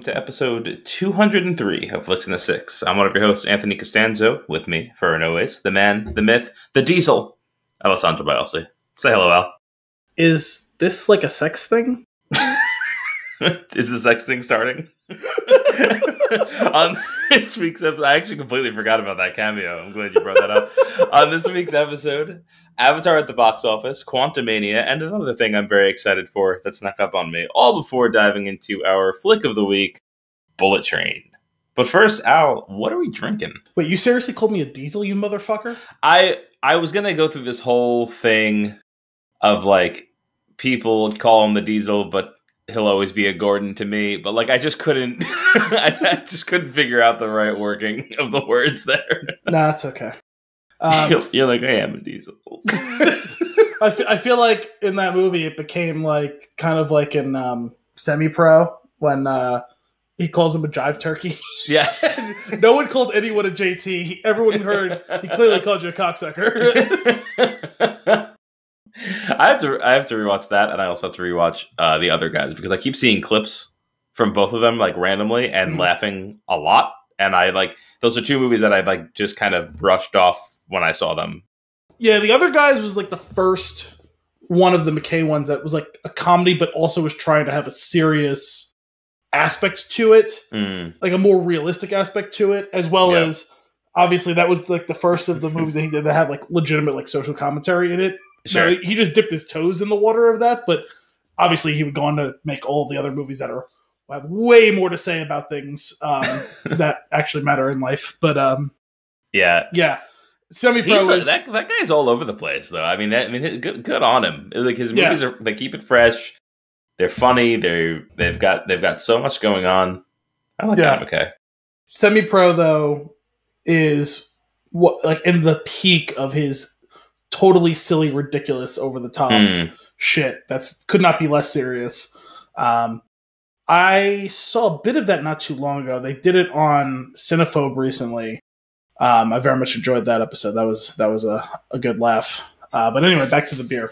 Welcome to episode 203 of Flix and a Six. I'm one of your hosts, Anthony Costanzo, with me, for an always, the man, the myth, the diesel, Alessandro Bialsi. Say hello, Al. Is this like a sex thing? Is the sex thing starting? On um, this week's episode, I actually completely forgot about that cameo. I'm glad you brought that up. On this week's episode, Avatar at the box office, Quantumania, and another thing I'm very excited for that snuck up on me, all before diving into our flick of the week, Bullet Train. But first, Al, what are we drinking? Wait, you seriously called me a diesel, you motherfucker? I I was gonna go through this whole thing of like people call him the diesel, but he'll always be a Gordon to me. But like I just couldn't I just couldn't figure out the right working of the words there. Nah, it's okay. Um, You're, you're like, I am a diesel. I, I feel like in that movie it became like kind of like in um, semi pro when uh, he calls him a jive turkey. yes. no one called anyone a JT. He- Everyone heard he clearly called you a cocksucker. I have to I have to rewatch that, and I also have to rewatch uh, the other guys because I keep seeing clips from both of them like randomly and Mhm. laughing a lot. And I like those are two movies that I like just kind of brushed off when I saw them. yeah, the other guys was like the first one of the McKay ones that was like a comedy, but also was trying to have a serious aspect to it. Mm, like a more realistic aspect to it, as well Yeah. as obviously that was like the first of the movies that he did that had like legitimate like social commentary in it. Sure. Now, he just dipped his toes in the water of that, but obviously he would go on to make all the other movies that are have way more to say about things um, that actually matter in life. But um, yeah. yeah, semi pro uh, is that that guy's all over the place, though. I mean, that, I mean, good, good on him. Like his Yeah. movies are, they keep it fresh. They're funny. They they've got they've got so much going on. I like Yeah. Adam McKay. semi pro though is what like in the peak of his totally silly, ridiculous, over the top. Mm, shit that's could not be less serious. Um i saw a bit of that not too long ago. They did it on cinephobe recently. Um i very much enjoyed that episode. That was that was a, a good laugh. Uh but anyway back to the beer.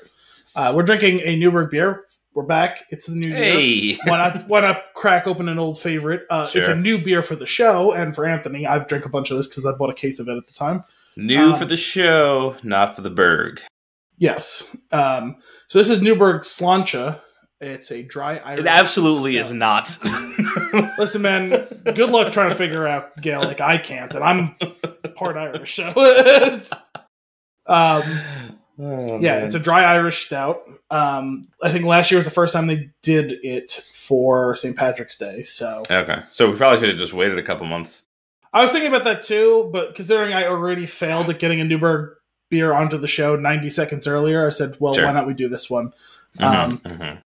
Uh we're drinking a Newburgh beer. We're back. It's the new year. Hey. why not why not crack open an old favorite? Uh it's a new beer for the show and for anthony. I've drank a bunch of this because i bought a case of it at the time New Um, for the show, not for the berg. yes um so this is newburgh slancha it's a dry Irish It absolutely is not. Listen, man, good luck trying to figure out Gaelic. I can't, and I'm part Irish, so it's, um, Oh, yeah, man. it's a dry Irish stout. Um, I think last year was the first time they did it for St. Patrick's Day. So okay. So we probably should have just waited a couple months. I was thinking about that too, but considering I already failed at getting a Newburgh beer onto the show 90 seconds earlier, I said, well, Sure. why not we do this one? Mhm, Um, mhm.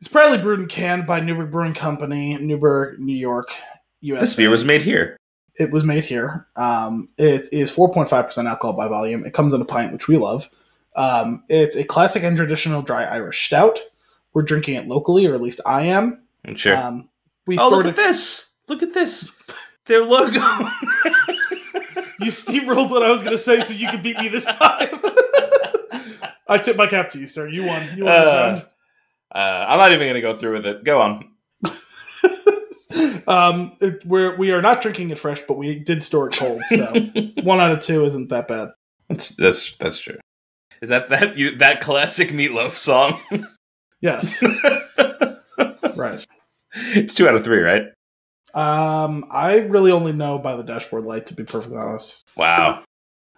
It's proudly brewed and canned by Newburgh Brewing Company, Newburgh, New York, USA. This beer was made here. it was made here. Um, it is 4.5% alcohol by volume. It comes in a pint, which we love. Um, it's a classic and traditional dry Irish stout. We're drinking it locally, or at least I am. Sure. Um, we oh, look at it. this! Look at this! Their logo. You steamrolled what I was going to say, so you can beat me this time. I tip my cap to you, sir. You won. You won Uh, this round. uh, I'm not even going to go through with it. Go on. um, it, we're we are not drinking it fresh, but we did store it cold, so one out of two isn't that bad. That's that's that's true. Is that that you that classic meatloaf song? Yes, right. it's two out of three, right? Um, I really only know by the dashboard light, to be perfectly honest. Wow.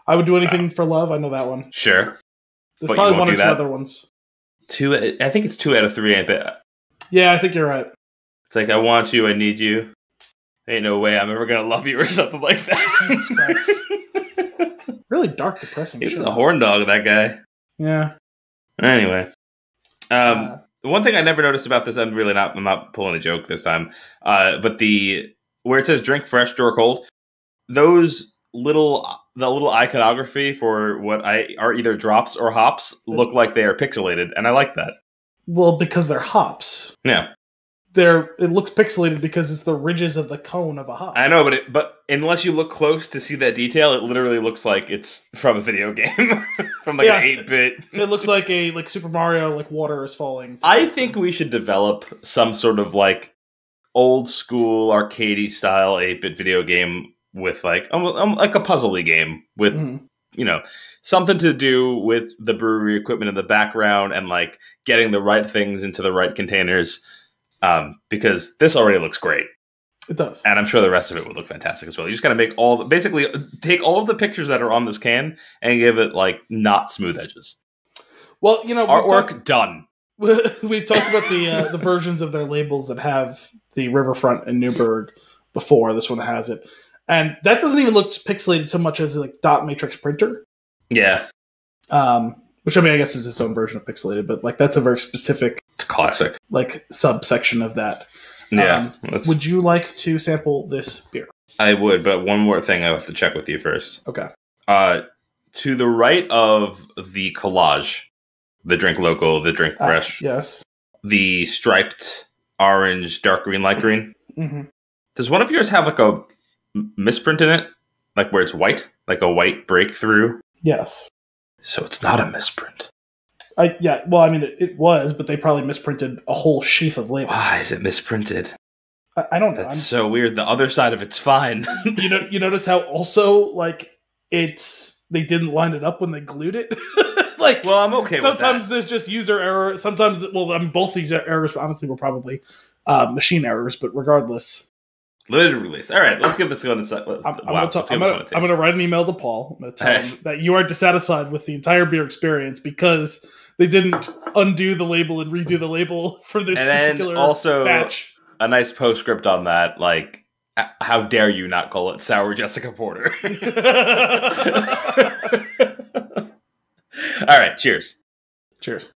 I would do anything for love. I know that one. Sure. There's But probably one or two other ones. Two. I think it's two out of three. I bet. Yeah, I think you're right. It's like I want you, I need you. Ain't no way I'm ever gonna love you or something like that. Jesus Christ. Really dark, depressing. He's a horn dog, that guy. Yeah. Anyway, um, Uh, the one thing I never noticed about this, I'm really not, I'm not pulling a joke this time. Uh, but the where it says "drink fresh, store cold," those little the little iconography for what I are either drops or hops look like they are pixelated, and I like that. well, because they're hops. Yeah, They're it looks pixelated because it's the ridges of the cone of a hop. I know, but it, but unless you look close to see that detail, it literally looks like it's from a video game, from like an eight bit. it looks like a like Super Mario, like water is falling. I think we should develop some sort of like old school arcadey style 8-bit video game with like um, um, like a puzzly game with Mhm. you know something to do with the brewery equipment in the background and like getting the right things into the right containers um, because this already looks great It does. and i'm sure the rest of it would look fantastic as well you just gotta make all the, basically take all of the pictures that are on this can and give it like not smooth edges Well, you know, artwork done we've talked about the uh, the versions of their labels that have the Riverfront and Newburgh before. This one has it, and that doesn't even look pixelated so much as like dot matrix printer. yeah Um, which I mean, I guess is its own version of pixelated, but like that's a very specific it's classic like subsection of that. yeah Um, Would you like to sample this beer? i would but one more thing i have to check with you first Okay. uh to the right of the collage the drink local the drink Ah, fresh yes. the striped orange, dark green, light green. hmm Does one of yours have like a misprint in it, like where it's white, like a white breakthrough? Yes. So it's not a misprint. I yeah. Well, I mean, it, it was, but they probably misprinted a whole sheaf of labels. Why is it misprinted? I, I don't know. That's so weird. The other side of it's fine. You know, you notice how also like it's they didn't line it up when they glued it. like well, I'm okay sometimes there's just user error. Sometimes, well, I mean, both these errors honestly were probably uh, machine errors, but regardless. Limited release. All right, let's give this a sec. I'm, I'm gonna talk, I'm gonna, one a taste. I'm gonna write an email to Paul. I'm gonna tell him that you are dissatisfied with the entire beer experience because they didn't undo the label and redo the label for this and particular also batch. a nice postscript on that, like. How dare you not call it sour Jessica Porter? All right, cheers. Cheers.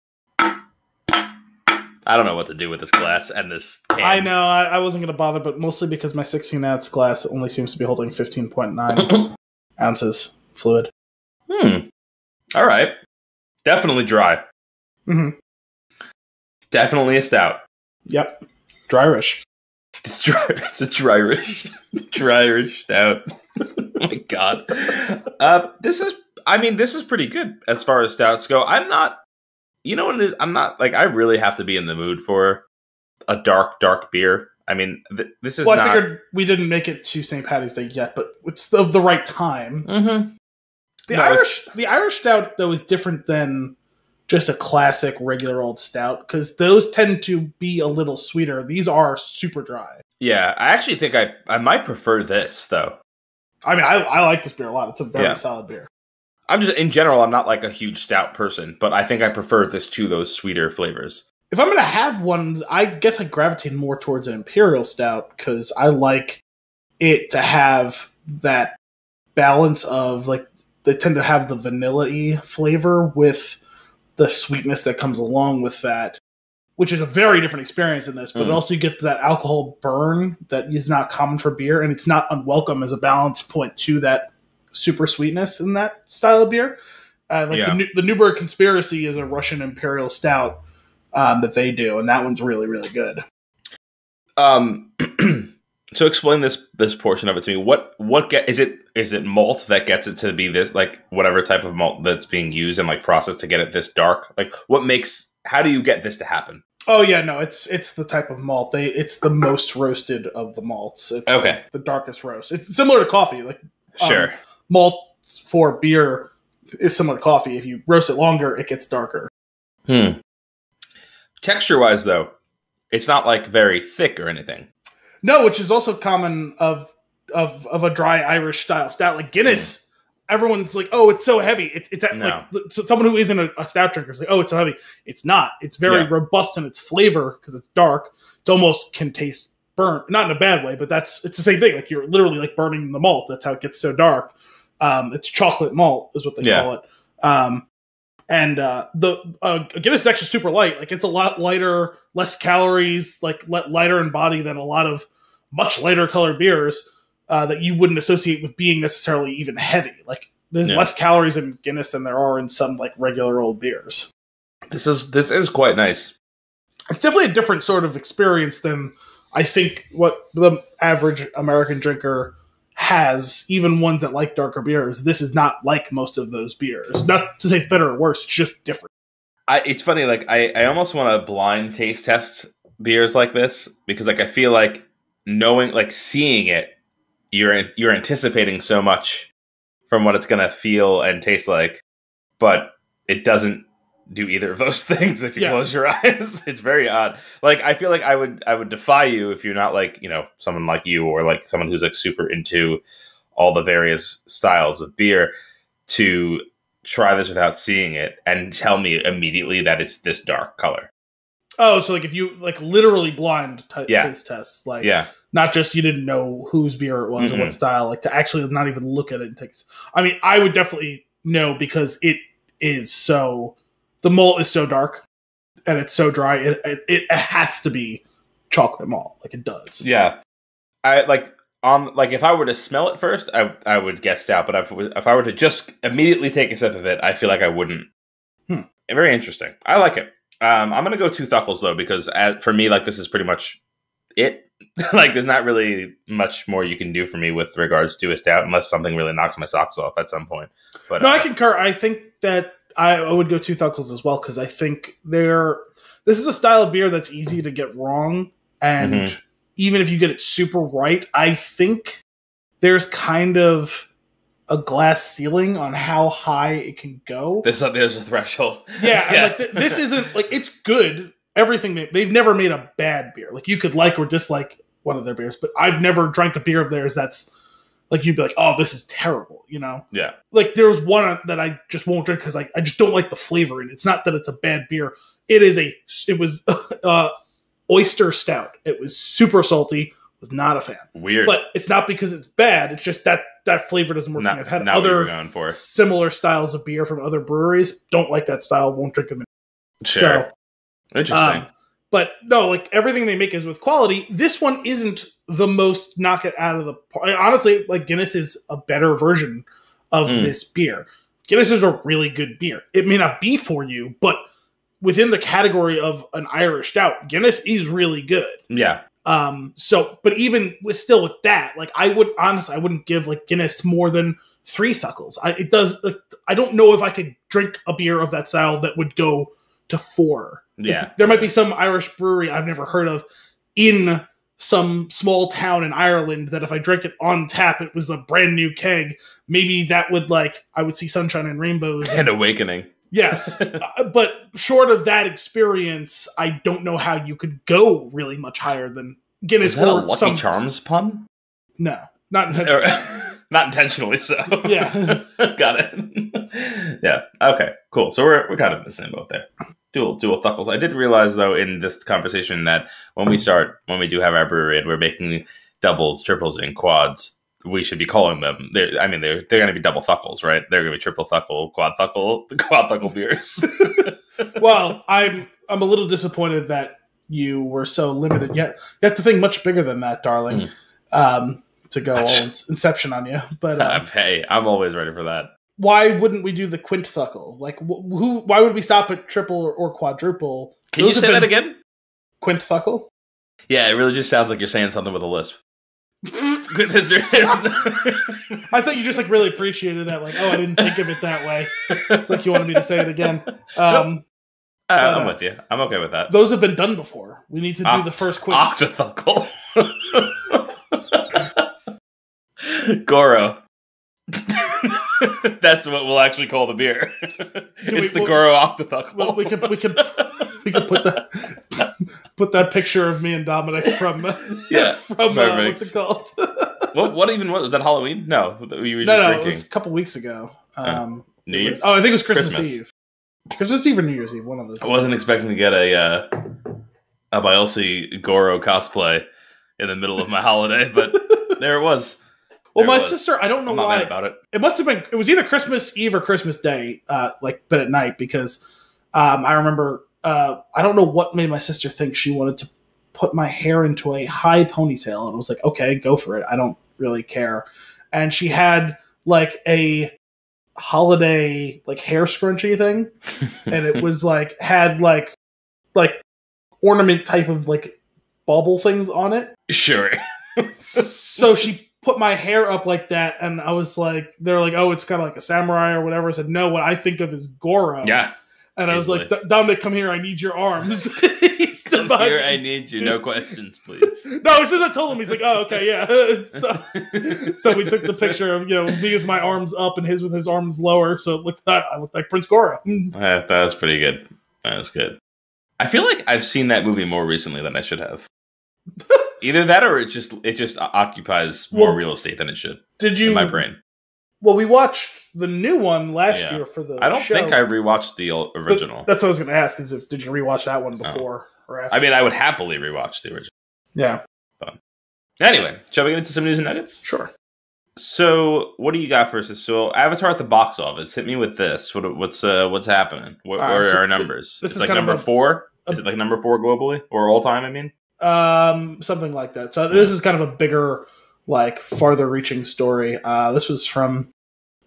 I don't know what to do with this glass and this. Can. I know I, I wasn't gonna bother, but mostly because my 16 ounce glass only seems to be holding 15.9 ounces fluid. Hmm. All right. Definitely dry. Mhm. Definitely a stout. Yep, dryrish. It's dry. It's a dryrish, dryrish stout. oh my god. Uh, this is. I mean, this is pretty good as far as stouts go. I'm not. You know what it is? I'm not like I really have to be in the mood for a dark, dark beer. I mean, th- this is Well, not. I figured we didn't make it to St. Patty's Day yet, but it's of the right time. Mhm. The No, Irish, the Irish stout though is different than just a classic regular old stout because those tend to be a little sweeter. These are super dry. Yeah, I actually think I I might prefer this though. I mean, I, I like this beer a lot. It's a very Yeah. solid beer. I'm just in general, I'm not like a huge stout person, but I think I prefer this to those sweeter flavors. If I'm gonna have one, I guess I gravitate more towards an imperial stout because I like it to have that balance of like they tend to have the vanilla y flavor with the sweetness that comes along with that, which is a very different experience in this. But Mm. also you get that alcohol burn that is not common for beer, and it's not unwelcome as a balance point to that super sweetness in that style of beer. Uh, like Yeah. the, New- the Newburgh Conspiracy is a Russian imperial stout um, that they do, and that one's really really good. Um, so explain this this portion of it to me. What what get is it? Is it malt that gets it to be this like whatever type of malt that's being used and like processed to get it this dark? Like what makes? How do you get this to happen? Oh yeah, no, it's it's the type of malt. They it's the most roasted of the malts. It's Okay. like, the darkest roast. It's similar to coffee. Like Um, Sure. Malt for beer is similar to coffee. If you roast it longer, it gets darker. Hmm. Texture wise, though, it's not like very thick or anything. No, which is also common of of of a dry Irish style stout like Guinness. Everyone's like, "Oh, it's so heavy." It's it's No. like so someone who isn't a, a stout drinker is like, "Oh, it's so heavy." It's not. It's very Yeah. robust in its flavor because it's dark. It almost can taste burnt, not in a bad way, but that's it's the same thing. Like you're literally like burning the malt. That's how it gets so dark. Um, it's chocolate malt is what they Yeah. call it. Um, and uh, the uh, Guinness is actually super light. Like it's a lot lighter, less calories, like li- lighter in body than a lot of much lighter colored beers uh, that you wouldn't associate with being necessarily even heavy. Like there's Yeah. less calories in Guinness than there are in some like regular old beers. This is this is quite nice. It's definitely a different sort of experience than I think what the average American drinker has. Even ones that like darker beers, this is not like most of those beers. Not to say it's better or worse, just different. I, it's funny, like I, I almost want to blind taste test beers like this because like I feel like knowing like seeing it you're you're anticipating so much from what it's going to feel and taste like but it doesn't do either of those things if you Yeah. close your eyes it's very odd like i feel like i would i would defy you if you're not like you know someone like you or like someone who's like super into all the various styles of beer to try this without seeing it and tell me immediately that it's this dark color Oh, so like if you like literally blind t- Yeah. taste tests, like yeah not just you didn't know whose beer it was or Mhm. what style, like to actually not even look at it and take. I mean, I would definitely know because it is so the malt is so dark and it's so dry. It it, it has to be chocolate malt, like it does. Yeah, I like on like if I were to smell it first, I I would get stout. But if if I were to just immediately take a sip of it, I feel like I wouldn't. Hmm. Very interesting. I like it. Um, I'm gonna go two thuckles though because uh for me, like this is pretty much it. like there's not really much more you can do for me with regards to a stout unless something really knocks my socks off at some point. But No, uh, I concur. I think that I, I would go two thuckles as well because I think they're this is a style of beer that's easy to get wrong, and Mhm. even if you get it super right, I think there's kind of a glass ceiling on how high it can go. there's a, there's a threshold. yeah, and like th- this isn't like it's good. Everything they, they've never made a bad beer. Like you could like or dislike one of their beers, but I've never drank a beer of theirs that's like you'd be like, oh, this is terrible. You know yeah. like there was one that I just won't drink because I, I just don't like the flavor in it. It's not that it's a bad beer. It is a it was uh, oyster stout. It was super salty. Was not a fan. Weird. But it's not because it's bad. It's just that that flavor doesn't work for not, me. I've had not what you were other similar styles of beer from other breweries. Don't like that style. Won't drink them. Sure. So, Interesting. um, but no, like everything they make is with quality. This one isn't the most knock it out of the park. Honestly, like Guinness is a better version of Mm. this beer. Guinness is a really good beer. It may not be for you, but within the category of an Irish stout, Guinness is really good. yeah. Um, so, but even with still with that, like I would honestly, I wouldn't give like Guinness more than three thuckles. I, it does. Like, I don't know if I could drink a beer of that style that would go to four. Yeah. there might be some Irish brewery I've never heard of in some small town in Ireland that if I drank it on tap, it was a brand new keg. Maybe that would like I would see sunshine and rainbows. and awakening. yes, Uh, but short of that experience, I don't know how you could go really much higher than Guinness Is that a Lucky some Charms pun? No, not intentionally. Not intentionally, so. Yeah. Got it. yeah. Okay. Cool. So we're we're kind of in the same boat there. Dual dual thuckles. I did realize though in this conversation that when we start when we do have our brewery and we're making doubles, triples, and quads, we should be calling them. They're, I mean, they're they're going to be double thuckles, right? They're going to be triple thuckle, quad thuckle, the quad thuckle beers. well, I'm I'm a little disappointed that you were so limited. Yet you have to think much bigger than that, darling. Um, to go all Inception on you, but uh, hey, I'm always ready for that. Why wouldn't we do the quintuple? Like, wh- who? Why would we stop at triple or, or quadruple? Can you say that again? Quintuple. Yeah, it really just sounds like you're saying something with a lisp. Goodness, there is. I thought you just like really appreciated that. Like, oh, I didn't think of it that way. It's like you wanted me to say it again. Um, Uh, I'm uh, with you. I'm okay with that. those have been done before. We need to do Oct- the first quint. Octothuckle. Goro. That's what we'll actually call the beer. it's we- the well- Goro Octothuckle. Well, we could we could we could put that put that picture of me and Dominic from Yeah, from uh, what's it called? what, what even was, was that Halloween? No, you were no, no, drinking. it was a couple weeks ago. Um, New Year's. was- oh, I think it was Christmas, Christmas. Eve. Christmas Eve or New Year's Eve, one of those. I wasn't expecting to get a uh, a Bielsi Goro cosplay in the middle of my holiday, but there it was. Well, there my was. sister, I don't know I'm why. about it. It must have been. It was either Christmas Eve or Christmas Day, uh, like but at night because um, I remember. Uh, I don't know what made my sister think she wanted to put my hair into a high ponytail, and I was like, okay, go for it. I don't really care. And she had like a holiday like hair scrunchie thing, and it was like had like like ornament type of like bauble things on it. sure. so she put my hair up like that, and I was like, they're like, oh, it's kind of like a samurai or whatever. I said, no, what I think of is Goro. Yeah. and I was like, easily. "D- Dominic, come here, I need your arms. Come buy- here, I need you. No questions, please. No, as soon as I told him, he's like, "Oh, okay, yeah." so, so we took the picture of you know me with my arms up and his with his arms lower, so it looked I looked like Prince Goro that was pretty good. That was good. I feel like I've seen that movie more recently than I should have. Either that, or it just it just occupies more Well, real estate than it should Did you? in my brain. Well, we watched the new one last Yeah. year for the. I don't show. think I rewatched the But original. That's what I was going to ask: is if did you rewatch that one before or after? I mean, I would happily rewatch the original. yeah, Anyway, shall we get into some news and nuggets? sure. So, what do you got for us? So, Avatar at the box office. Hit me with this. What, what's uh, what's happening? What, where right, are our numbers? this it's is like number a- four. a- Is it like number four globally or all time? I mean, Um, something like that. So this is kind of a bigger, like farther reaching story. Uh, this was from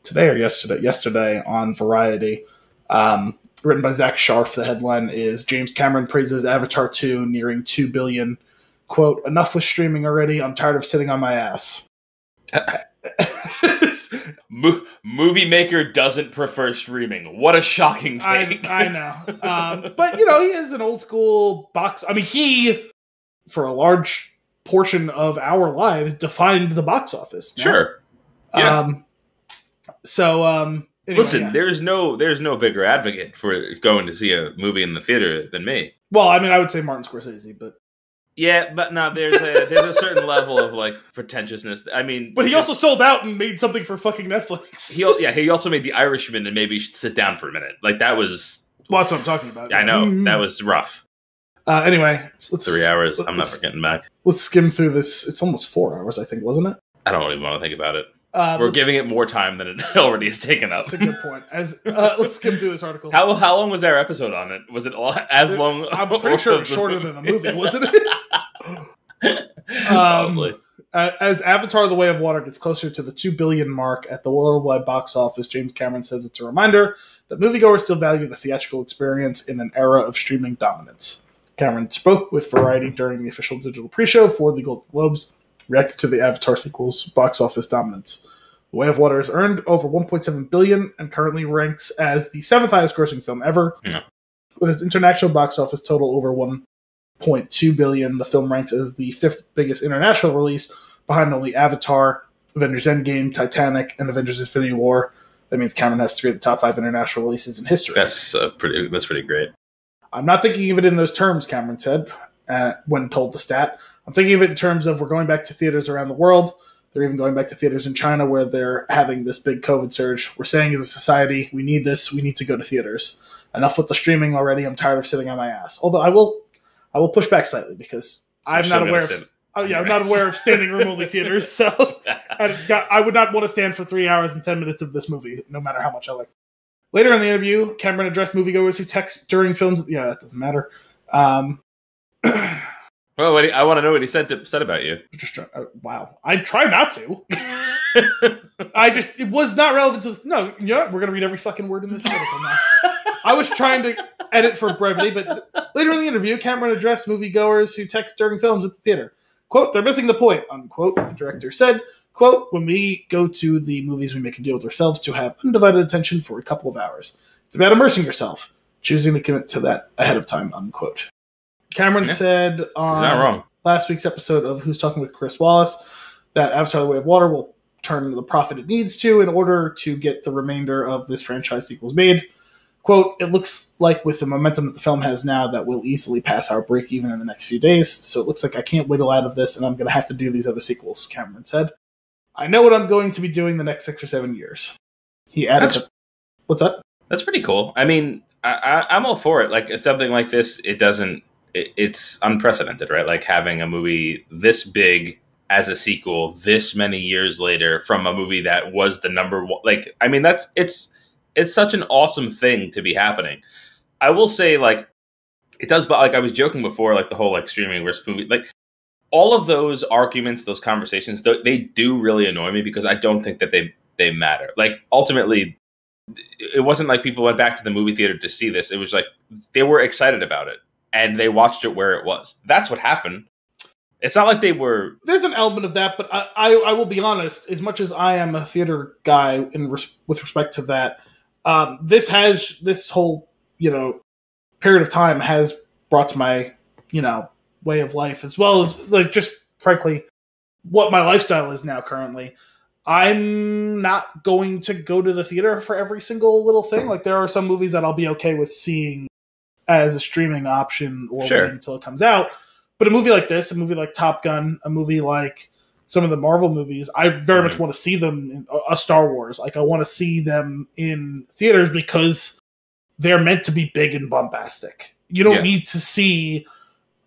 today or yesterday. Yesterday on Variety, um, written by Zack Sharf. The headline is James Cameron praises Avatar two nearing two billion. Quote: Enough with streaming already. I'm tired of sitting on my ass. Mo- movie maker doesn't prefer streaming. What a shocking I, take! I know. Um, but, you know, he is an old school box. I mean, he, for a large portion of our lives, defined the box office. sure. Yeah. Um, so, um, anyway, Listen, yeah. there's no there's no bigger advocate for going to see a movie in the theater than me. well, I mean, I would say Martin Scorsese, but Yeah, but no, there's a there's a certain level of like pretentiousness. I mean, but he just- also sold out and made something for fucking Netflix. he yeah he also made The Irishman and maybe you should sit down for a minute. Like that was well, that's what I'm talking about. I know that was rough. Uh, anyway, let's Three hours. I'm never getting back. Let's skim through this. It's almost four hours, I think, wasn't it? I don't even want to think about it. Uh, We're giving it more time than it already has taken up. That's a good point. As uh, let's skim through this article. How how long was our episode on it? Was it all, as long? I'm pretty sure shorter than the movie, wasn't it? Probably. Uh, as Avatar: The Way of Water gets closer to the two billion mark at the worldwide box office, James Cameron says it's a reminder that moviegoers still value the theatrical experience in an era of streaming dominance. Cameron spoke with Variety during the official digital pre-show for the Golden Globes, reacted to the Avatar sequel's box office dominance. The Way of Water has earned over 1.7 billion and currently ranks as the seventh highest grossing film ever. Yeah. With its international box office total over 1.2 billion, the film ranks as the fifth biggest international release, behind only Avatar, Avengers Endgame, Titanic, and Avengers Infinity War. That means Cameron has three of the top five international releases in history. That's uh, pretty. That's pretty great. I'm not thinking of it in those terms, Cameron said uh, when told the stat. I'm thinking of it in terms of we're going back to theaters around the world. They're even going back to theaters in China where they're having this big COVID surge. We're saying as a society, we need this. We need to go to theaters. Enough with the streaming already. I'm tired of sitting on my ass. Although I will, I will push back slightly because I'm not aware of. Oh yeah, I'm not aware of standing room only theaters. So I, got, I would not want to stand for three hours and ten minutes of this movie, no matter how much I like. Later in the interview, Cameron addressed moviegoers who text during films. Yeah, that doesn't matter. Um, Well, what he, I want to know what he said to, said about you. just try, uh, wow, I try not to. I just it was not relevant to this. No, you know what? We're gonna read every fucking word in this article now. I was trying to edit for brevity, but later in the interview, Cameron addressed moviegoers who text during films at the theater. "Quote: They're missing the point." Unquote. The director said. "Quote: When we go to the movies, we make a deal with ourselves to have undivided attention for a couple of hours. It's about immersing yourself, choosing to commit to that ahead of time." Unquote. Cameron Yeah. said on last week's episode of Who's Talking with Chris Wallace that Avatar: The Way of Water will turn the profit it needs to in order to get the remainder of this franchise sequels made. Quote, it looks like with the momentum that the film has now that we'll easily pass our break even in the next few days, so it looks like I can't wiggle out of this and I'm going to have to do these other sequels, Cameron said. I know what I'm going to be doing the next six or seven years. He added, That's- that- What's up? That's pretty cool. I mean, I, I, I'm all for it. Like something like this, it doesn't. It, it's unprecedented, right? Like having a movie this big as a sequel this many years later from a movie that was the number one. Like, I mean, that's it's it's such an awesome thing to be happening. I will say, like, it does. But like I was joking before, like the whole like streaming versus movie, like all of those arguments, those conversations, they do really annoy me because I don't think that they they matter. Like ultimately, it wasn't like people went back to the movie theater to see this. It was like they were excited about it and they watched it where it was. That's what happened. It's not like they were. there's an element of that, but I, I, I will be honest. As much as I am a theater guy in res- with respect to that, um, this has this whole you know period of time has brought to my you know, way of life, as well as like just frankly what my lifestyle is now currently. I'm not going to go to the theater for every single little thing. Like there are some movies that I'll be okay with seeing as a streaming option or Sure. waiting until it comes out. But a movie like this, a movie like Top Gun, a movie like some of the Marvel movies, I very much Mhm. want to see them in a, a Star Wars. Like I want to see them in theaters because they're meant to be big and bombastic. You don't Yeah. need to see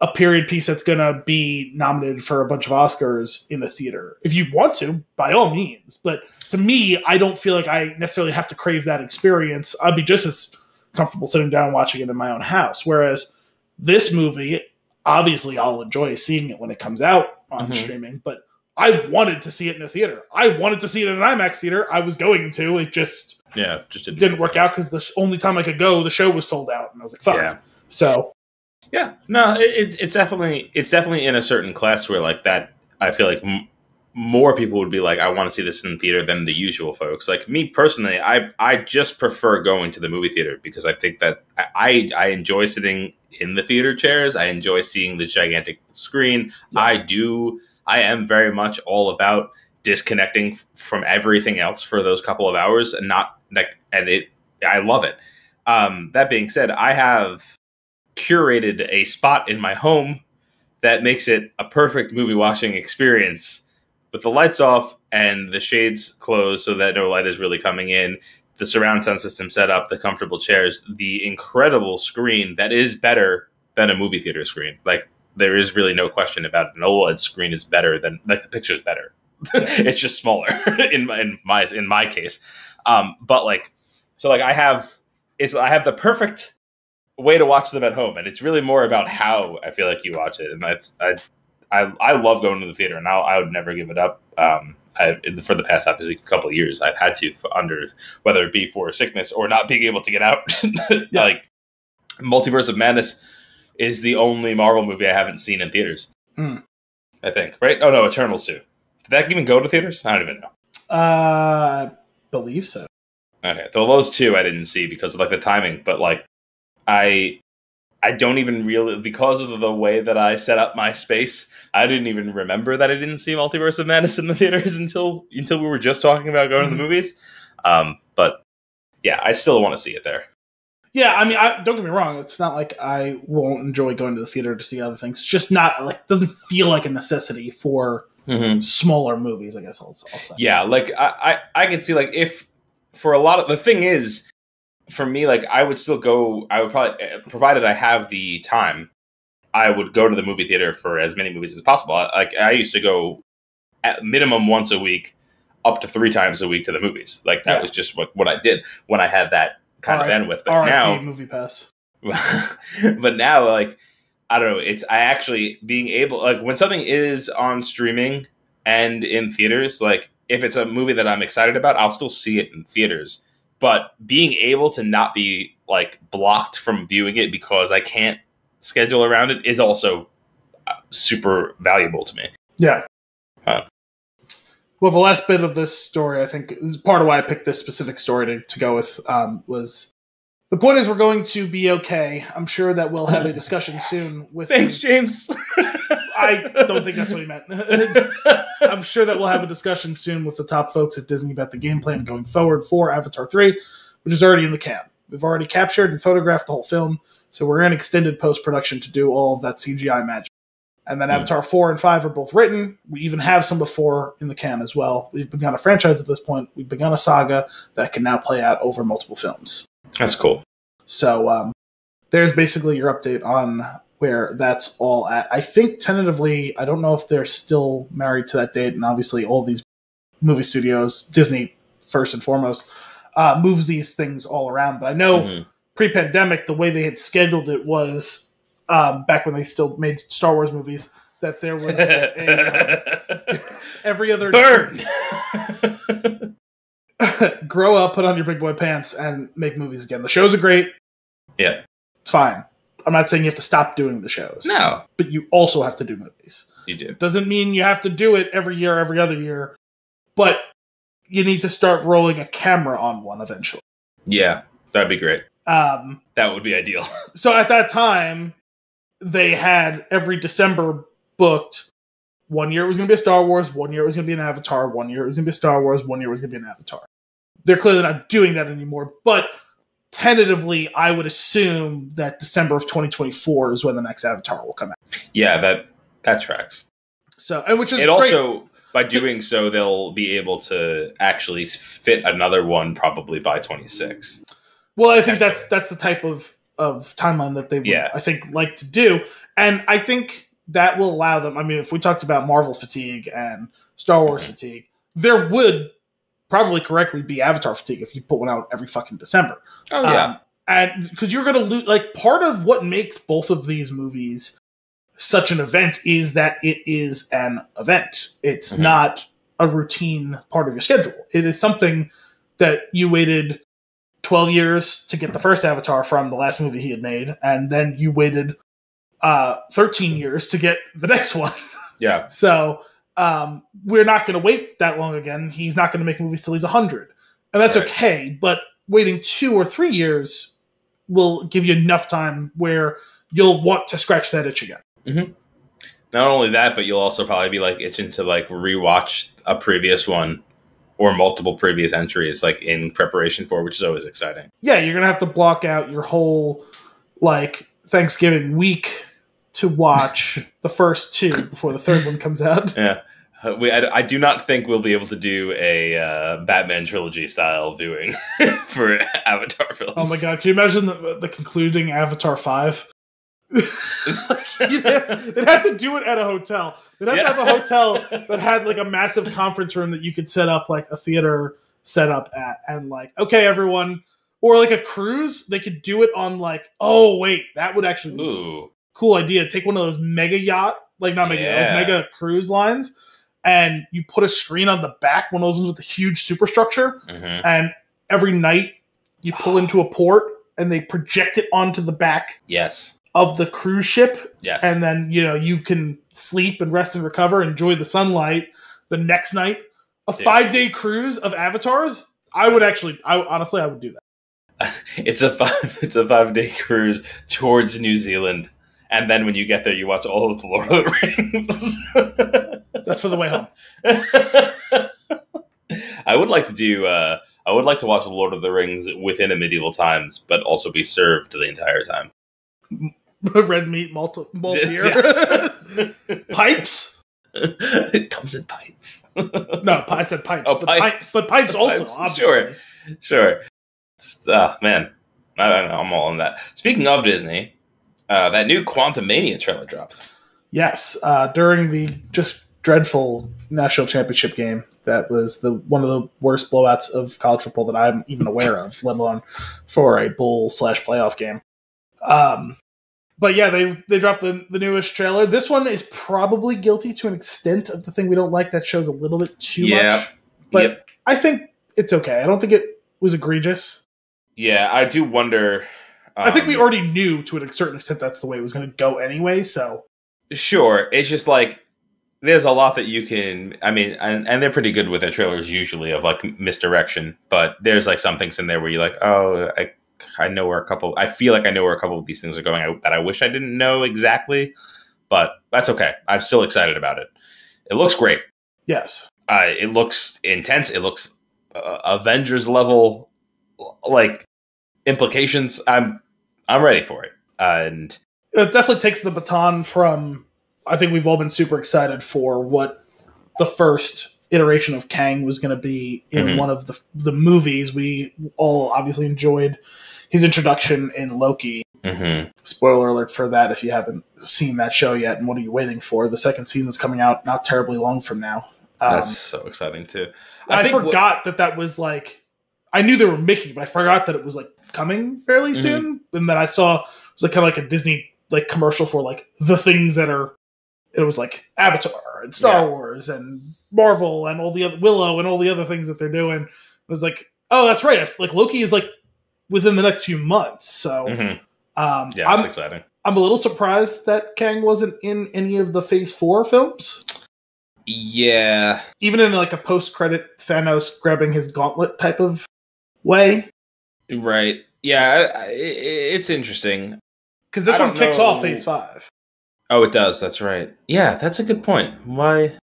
a period piece that's going to be nominated for a bunch of Oscars in a theater. If you want to, by all means. But to me, I don't feel like I necessarily have to crave that experience. I'd be just as comfortable sitting down and watching it in my own house. Whereas this movie, obviously, I'll enjoy seeing it when it comes out on Mhm. streaming, but I wanted to see it in a theater. I wanted to see it in an IMAX theater. I was going to. It just Yeah, just didn't, didn't work out because the only time I could go, the show was sold out, and I was like, "Fuck." Yeah. So Yeah, no, it's it's definitely it's definitely in a certain class where like that. I feel like m- more people would be like, I want to see this in theater than the usual folks. Like me personally, I I just prefer going to the movie theater because I think that I I enjoy sitting in the theater chairs. I enjoy seeing the gigantic screen. Yeah. I do. I am very much all about disconnecting from everything else for those couple of hours and not like and it. I love it. Um, that being said, I have curated a spot in my home that makes it a perfect movie watching experience with the lights off and the shades closed so that no light is really coming in the surround sound system set up the comfortable chairs the incredible screen that is better than a movie theater screen. Like there is really no question about it. An oled screen is better than like the picture's better. It's just smaller in my in my in my case. Um but like so like i have it's i have the perfect way to watch them at home, and it's really more about how I feel like you watch it, and that's I I, I love going to the theater, and I'll, I would never give it up. Um, I, for the past obviously couple of years, I've had to for under whether it be for sickness or not being able to get out. Like Multiverse of Madness is the only Marvel movie I haven't seen in theaters. Hmm. I think right? Oh no, Eternals too. Did that even go to theaters? I don't even know. uh, I believe so. Okay, so those two I didn't see because of like the timing, but like I I don't even really because of the way that I set up my space. I didn't even remember that I didn't see Multiverse of Madness in the theaters until until we were just talking about going to Mhm. the movies. Um, but yeah, I still want to see it there. Yeah, I mean, I, don't get me wrong. It's not like I won't enjoy going to the theater to see other things. It's just not like doesn't feel like a necessity for smaller movies. I guess I'll, I'll say. Yeah, like I, I I can see like if for a lot of the thing is for me like I would still go I would probably eh, provided I have the time I would go to the movie theater for as many movies as possible. Like I used to go at minimum once a week up to 3 times a week to the movies. Like that Yeah. was just what what I did when I had that kind Alright. of bandwidth. But R.I.P. now Movie Pass. but now like i don't know it's i actually being able like when something is on streaming and in theaters like if it's a movie that i'm excited about i'll still see it in theaters but being able to not be like blocked from viewing it because i can't schedule around it is also uh, super valuable to me Yeah. Huh. Well, the last bit of this story, I think, is part of why I picked this specific story to, to go with. Um, was the point is we're going to be okay. I'm sure that we'll have a discussion soon with. thanks james I don't think that's what he meant. I'm sure that we'll have a discussion soon with the top folks at Disney about the game plan going forward for Avatar 3, which is already in the can. We've already captured and photographed the whole film, so we're in extended post production to do all of that CGI magic. And then. Avatar 4 and 5 are both written. We even have some before in the can as well. We've begun a franchise at this point. We've begun a saga that can now play out over multiple films. that's cool So um, there's basically your update on where that's all at. I think tentatively, I don't know if they're still married to that date, and obviously all these movie studios, Disney first and foremost, uh, moves these things all around. But I know Mhm. pre-pandemic, the way they had scheduled it was um, back when they still made Star Wars movies. That there was a, uh, every other burn grow up, put on your big boy pants, and make movies again. The shows are great. yeah It's fine. I'm not saying you have to stop doing the shows. no But you also have to do movies. you do Doesn't mean you have to do it every year, every other year, but you need to start rolling a camera on one eventually. yeah that'd be great Um, that would be ideal so at that time, they had every December booked. One year it was going to be a Star Wars, one year it was going to be an Avatar, one year it was going to be a Star Wars, one year it was going to be an Avatar. They're clearly not doing that anymore, but tentatively, I would assume that December of 2024 is when the next Avatar will come out. Yeah, that that tracks. So, and which is It great. also by doing so they'll be able to actually fit another one probably by 26. Well, I think that's that's the type of of timeline that they would, Yeah. I think, like to do, and I think that will allow them. I mean, if we talked about Marvel fatigue and Star Wars Mhm. fatigue, there would probably correctly be Avatar fatigue if you put one out every fucking December. Oh yeah. Um, and because you're going to lose, like, part of what makes both of these movies such an event is that it is an event. It's Mhm. not a routine part of your schedule. It is something that you waited 12 years to get the first Avatar from the last movie he had made, and then you waited uh, 13 years to get the next one. yeah. So um, we're not going to wait that long again. He's not going to make movies till he's 100. And that's Right. okay, but waiting two or three years will give you enough time where you'll want to scratch that itch again. Not only that, but you'll also probably be like itching to like rewatch a previous one or multiple previous entries like in preparation for, which is always exciting. Yeah, you're going to have to block out your whole like Thanksgiving week to watch the first two before the third one comes out. Yeah. Uh, We, I, I do not think we'll be able to do a uh, Batman trilogy style viewing for Avatar films. Oh my god, can you imagine the, the concluding Avatar 5? You'd they'd have to do it at a hotel. They'd have Yeah. to have a hotel that had like a massive conference room that you could set up like a theater setup at, and like, okay, everyone, or like a cruise. They could do it on like, oh wait, that would actually Ooh. Cool idea. Take one of those mega yacht, like not mega, Yeah. like mega cruise lines, and you put a screen on the back, one of those ones with the huge superstructure, Mhm. and every night you pull into a port and they project it onto the back Yes. of the cruise ship Yes. and then you know you can sleep and rest and recover enjoy the sunlight the next night a Dude. five day cruise of avatars i would actually i honestly i would do that it's a five it's a five day cruise towards New Zealand. And then when you get there you watch all of the Lord of the Rings. that's for the way home I would like to do uh I would like to watch the Lord of the Rings within a medieval times, but also be served the entire time. red meat malt, malt beer pipes it comes in pints. no i said pipes Oh, but, pipes. pipes. but pipes also Pipes, obviously sure. Sure. Just, ah, man. I- I'm all on that. Speaking of Disney, uh, that new Quantumania trailer dropped. yes uh, during the just dreadful national championship game that was the one of the worst blowouts of college football that i'm even aware of let alone for a bowl slash playoff game um but yeah they they dropped the, the newest trailer this one is probably guilty to an extent of the thing we don't like that shows a little bit too Yeah. much but Yep. i think it's okay i don't think it was egregious Yeah, I do wonder. I think we um, already knew to a certain extent that's the way it was going to go anyway so Sure. It's just like there's a lot that you can. I mean, and, and they're pretty good with their trailers usually of like misdirection, but there's like some things in there where you're like, oh, I, I know where a couple. I feel like I know where a couple of these things are going out that I wish I didn't know exactly, but that's okay. I'm still excited about it. It looks great. yes Uh, it looks intense. It looks uh, Avengers level, like implications. I'm I'm ready for it. and it definitely takes the baton from I think we've all been super excited for what the first iteration of Kang was going to be in Mhm. one of the the movies. We all obviously enjoyed his introduction in Loki. mhm. Spoiler alert for that if you haven't seen that show yet. And what are you waiting for? The second season's coming out not terribly long from now. Um, that's so exciting too. I, think what- forgot that that was like I knew they were making, but I forgot that it was like coming fairly Mhm. soon. And then I saw it was like kind of like a Disney like commercial for like the things that are. It was like Avatar and Star Yeah. Wars and Marvel and all the other Willow and all the other things that they're doing. It was like, oh, that's right. Like Loki is like within the next few months. So Mhm. um, Yeah, I'm it's exciting. I'm a little surprised that Kang wasn't in any of the Phase Four films. Yeah, even in like a post-credit Thanos grabbing his gauntlet type of way. Right. Yeah, I, I, it's interesting. because this I one kicks know. off Phase Five. Oh, it does. That's right. Yeah, that's a good point. Why?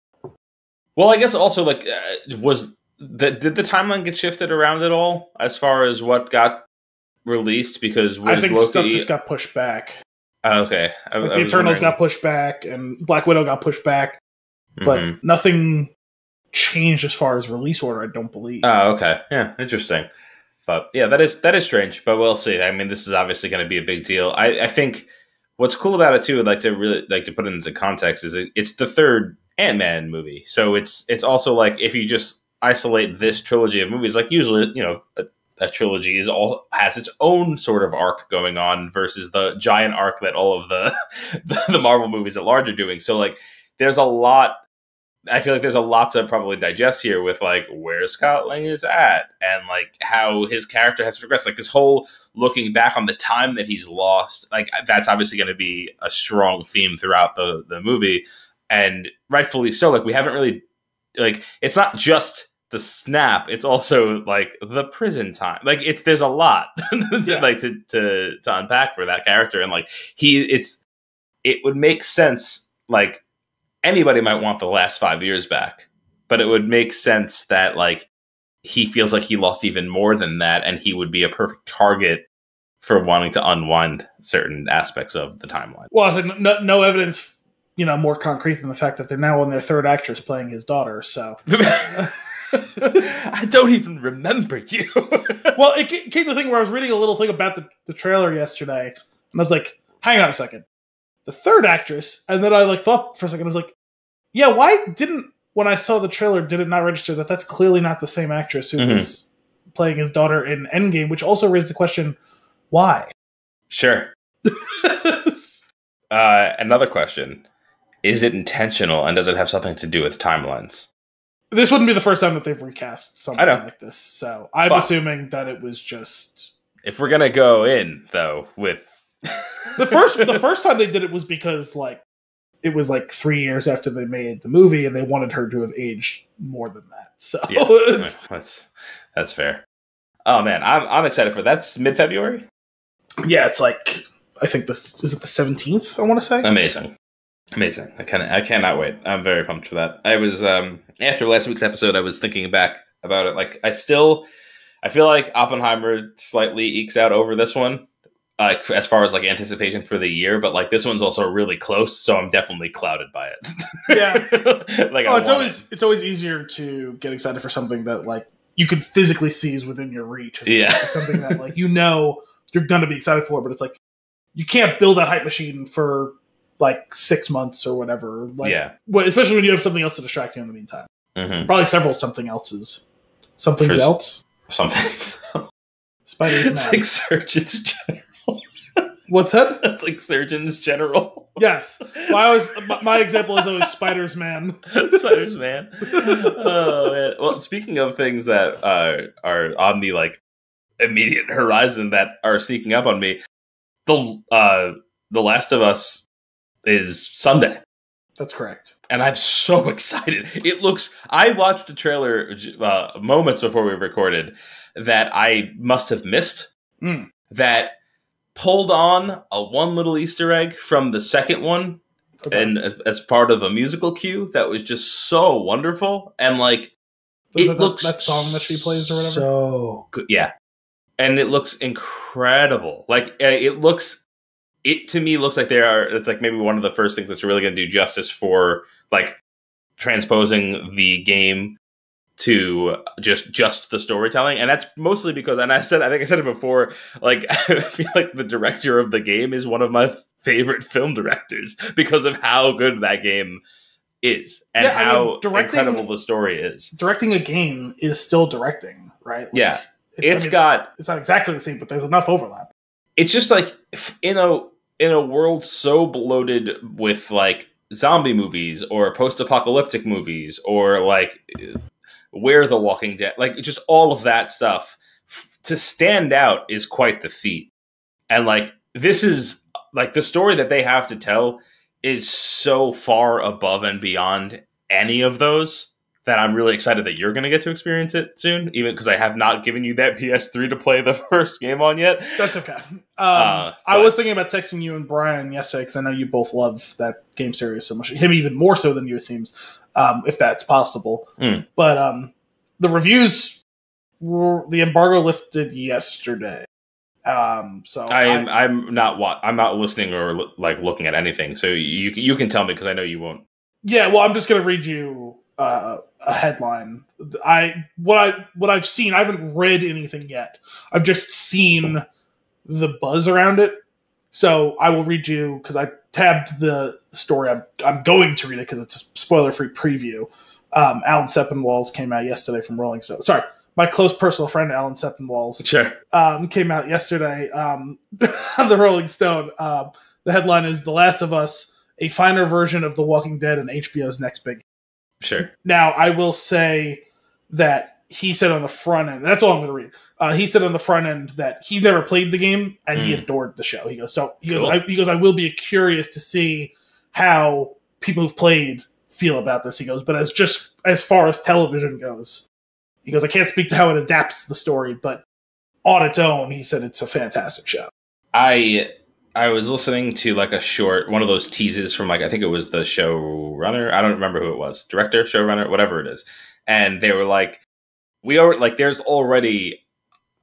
Well, I guess also like uh, was the did the timeline get shifted around at all as far as what got released? Because I think Loki, stuff just got pushed back. Oh, okay. I, Like I the Eternals wondering- got pushed back, and Black Widow got pushed back, but Mhm. nothing changed as far as release order. I don't believe. Oh, okay. Yeah, interesting. But yeah, that is that is strange. But we'll see. I mean, this is obviously going to be a big deal. I, I think what's cool about it too, I'd like to really like to put it into context, is it, it's the third Ant Man movie. So it's it's also like if you just isolate this trilogy of movies, like usually you know a, a trilogy is all has its own sort of arc going on versus the giant arc that all of the the, the Marvel movies at large are doing. So like there's a lot I feel like there's a lot to probably digest here with like where Scott Lang is at and like how his character has progressed. Like this whole looking back on the time that he's lost, like that's obviously going to be a strong theme throughout the the movie, and rightfully so. Like we haven't really like it's not just the snap; it's also like the prison time. Like it's there's a lot to, Yeah. like to to to unpack for that character, and like he it's it would make sense like anybody might want the last five years back, but it would make sense that like he feels like he lost even more than that, and he would be a perfect target for wanting to unwind certain aspects of the timeline. Well, I think no, no evidence, you know, more concrete than the fact that they're now on their third actress playing his daughter. So, I don't even remember you. well, it came to the thing where I was reading a little thing about the, the trailer yesterday, and I was like, "Hang on a second, the third actress," and then I like thought for a second, I was like, "Yeah, why didn't when I saw the trailer did it not register that that's clearly not the same actress who Mhm. was playing his daughter in Endgame?" Which also raised the question, why? sure. Uh, another question: Is it intentional, and does it have something to do with timelines? this wouldn't be the first time that they've recast something like this, so I'm But- assuming that it was just If we're gonna go in though with the first the first time they did it was because like it was like three years after they made the movie and they wanted her to have aged more than that so Yeah. that's that's fair. Oh man, I'm I'm excited for that's mid February. yeah it's like i think this is it the 17th i want to say Amazing, amazing. I can I cannot wait. I'm very pumped for that. I was um after last week's episode, I was thinking back about it. Like I still, I feel like Oppenheimer slightly ekes out over this one. Like as far as like anticipation for the year, but like this one's also really close, so I'm definitely clouded by it. Yeah. like I oh it's always it's always easier to get excited for something that like you can physically see is within your reach as Yeah. something that like you know you're gonna be excited for but it's like you can't build that hype machine for like six months or whatever like yeah. especially when you have something else to distract you in the meantime hmm probably several something else's something For- else Something. spider's it's like Surgeons General. What's that It's like Surgeons General. yes well, I was, my, my example is always spider's man Spiders Man. Oh man. Well, speaking of things that uh, are on the like immediate horizon that are sneaking up on me, the uh, the Last of Us is Sunday. that's correct and I'm so excited. It looks. I watched a trailer uh, moments before we recorded that I must have missed. Mm. That pulled on a one little Easter egg from the second one, Okay. and as, as part of a musical cue that was just so wonderful. And like, Was it that- looks that song that she plays or whatever? So good, yeah. And it looks incredible. Like uh, it looks, it to me looks like they are. It's like maybe one of the first things that's really going to do justice for like transposing the game to just just the storytelling. And that's mostly because and i said i think i said it before like i feel like the director of the game is one of my favorite film directors because of how good that game is and Yeah, I mean, how incredible the story is. Directing a game is still directing right? Like, Yeah. it- It's I mean, got it's not exactly the same but there's enough overlap. It's just like in a in a world so bloated with like zombie movies or post-apocalyptic movies or like where the walking dead like just all of that stuff f- to stand out is quite the feat and like this is like the story that they have to tell is so far above and beyond any of those that I'm really excited that you're going to get to experience it soon, even because I have not given you that PS3 to play the first game on yet. That's okay. Um, Uh, I was thinking about texting you and Brian yesterday because I know you both love that game series so much. Him even more so than you, it seems, um, if that's possible. Mm. But um, the reviews, were, the embargo lifted yesterday. Um, so I'm I- I'm not wa- I'm not listening or like looking at anything, so you you can tell me because I know you won't. Yeah, well, I'm just gonna read you uh, a headline. I what I what I've seen. I haven't read anything yet. I've just seen the buzz around it. So I will read you because I tabbed the story. I'm I'm going to read it because it's a spoiler free preview. Um, Alan Sepinwall's came out yesterday from Rolling Stone. Sorry, my close personal friend Alan Sepinwall's Sure. um, came out yesterday um, on the Rolling Stone. Um, the headline is "The Last of Us: A finer version of The Walking Dead and HBO's next big." Sure. Now, I will say that he said on the front end. That's all I'm going to read. Uh, he said on the front end that he's never played the game and he Mm. adored the show. He goes, so he goes, I, he goes, I will be curious to see how people who've played feel about this. He goes, but as just as far as television goes, he goes, I can't speak to how it adapts the story, but on its own, he said it's a fantastic show. I I was listening to like a short one of those teases from like I think it was the showrunner. I don't remember who it was, director, showrunner, whatever it is. And they were like, "We are like, there's already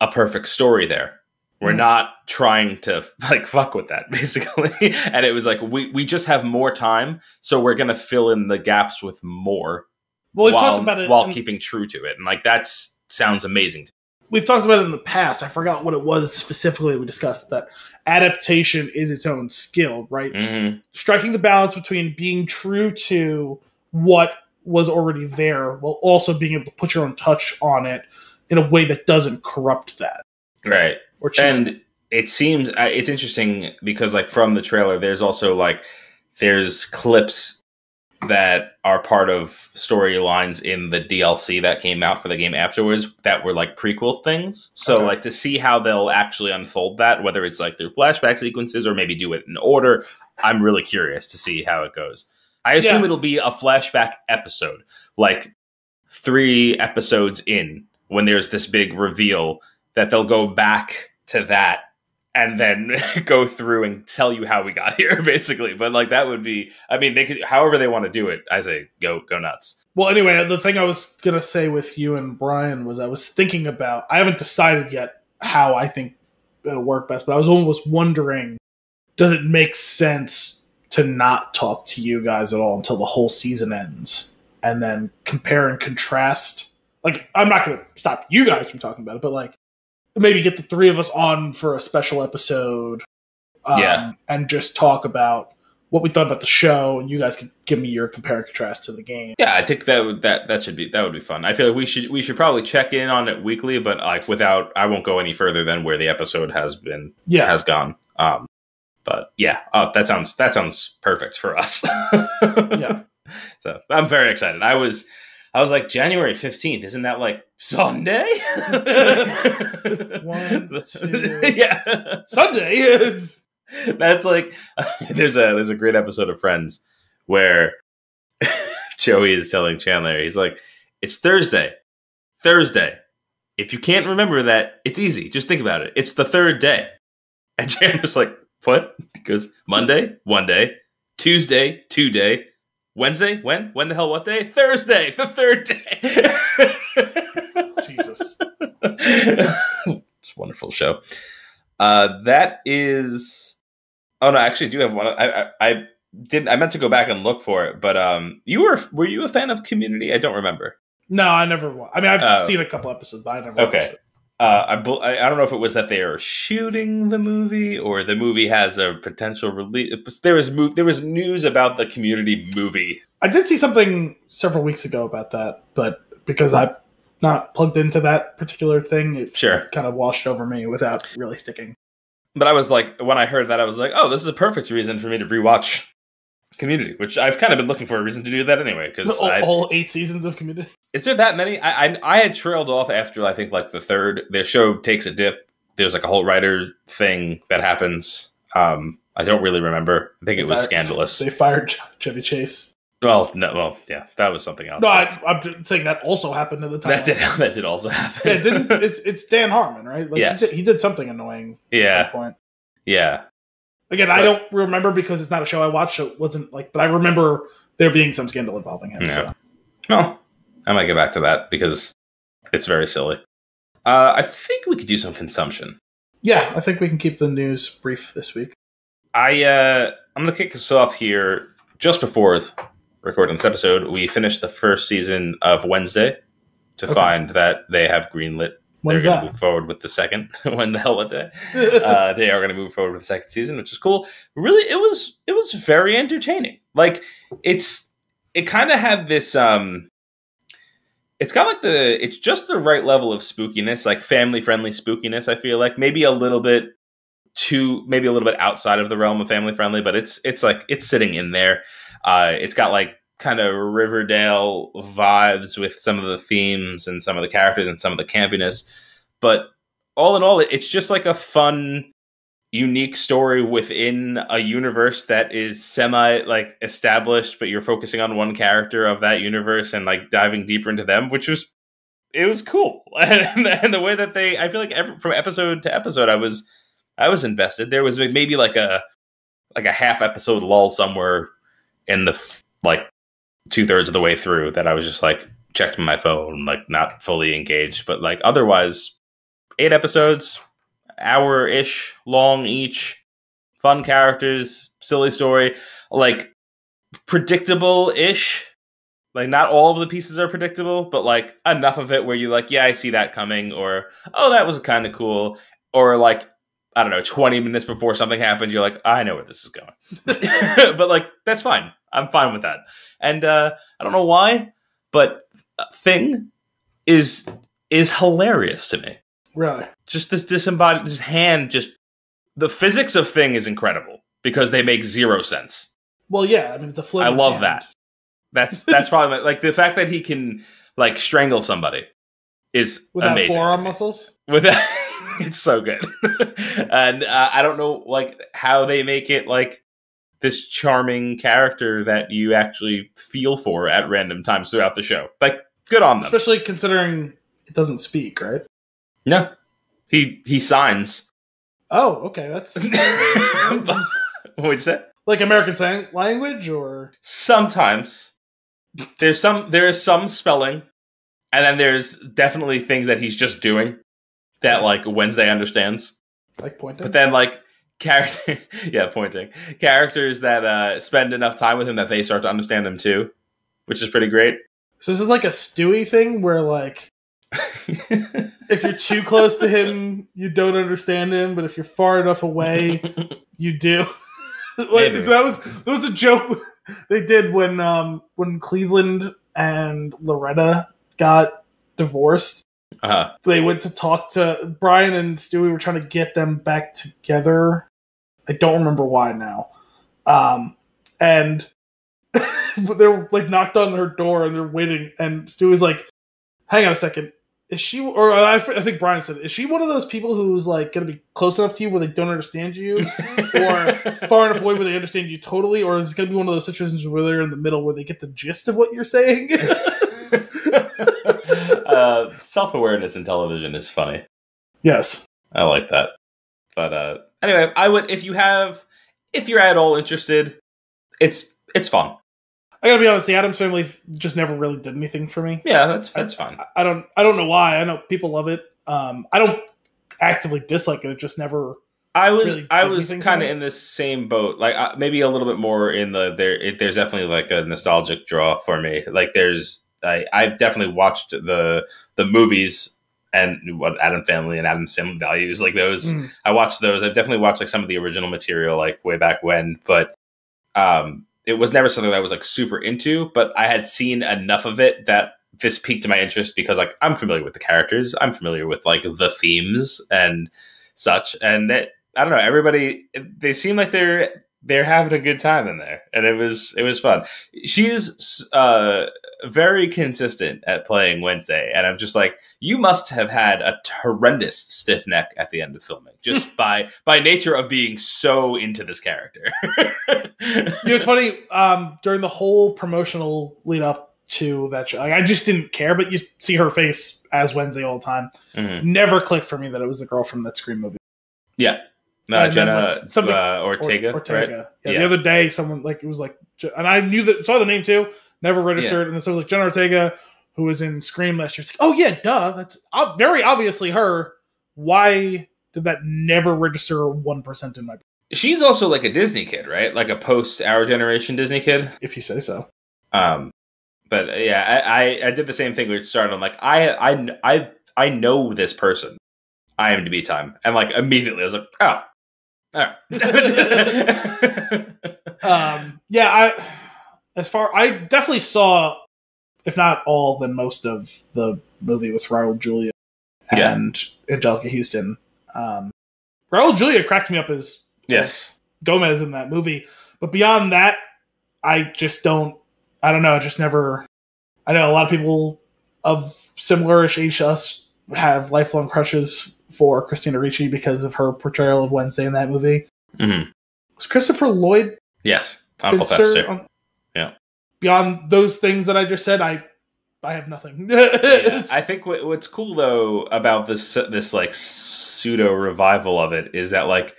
a perfect story there. We're Mhm. not trying to like fuck with that, basically." and it was like, we we just have more time, so we're gonna fill in the gaps with more Well, we've while, talked about it while in- keeping true to it, and like that sounds amazing. to we've talked about it in the past. I forgot what it was specifically. We discussed that adaptation is its own skill, right? me. Mhm. Striking the balance between being true to what was already there while also being able to put your own touch on it in a way that doesn't corrupt that Right. or and it seems it's interesting because like from the trailer there's also like there's clips that are part of storylines in the DLC that came out for the game afterwards that were like prequel things. So Okay. like to see how they'll actually unfold that, whether it's like through flashback sequences or maybe do it in order, I'm really curious to see how it goes. I assume Yeah. it'll be a flashback episode, like three episodes in, when there's this big reveal that they'll go back to that and then go through and tell you how we got here, basically. But like that would be, I mean, they could, however they want to do it. I say go, go nuts. well, anyway, the thing I was gonna say with you and Brian was I was thinking about. I haven't decided yet how I think it'll work best, but I was almost wondering, does it make sense to not talk to you guys at all until the whole season ends, and then compare and contrast? Like, I'm not gonna stop you guys from talking about it, but like, maybe get the three of us on for a special episode, um, Yeah. and just talk about what we thought about the show, and you guys could give me your compare and contrast to the game. Yeah, I think that would that that should be that would be fun. I feel like we should we should probably check in on it weekly, but like without I won't go any further than where the episode has been Yeah, has gone. Um, but yeah, uh, that sounds that sounds perfect for us. Yeah. So I'm very excited. I was I was like January fifteenth. Isn't that like Sunday? One, two. yeah. Sunday is. That's like there's a there's a great episode of Friends where Joey is telling Chandler, he's like, It's Thursday. Thursday. If you can't remember that, it's easy. Just think about it. It's the third day. And Chandler's like, What? Because Monday, one day, Tuesday, two day, Wednesday, when? When the hell what day? Thursday, the third day. Jesus. it's a wonderful show. Uh, that is. Oh no, I actually do have one. I, I I did. I meant to go back and look for it, but um, you were were you a fan of Community? I don't remember. No, I never. wa- I mean, I've Oh. seen a couple episodes, but I never. Okay. Uh, I, I I don't know if it was that they are shooting the movie or the movie has a potential release. There was move. There was news about the Community movie. I did see something several weeks ago about that, but because I'm not plugged into that particular thing, it Sure. kind of washed over me without really sticking. But I was like, when I heard that, I was like, oh, this is a perfect reason for me to rewatch Community, which I've kind of been looking for a reason to do that anyway. Because All, all eight seasons of Community. is there that many? I, I I had trailed off after I think like the third. Their show takes a dip. There's like a whole writer thing that happens. Um, I don't really remember. I think it was Fire- scandalous. They fired Ch- Chevy Chase. Well, no, well, yeah, that was something else. No, I, I'm just saying that also happened at the time. that did that did also happen. Yeah, it didn't. It's it's Dan Harmon, right? Like Yes. he, did, he did something annoying. At yeah, some point. yeah, Again, I don't remember because it's not a show I watched. So it wasn't like, but I remember there being some scandal involving him. Yeah. So Well, I might get back to that because it's very silly. Uh, I think we could do some consumption. yeah, I think we can keep the news brief this week. I uh, I'm gonna kick us off here just before recording this episode. We finished the first season of Wednesday to Okay. find that they have greenlit. When's They're going to move forward with the second. when the hell what day? uh, they are going to move forward with the second season, which is cool. Really, it was it was very entertaining. Like it's it kind of had this um it's got like the it's just the right level of spookiness, like family friendly spookiness. I feel like maybe a little bit too maybe a little bit outside of the realm of family friendly, but it's it's like it's sitting in there. Uh, it's got like kind of Riverdale vibes with some of the themes and some of the characters and some of the campiness, but all in all, it's just like a fun, unique story within a universe that is semi like established, but you're focusing on one character of that universe and like diving deeper into them, which was it was cool. And, and the way that they, I feel like every, from episode to episode, I was I was invested. There was maybe like a like a half episode lull somewhere in the like two thirds of the way through that I was just like checked my phone, like not fully engaged, but like otherwise eight episodes, hour ish long each, fun characters, silly story, like predictable ish. Like not all of the pieces are predictable, but like enough of it where you like, yeah, I see that coming, or oh, that was kind of cool, or like I don't know, twenty minutes before something happens, you're like, I know where this is going, but like that's fine. I'm fine with that, and uh, I don't know why, but uh, Thing is is hilarious to me Really? just this disembodied this hand just the physics of thing is incredible because they make zero sense Well, yeah. I mean, it's a floating I love hand. that. that's that's probably my, like the fact that he can like strangle somebody is without amazing forearm muscles. with it's so good and uh, i don't know like how they make it like this charming character that you actually feel for at random times throughout the show. Like good on them. Especially considering it doesn't speak, right? no. He he signs. Oh, okay. That's what'd you say? Like American Sign language, or? Sometimes. There's some there is some spelling and then there's definitely things that he's just doing that like wednesday understands. Like point. but then like character yeah pointing characters that uh spend enough time with him that they start to understand him too which is pretty great so this is like a Stewie thing where like if you're too close to him, you don't understand him, but if you're far enough away, you do. like, that was that was the joke they did when um when Cleveland and Loretta got divorced. uh They went to talk to Brian and Stewie were trying to get them back together. I don't remember why now. Um and they're like knocked on her door and they're waiting and Stewie's like, "Hang on a second, is she or I, I think Brian said is she one of those people who's like going to be close enough to you where they don't understand you? Or far enough away where they understand you totally? Or is it going to be one of those situations where they're in the middle where they get the gist of what you're saying? Uh, self-awareness in television is funny. Yes. I like that. But uh anyway i would if you have if you're at all interested it's it's fun. I gotta be honest the Addams family just never really did anything for me. Yeah that's that's fine. I- i don't i don't know why. I know people love it. Um i don't actively dislike it. It just never I was really I was kind of in the same boat, like uh, maybe a little bit more in the there. It, there's definitely like a nostalgic draw for me. Like there's I I've definitely watched the the movies and what Adam Family and Addams Family Values like those. Mm. I watched those. I've definitely watched like some of the original material like way back when, but um, it was never something that I was like super into. But I had seen enough of it that this piqued my interest because like I'm familiar with the characters, I'm familiar with like the themes and such, and that I don't know. Everybody they seem like they're they're having a good time in there, and it was it was fun. She's uh, very consistent at playing Wednesday, and I'm just like, you must have had a horrendous stiff neck at the end of filming, just by by nature of being so into this character. You know, it's funny. Um, during the whole promotional lead up to that show, like, I just didn't care. But you see her face as Wednesday all the time. Mhm. Never clicked for me that it was the girl from that Scream movie. Yeah, no, And Jenna like, something- uh, Or- Ortega, Ortega. right? Yeah, Yeah. The other day, someone like it was like, and I knew that saw the name too. Never registered, and then someone was like Jenna Ortega, who was in Scream last year. Like, oh yeah, duh, that's very obviously her. Why did that never register one percent in my? She's also like a Disney kid, right? Like a post our generation Disney kid. If you say so. Um, but uh, yeah, I, I, I did the same thing. We started. I'm like, I, I, I, I know this person. IMDb time, and like immediately I was like, oh, all right. Um, yeah, I as far I definitely saw, if not all, then most of the movie with Raul Julia Yeah. and Anjelica Huston. Um, Raul Julia cracked me up as yes, Gomez in that movie. But beyond that, I just don't. I don't know. I just never. I know a lot of people of similar-ish age to us have lifelong crushes for Christina Ricci because of her portrayal of Wednesday in that movie. Mm-hmm. Was Christopher Lloyd yes, Uncle Finster Fester. on- Yeah. Beyond those things that I just said, I I have nothing. Yeah, I think what, what's cool though about this this like pseudo revival of it is that like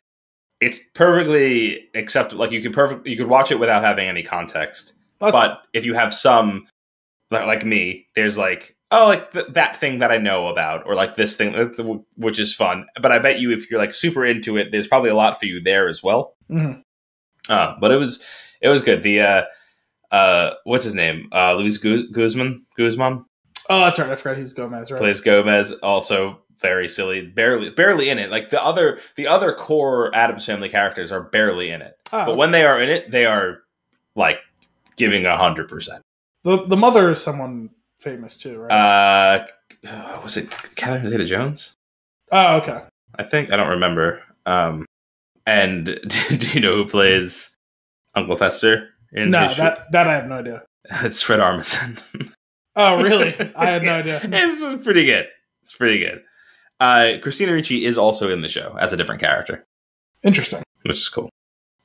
it's perfectly acceptable. Like you could perfect you could watch it without having any context. that's- but if you have some like, me there's like oh like th- that thing that i know about or like this thing which is fun but i bet you if you're like super into it there's probably a lot for you there as well Mhm. uh, but it was it was good the uh uh what's his name uh luis Guz- guzman guzman Oh, that's right. I forgot he's Gomez, right? plays gomez also very silly barely barely in it like the other the other core Addams family characters are barely in it Oh, but when they are in it they are like giving a hundred percent the the mother is someone famous too, right? Uh, was it Catherine Zeta Jones? oh, okay. I think I don't remember. Um, and do you know who plays Uncle Fester No, that that I have no idea. It's Fred Armisen. Oh, really? I had no idea. it's pretty good. It's pretty good. Uh, Christina Ricci is also in the show as a different character, Interesting. which is cool.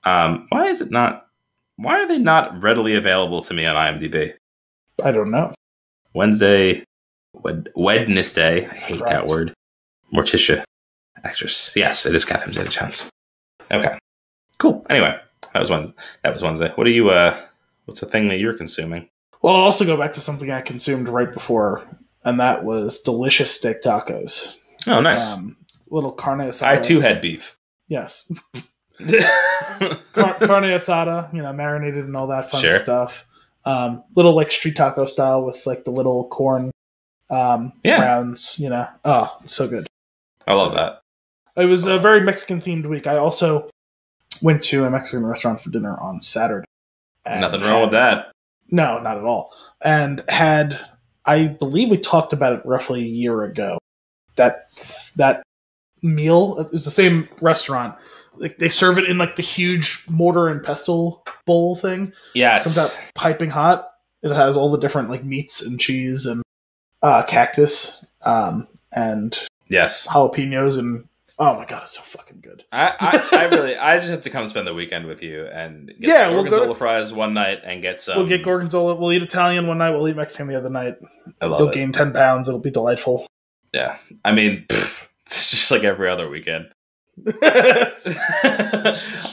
Um, why is it not? Why are they not readily available to me on IMDb? I don't know. Wednesday, Wed- Wednesday. I hate that word. Morticia, actress. Yes, it is Catherine Zeta-Jones. Okay, cool. Anyway, that was Wednesday. That was Wednesday. What are you? Uh, what's the thing that you're consuming? Well, I'll also go back to something I consumed right before, and that was delicious steak tacos. Oh, nice. Um, little carne asada. I too had beef. Yes. Car- carne asada, you know, marinated and all that fun Sure. stuff. Um, little like street taco style with like the little corn um, Yeah. rounds, you know. Oh, so good. I love that. It was a very Mexican themed week. I also went to a Mexican restaurant for dinner on Saturday. And Nothing wrong with that. No, not at all. And had I believe we talked about it roughly a year ago. That that meal it was the same restaurant. Like they serve it in like the huge mortar and pestle bowl thing. Yes. Comes out piping hot. It has all the different like meats and cheese and uh, cactus um, and Yes. jalapenos and oh my god, it's so fucking good. I, I, I really, I just have to come spend the weekend with you and get Yeah, some we'll go gorgonzola to- fries one night and get some. we'll get gorgonzola. We'll eat Italian one night. We'll eat Mexican the other night. I love You'll it. gain ten pounds. It'll be delightful. Yeah, I mean, pff, it's just like every other weekend.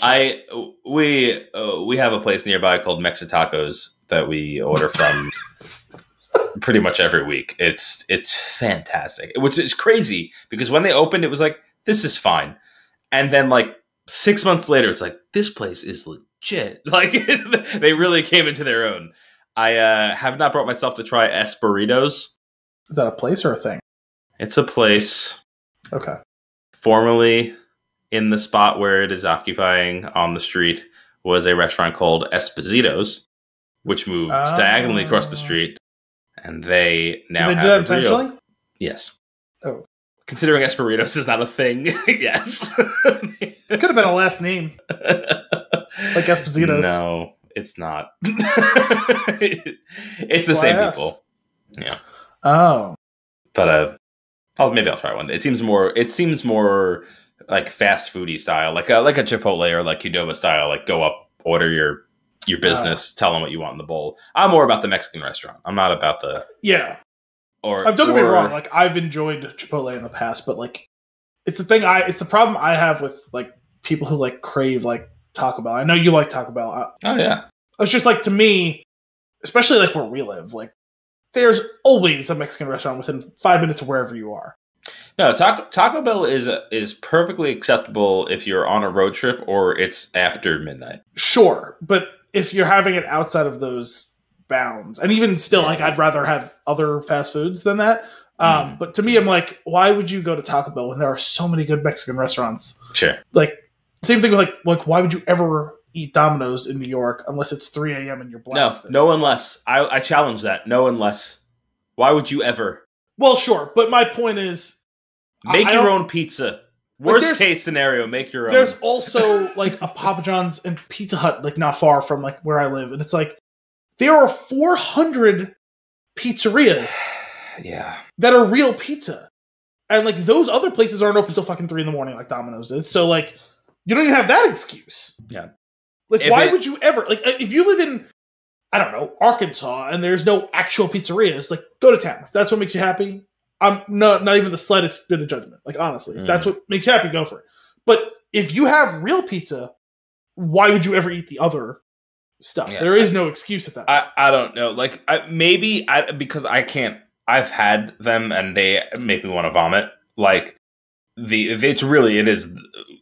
I we uh, we have a place nearby called Mexitacos that we order from pretty much every week. It's it's fantastic, which is crazy because when they opened, it was like this is fine, and then like six months later, it's like this place is legit. Like they really came into their own. I uh, have not brought myself to try Esperitos. Is that a place or a thing? It's a place Okay. formerly in the spot where it is occupying on the street was a restaurant called Esposito's, which moved Oh. diagonally across the street, and they now Did they have do that intentionally? Yes. Oh. Considering Esperitos is not a thing, yes. It could have been a last name, like Esposito's. No, it's not. it's the same people. Oh, But uh, oh, maybe I'll try one. It seems more. It seems more like fast foody style, like a like a Chipotle or like Qdoba style. Like go up, order your your business, tell them what you want in the bowl. I'm more about the Mexican restaurant. I'm not about the yeah. Or. I'm don't get me or- wrong. Like I've enjoyed Chipotle in the past, but like it's the thing. I it's the problem I have with like people who like crave like Taco Bell. I know you like Taco Bell. I, Oh yeah, it's just like to me, especially like where we live. Like there's always a Mexican restaurant within five minutes of wherever you are. no Taco Taco Bell is is perfectly acceptable if you're on a road trip or it's after midnight. Sure, but if you're having it outside of those bounds, and even still, like I'd rather have other fast foods than that. Um, Mhm. But to me, I'm like, why would you go to Taco Bell when there are so many good Mexican restaurants? Sure. Like same thing with like like why would you ever eat Domino's in New York unless it's 3 a.m. and you're No, blasted? no unless I, I challenge that. No unless. Why would you ever Well, sure, but my point is, make I your don't- own pizza? Worst there's- case scenario, make your own. there's also like a Papa John's and Pizza Hut like not far from like where I live, and it's like there are 400 pizzerias yeah. that are real pizza. And like those other places aren't open till fucking three in the morning, like Domino's is. So like you don't even have that excuse. Yeah. Like If why it- would you ever like if you live in I don't know, Arkansas and there's no actual pizzerias, like go to town. If that's what makes you happy, I'm not not even the slightest bit of judgment. Like honestly, if that's Mm. what makes you happy, go for it. But if you have real pizza, why would you ever eat the other stuff? Yeah. There is no excuse at that. I, I don't know. Like I, maybe I because I can't. I've had them and they make me want to vomit. Like the it's really it is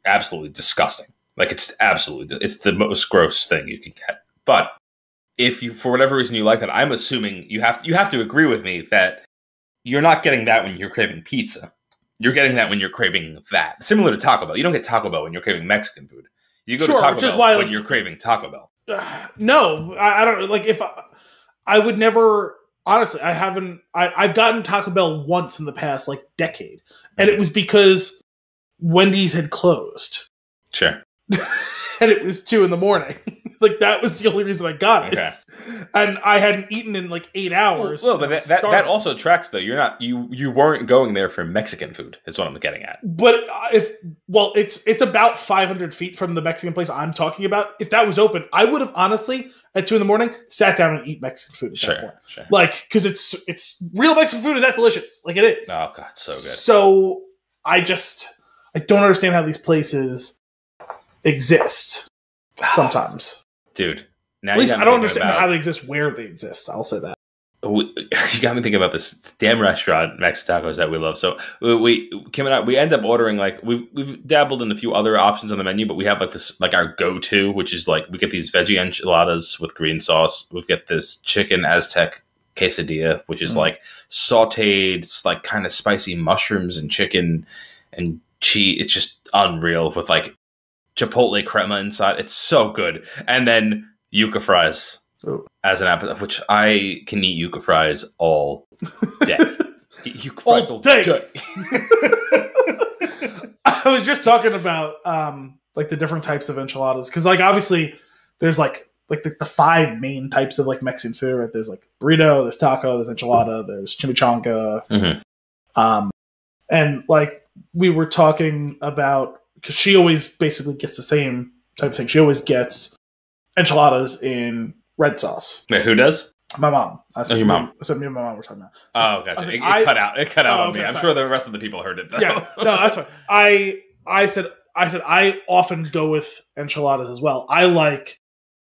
absolutely disgusting. Like it's absolutely it's the most gross thing you can get. But if you for whatever reason you like that, I'm assuming you have you have to agree with me that you're not getting that when you're craving pizza. You're getting that when you're craving that. Similar to Taco Bell. You don't get Taco Bell when you're craving Mexican food. You go Sure, to Taco Bell why, when like- you're craving Taco Bell. no, I, I don't like if I, I would never. Honestly, I haven't. I, I've gotten Taco Bell once in the past like decade, and it was because Wendy's had closed, Sure. and it was two in the morning. like that was the only reason I got it, Okay. and I hadn't eaten in like eight hours. Well, but that, that, that also tracks though. You're not you you weren't going there for Mexican food. Is what I'm getting at. But if well, it's it's about 500 feet from the Mexican place I'm talking about. If that was open, I would have honestly at two in the morning sat down and eat Mexican food at that point. Sure, sure. like because it's it's real Mexican food is that delicious, like it is. Oh god, so good. So I just I don't understand how these places exist sometimes. dude. Now At least got I don't understand about- how they exist where they exist. I'll say that. we, you got me thinking about this damn restaurant, Mex Tacos, that we love. So we, we Kim and I, we end up ordering like we've we've dabbled in a few other options on the menu, but we have like this like our go to, which is like we get these veggie enchiladas with green sauce. We get this chicken Aztec quesadilla, which is Mm. like sautéed, like kind of spicy mushrooms and chicken and cheese. It's just unreal with like chipotle crema inside. It's so good. And then yuca fries Ooh. as an appetizer, which I can eat yuca fries all day. yuca fries All day. day. I was just talking about um like the different types of enchiladas because like obviously there's like like the, the five main types of like Mexican food. Right? There's like burrito, there's taco, there's enchilada, there's chimichanga, Mhm. um, and like we were talking about because she always basically gets the same type of thing. She always gets enchiladas in red sauce. Wait, who does? My mom. I said, Oh, your mom. I said me and my mom were talking about. Oh, I gotcha. was It, it I- cut out. It cut out Oh, on okay, me. I'm sorry. sure the rest of the people heard it though. yeah, no, that's fine. I I said I said I often go with enchiladas as well. I like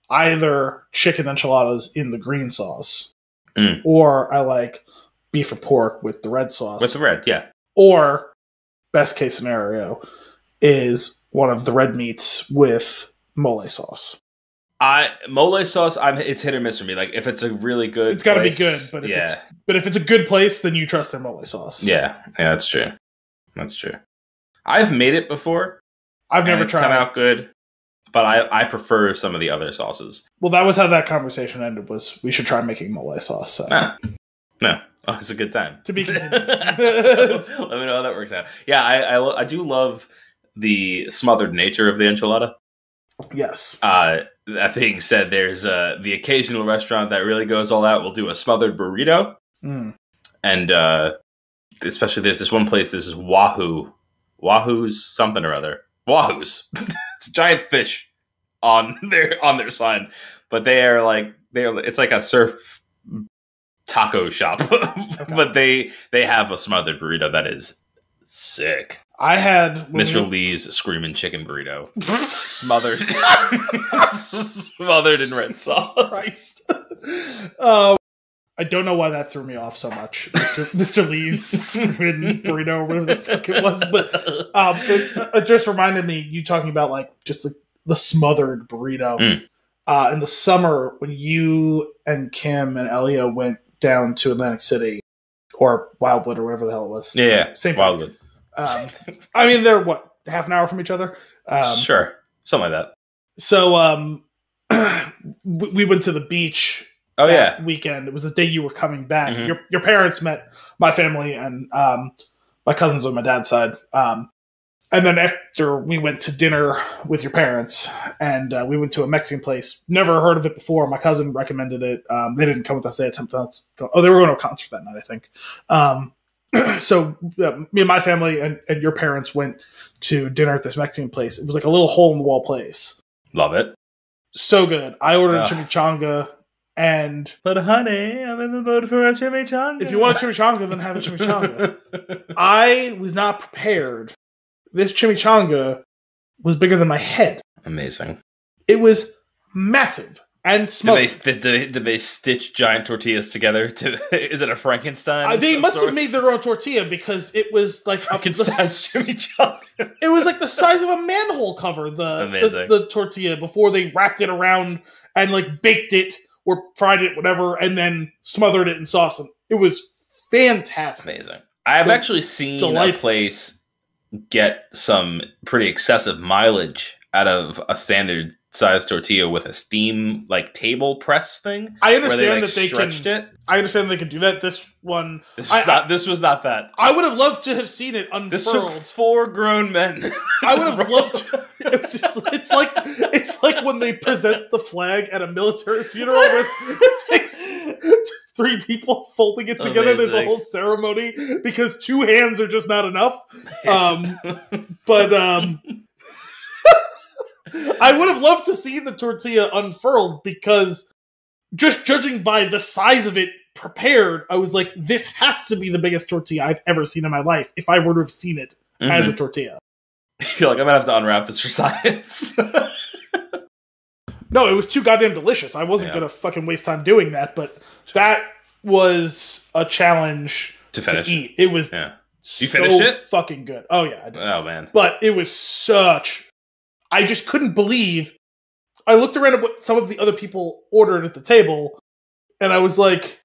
either chicken enchiladas in the green sauce, Mm. or I like beef or pork with the red sauce. with the red. Yeah. or best case scenario is one of the red meats with mole sauce. I mole sauce. I'm. It's hit or miss for me. Like if it's a really good, It's gotta be good, but if yeah, it's- But if it's a good place, then you trust their mole sauce. yeah, yeah, that's true. That's true. I've made it before. I've never it's tried. Come out good, but I I prefer some of the other sauces. Well, that was how that conversation ended. Was we should try making mole sauce? So. Ah, no, oh, it's a good time. To be continued. Let me know how that works out. Yeah, I I, I do love the smothered nature of the enchilada. Yes. Uh, that being said, there's uh, the occasional restaurant that really goes all out. We'll do a smothered burrito, Mm. and uh, especially there's this one place. This is Wahoo, Wahoo's something or other. Wahoo's. it's a giant fish on their on their sign, but they are like they're. It's like a surf taco shop, but they they have a smothered burrito that is sick. I had Mr. we- Lee's screaming chicken burrito, smothered, smothered in red sauce. Christ. um, I don't know why that threw me off so much, Mr. Mr. Lee's screaming burrito, or whatever the fuck it was. But um, it, it just reminded me you talking about like just like the smothered burrito. Mm. Uh, in the summer, when you and Kim and Elia went down to Atlantic City or Wildwood or whatever the hell it was, Yeah, yeah. same thing. Um, I mean, they're what half an hour from each other. Um, sure, something like that. So um, we we went to the beach Oh that yeah, weekend. It was the day you were coming back. Mhm. Your your parents met my family and um, my cousins on my dad's side. Um, and then after we went to dinner with your parents, and uh, we went to a Mexican place. Never heard of it before. My cousin recommended it. Um, they didn't come with us. They had something else. Go- oh, they were going to a concert that night, I think. So uh, me and my family and, and your parents went to dinner at this Mexican place. It was like a little hole in the wall place. love it. So good. I ordered a Ugh. chimichanga, and But honey, I'm in the mood for a chimichanga. if you want a chimichanga, then have a chimichanga. I was not prepared. This chimichanga was bigger than my head. amazing. It was massive and they, did, they, did they stitch giant tortillas together? To is it a Frankenstein? Uh, they must have made their own tortilla because it was like up the, Frankenstein's chimichanga. it was like the size of a manhole cover. The, the the tortilla before they wrapped it around and like baked it or fried it, whatever, and then smothered it in sauce. And it was fantastic. Amazing. I've actually seen delightful. a place get some pretty excessive mileage out of a standard size tortilla with a steam like table press thing I understand they like that they stretched can. it. I understand they can do that. This one, This was I- not. This was not that. I would have loved to have seen it This took unfurled. four grown men. I would have loved. To, it's, it's like it's like when they present the flag at a military funeral with it takes three people folding it together. There's a whole ceremony because two hands are just not enough. Um, but um, I would have loved to see the tortilla unfurled because just judging by the size of it prepared, I was like, this has to be the biggest tortilla I've ever seen in my life. If I were to have seen it as a mhm. tortilla. You're like, I'm gonna have to unwrap this for science. No, it was too goddamn delicious. I wasn't Yeah. gonna fucking waste time doing that, but that was a challenge to to, eat. It was Yeah. so You finished it? fucking good. Oh yeah, I did. Oh man. but it was such. I just couldn't believe. I looked around at what some of the other people ordered at the table, and I was like,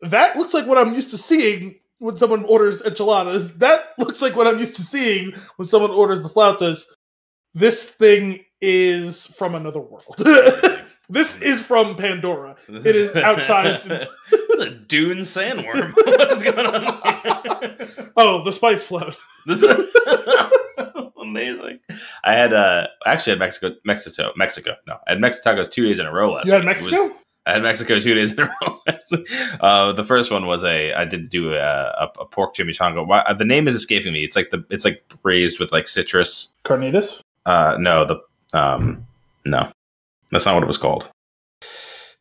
"That looks like what I'm used to seeing when someone orders enchiladas. That looks like what I'm used to seeing when someone orders the flautas. This thing is from another world. this is from Pandora. It is outsized. This dune sandworm. what is going on here? Oh, the spice float. This is so amazing. I had uh actually had Mexico Mexico Mexico. No, I had Mexico two days in a row last You had week. It Mexico? was- I had Mexico two days in a row. uh, the first one was a I did do a, a, a pork chimichanga. Why, uh, the name is escaping me. It's like the it's like braised with like citrus. Carnitas. Uh, no, the um, no, that's not what it was called.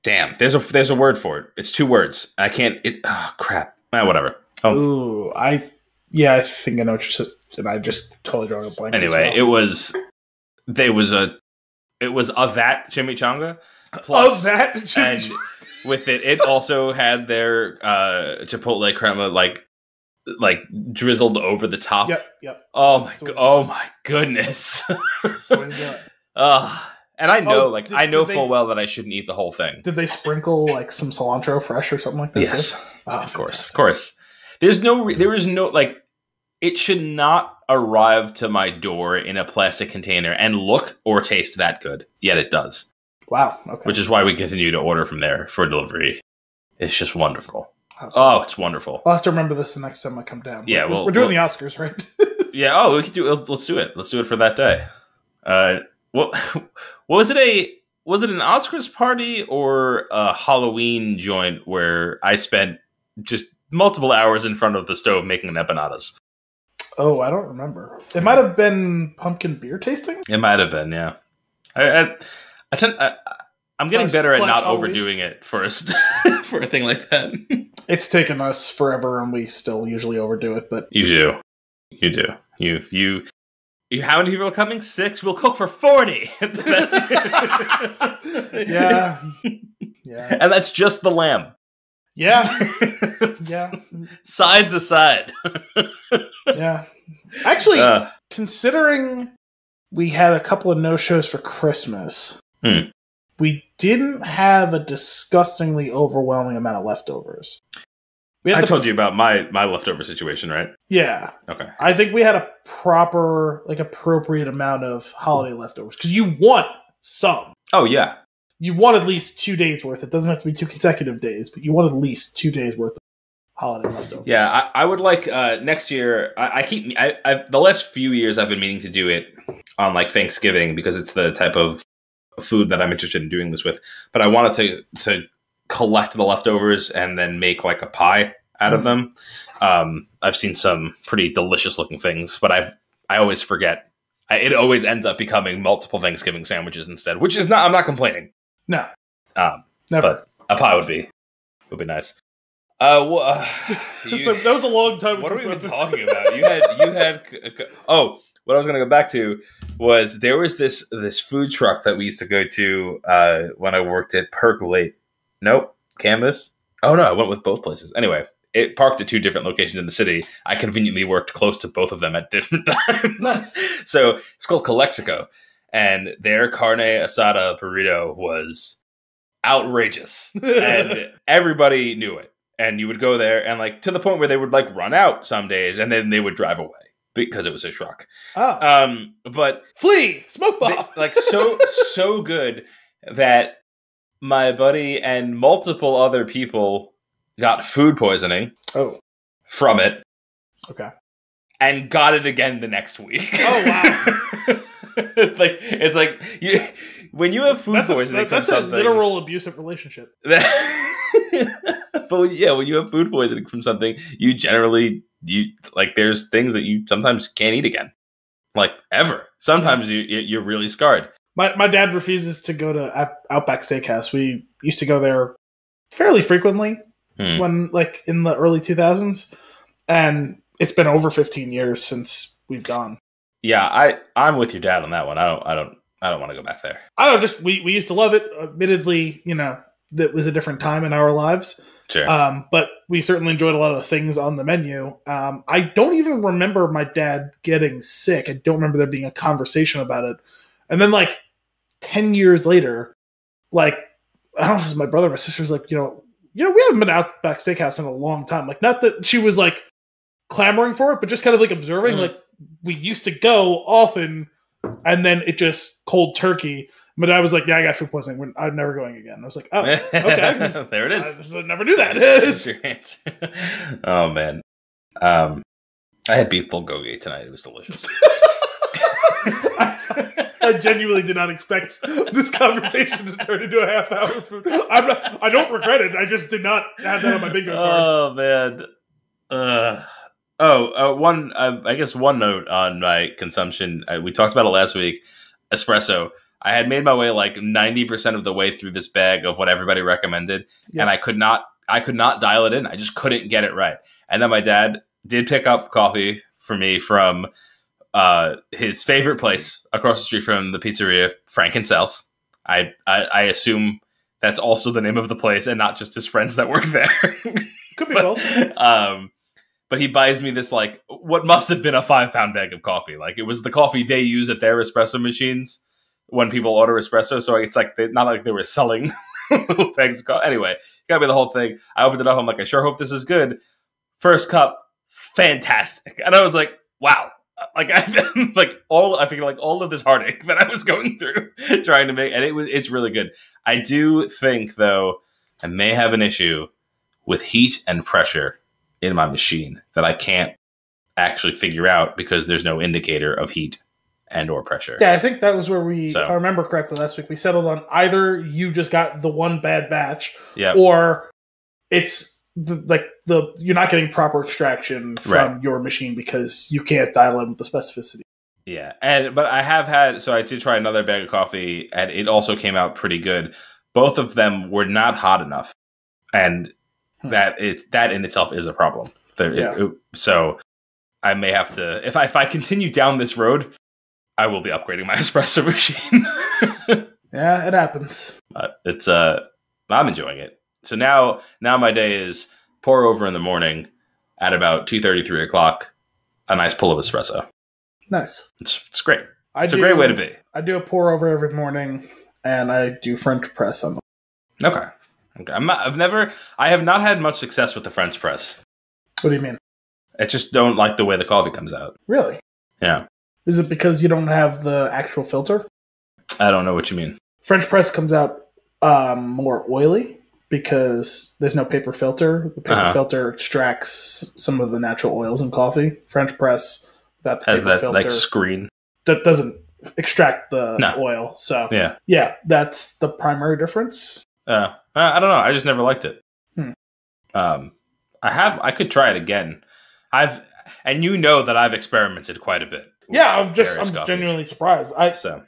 Damn, there's a there's a word for it. It's two words. I can't. It oh crap. Eh, whatever. Oh, Ooh, I yeah, I think I know what you're and I just totally drawing a blank. anyway, well. it was there was a it was a that chimichanga plus of that and chimichanga. with it it also had their uh chipotle crema like like drizzled over the top. Yep, yep. Oh my So- go- oh my goodness. So Ugh. and I know Oh, like did- I know did they- full well that I shouldn't eat the whole thing. Did they sprinkle like some cilantro fresh or something like that? Yes. Oh, of course, of course. There's no, re- there is no like, it should not arrive to my door in a plastic container and look or taste that good. Yet it does, Wow. Okay. which is why we continue to order from there for delivery. It's just wonderful. I'll have, to, Oh, it's wonderful. I'll have to remember this the next time I come down. Yeah, We're- well- we're doing well- the Oscars, right? Yeah. Oh, we can do. Let's do it. Let's do it for that day. Uh, what was it a was it an Oscars party or a Halloween joint where I spent just multiple hours in front of the stove making empanadas? Oh, I don't remember. It might have been pumpkin beer tasting. It might have been, yeah. I I, I tend I, I'm getting Slash- better at not Halloween? overdoing it for a st- for a thing like that. It's taken us forever, and we still usually overdo it. But You do, you do, you you. You how many people are coming? Six. We'll cook for forty. Yeah, yeah, and that's just the lamb. yeah, yeah, Sides aside. yeah. Actually, Uh, considering we had a couple of no shows for Christmas, Hmm. we didn't have a disgustingly overwhelming amount of leftovers. I told you about my my leftover situation, right? yeah. Okay. I think we had a proper, like, appropriate amount of holiday leftovers because you want some. Oh yeah, You want at least two days worth. It doesn't have to be two consecutive days, but you want at least two days worth of holiday leftovers. yeah. I, I would like uh, next year. I, I keep I, I the last few years I've been meaning to do it on like Thanksgiving because it's the type of food that I'm interested in doing this with. But I wanted to to collect the leftovers and then make like a pie out of them. Um, I've seen some pretty delicious looking things, but I I always forget. I, it always ends up becoming multiple Thanksgiving sandwiches instead, which is not. I'm not complaining. no, Um, never. but a pie would be would be nice. Uh, wha- uh you- so that was a long time. what are we even talking about? You had you had oh, what I was going to go back to was there was this this food truck that we used to go to uh, when I worked at Percolate. Nope, Canvas. Oh no, I went with both places. Anyway, it parked at two different locations in the city. I conveniently worked close to both of them at different times. Nice. So it's called Calexico, and their carne asada burrito was outrageous and everybody knew it. And you would go there, and like to the point where they would like run out some days, and then they would drive away because it was a truck. oh, Um, but flee, smoke they- bomb. like so so good that my buddy and multiple other people got food poisoning oh, from it okay. and got it again the next week. Oh, wow! like it's like you when you have food That's a, poisoning that- that's from a literal abusive relationship. but when- yeah, when you have food poisoning from something, you generally you like there's things that you sometimes can't eat again, like ever. Sometimes you you- you're really scarred. My my dad refuses to go to Outback Steakhouse. We used to go there fairly frequently Hmm. when like in the early 2000s and it's been over 15 years since we've gone. Yeah, I I'm with your dad on that one. I don't I don't I don't want to go back there. I don't just we we used to love it. Admittedly, you know, that was a different time in our lives. Sure. Um, but we certainly enjoyed a lot of things on the menu. Um, I don't even remember my dad getting sick. I don't remember there being a conversation about it. And then, like, 10 years later, like, I don't know if it was my brother or my sister's like, you know, you know, we haven't been Outback Steakhouse in a long time. Like, not that she was like clamoring for it, but just kind of like observing, Mhm. like, we used to go often and then it just cold turkey. My dad was like, yeah, I got food poisoning. We're- I'm never going again. I was like, oh, okay. there it is. I just never knew that. There's your answer. oh man. Um, I had beef bulgogi tonight. It was delicious. I, I genuinely did not expect this conversation to turn into a half hour food. I'm not, I don't regret it. I just did not have that on my bingo card. oh man. Uh, oh, uh, one. Uh, I guess one note on my consumption. Uh, we talked about it last week. Espresso. I had made my way like ninety percent of the way through this bag of what everybody recommended, Yeah. and I could not. I could not dial it in. I just couldn't get it right. And then my dad did pick up coffee for me from uh, his favorite place across the street from the pizzeria, Frank and Sells. I, I I assume that's also the name of the place, and not just his friends that work there. Could be but, both. um, but he buys me this like what must have been a five pound bag of coffee. Like it was the coffee they use at their espresso machines when people order espresso. So it's like they, not like they were selling bags of coffee. Anyway, got me the whole thing. I opened it up. I'm like, I sure hope this is good. First cup, fantastic. And I was like, wow. Like I like all I figured like all of this heartache that I was going through trying to make and it was it's really good. I do think though I may have an issue with heat and pressure in my machine that I can't actually figure out because there's no indicator of heat and or pressure. Yeah, I think that was where we, So- if I remember correctly, last week we settled on either you just got the one bad batch, Yep. or it's the, like the you're not getting proper extraction from Right. your machine because you can't dial in with the specificity. Yeah, and but I have had so I did try another bag of coffee, and it also came out pretty good. Both of them were not hot enough, and Hmm. that it that in itself is a problem. There- it- Yeah. it- so I may have to if I if I continue down this road, I will be upgrading my espresso machine. Yeah, it happens. but it's uh, I'm enjoying it. So now now my day is pour over in the morning at about two thirty three o'clock, a nice pull of espresso. Nice. It's it's great. I It's a great way to be. I do a pour over every morning, and I do French press on them. Okay. Okay. I'm not, I've never, I have not had much success with the French press. What do you mean? I just don't like the way the coffee comes out. Really? Yeah. Is it because you don't have the actual filter? I don't know what you mean. French press comes out um, more oily because there's no paper filter. The paper Uh-huh. filter extracts some of the natural oils in coffee. French press without the Has paper that filter like screen. that doesn't extract the No. oil. So Yeah. yeah, that's the primary difference. Uh, I don't know. I just never liked it. Hmm. Um, I have, I could try it again. I've, and you know that I've experimented quite a bit. Yeah, I'm just I'm coffees. genuinely surprised. I So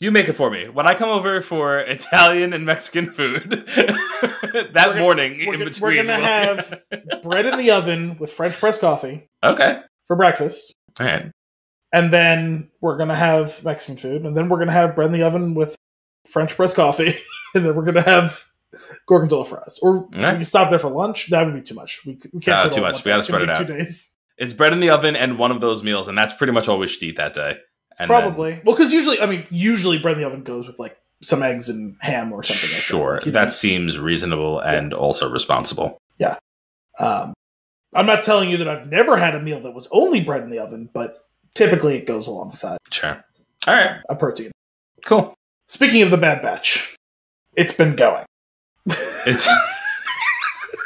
you make it for me. When I come over for Italian and Mexican food that gonna- morning we're in gonna- between. we're gonna have- bread in the oven with French press coffee okay. for breakfast. All right. and then we're gonna have Mexican food, and then we're gonna have bread in the oven with French press coffee, and then we're gonna have gorgonzola fries. Or we can stop there for lunch. That would be too much. We, we can't ah, No, too much. We. It's gonna spread it out. Two days, It's bread in the oven and one of those meals, and that's pretty much all we should eat that day. And then- probably. well, because usually, I mean, usually bread in the oven goes with like some eggs and ham or something. sure, like that. Like, that seems reasonable and also responsible. Yeah. Um, I'm not telling you that I've never had a meal that was only bread in the oven, but typically it goes alongside Sure. All right. a protein. Cool. Speaking of the bad batch, it's been going. It's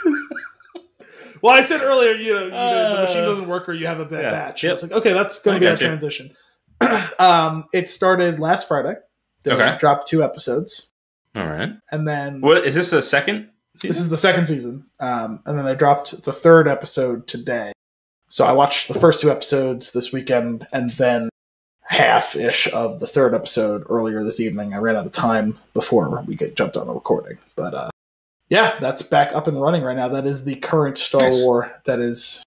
Well, I said earlier, you know, you know, the Uh, machine doesn't work or you have a bad yeah. batch. Yep. It's like, okay, that's going to be our gotcha. transition. um, it started last Friday. They Okay. dropped two episodes. all right. And then What is this? A second? this is the second season. Um, and then they dropped the third episode today. So I watched the first two episodes this weekend and then half ish of the third episode earlier this evening. I ran out of time before we get jumped on the recording. But uh, yeah, that's back up and running right now. That is the current Star Nice. War that is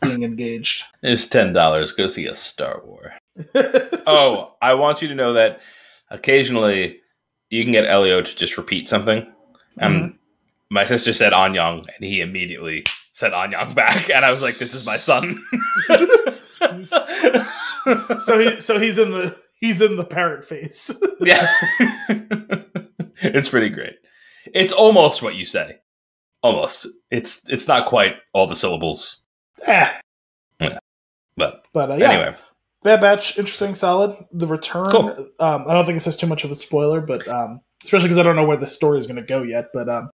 being engaged. It's ten dollars. Go see a Star War. Oh, I want you to know that occasionally you can get Elio to just repeat something. Um, Mhm. my sister said Anyang, and he immediately said Anyang back, and I was like, "This is my son." so he so he's in the he's in the parrot face. yeah, it's pretty great. It's almost what you say. Almost. It's it's not quite all the syllables, Ah, but but uh, yeah, anyway. Bad Batch, interesting, solid. The return. Cool. Um, I don't think it says too much of a spoiler, but um, especially because I don't know where the story is going to go yet. But um,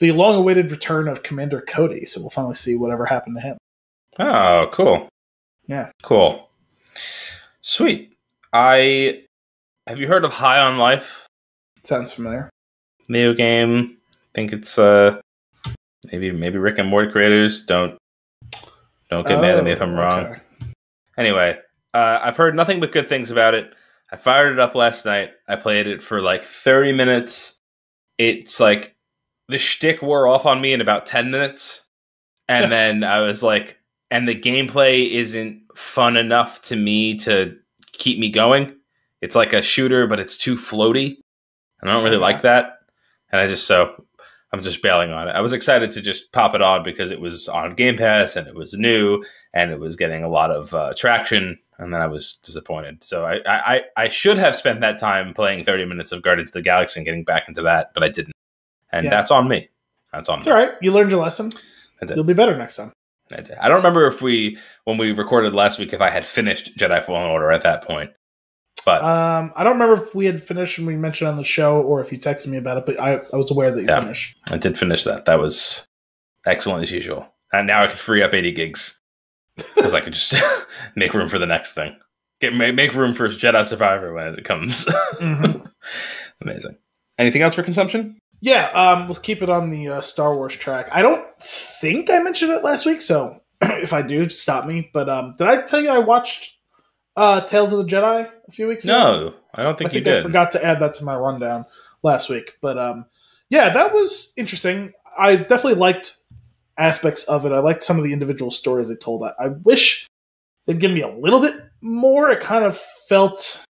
the long-awaited return of Commander Cody. So we'll finally see whatever happened to him. Oh, cool. Yeah. Cool. Sweet. I have you heard of High on Life? Sounds familiar. Video game. I think it's uh maybe maybe Rick and Morty creators. Don't don't get mad at me if I'm Oh, wrong. okay. Anyway, uh, I've heard nothing but good things about it. I fired it up last night. I played it for like 30 minutes. It's like the shtick wore off on me in about 10 minutes. And then I was like, and the gameplay isn't fun enough to me to keep me going. It's like a shooter, but it's too floaty. And I don't really Yeah. like that. And I just, so I'm just bailing on it. I was excited to just pop it on because it was on Game Pass and it was new and it was getting a lot of uh, traction. And then I was disappointed. So I, I, I should have spent that time playing 30 minutes of Guardians of the Galaxy and getting back into that, but I didn't. And Yeah. that's on me. That's on It's me. all right. You learned your lesson. You'll be better next time. I did. I don't remember if we, when we recorded last week, if I had finished Jedi Fallen Order at that point. But Um, I don't remember if we had finished and we mentioned on the show, or if you texted me about it. But I, I was aware that you Yeah. finished. I did finish that. That was excellent as usual. And now I can free up 80 gigs because I could just make room for the next thing. Get make, make room for Jedi Survivor when it comes. Mhm. Amazing. Anything else for consumption? Yeah, um, we'll keep it on the uh, Star Wars track. I don't think I mentioned it last week, so if I do, stop me. But um, did I tell you I watched uh, Tales of the Jedi a few weeks ago? No, I don't think, I think you I did. forgot to add that to my rundown last week. But um, yeah, that was interesting. I definitely liked aspects of it. I liked some of the individual stories they told. I, I wish they'd give me a little bit more. It kind of felt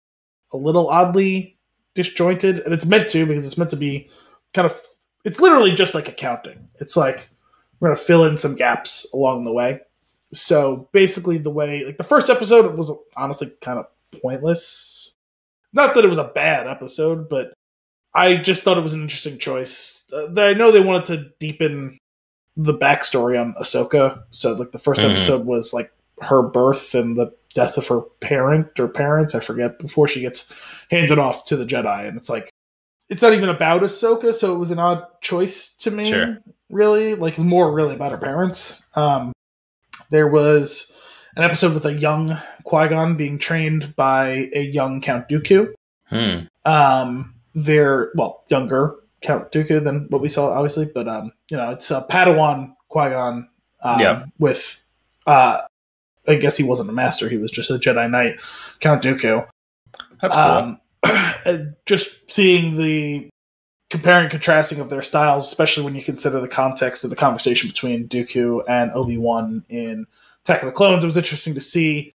a little oddly disjointed, and it's meant to because it's meant to be kind of. It's literally just like accounting. It's like we're gonna fill in some gaps along the way. So basically, the way like the first episode was honestly kind of pointless. Not that it was a bad episode, but I just thought it was an interesting choice. Uh, I know they wanted to deepen the backstory on Ahsoka, so like the 1st Mhm. episode was like her birth and the death of her parent or parents, I forget, before she gets handed off to the Jedi, and it's like it's not even about Ahsoka, so it was an odd choice to me. Sure. Really, like it's more really about her parents. Um, there was an episode with a young Qui Gon being trained by a young Count Dooku. Hmm. Um, they're well younger Count Dooku than what we saw, obviously, but um, you know, it's a Padawan Qui Gon. Um, Yeah. With, uh, I guess he wasn't a master; he was just a Jedi Knight, Count Dooku. That's cool. Um, just seeing the comparing and contrasting of their styles, especially when you consider the context of the conversation between Dooku and Obi Wan in Attack of the Clones, it was interesting to see.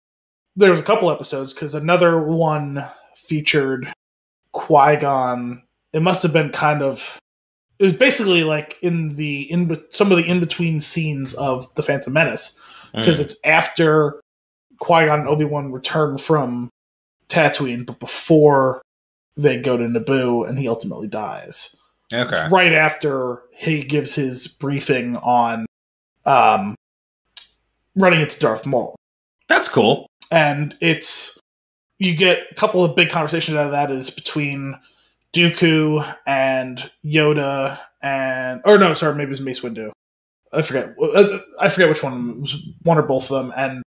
There was a couple episodes because another one featured Qui Gon. It must have been kind of. It was basically like in the in some of the in between scenes of the Phantom Menace because Hmm. it's after Qui Gon and Obi Wan return from Tatooine, but before they go to Naboo and he ultimately dies. okay. It's right after he gives his briefing on um, running into Darth Maul, That's cool. and it's you get a couple of big conversations out of that is between Dooku and Yoda and or no, sorry, maybe it was Mace Windu. I forget. Uh, I forget which one. It was one or both of them, and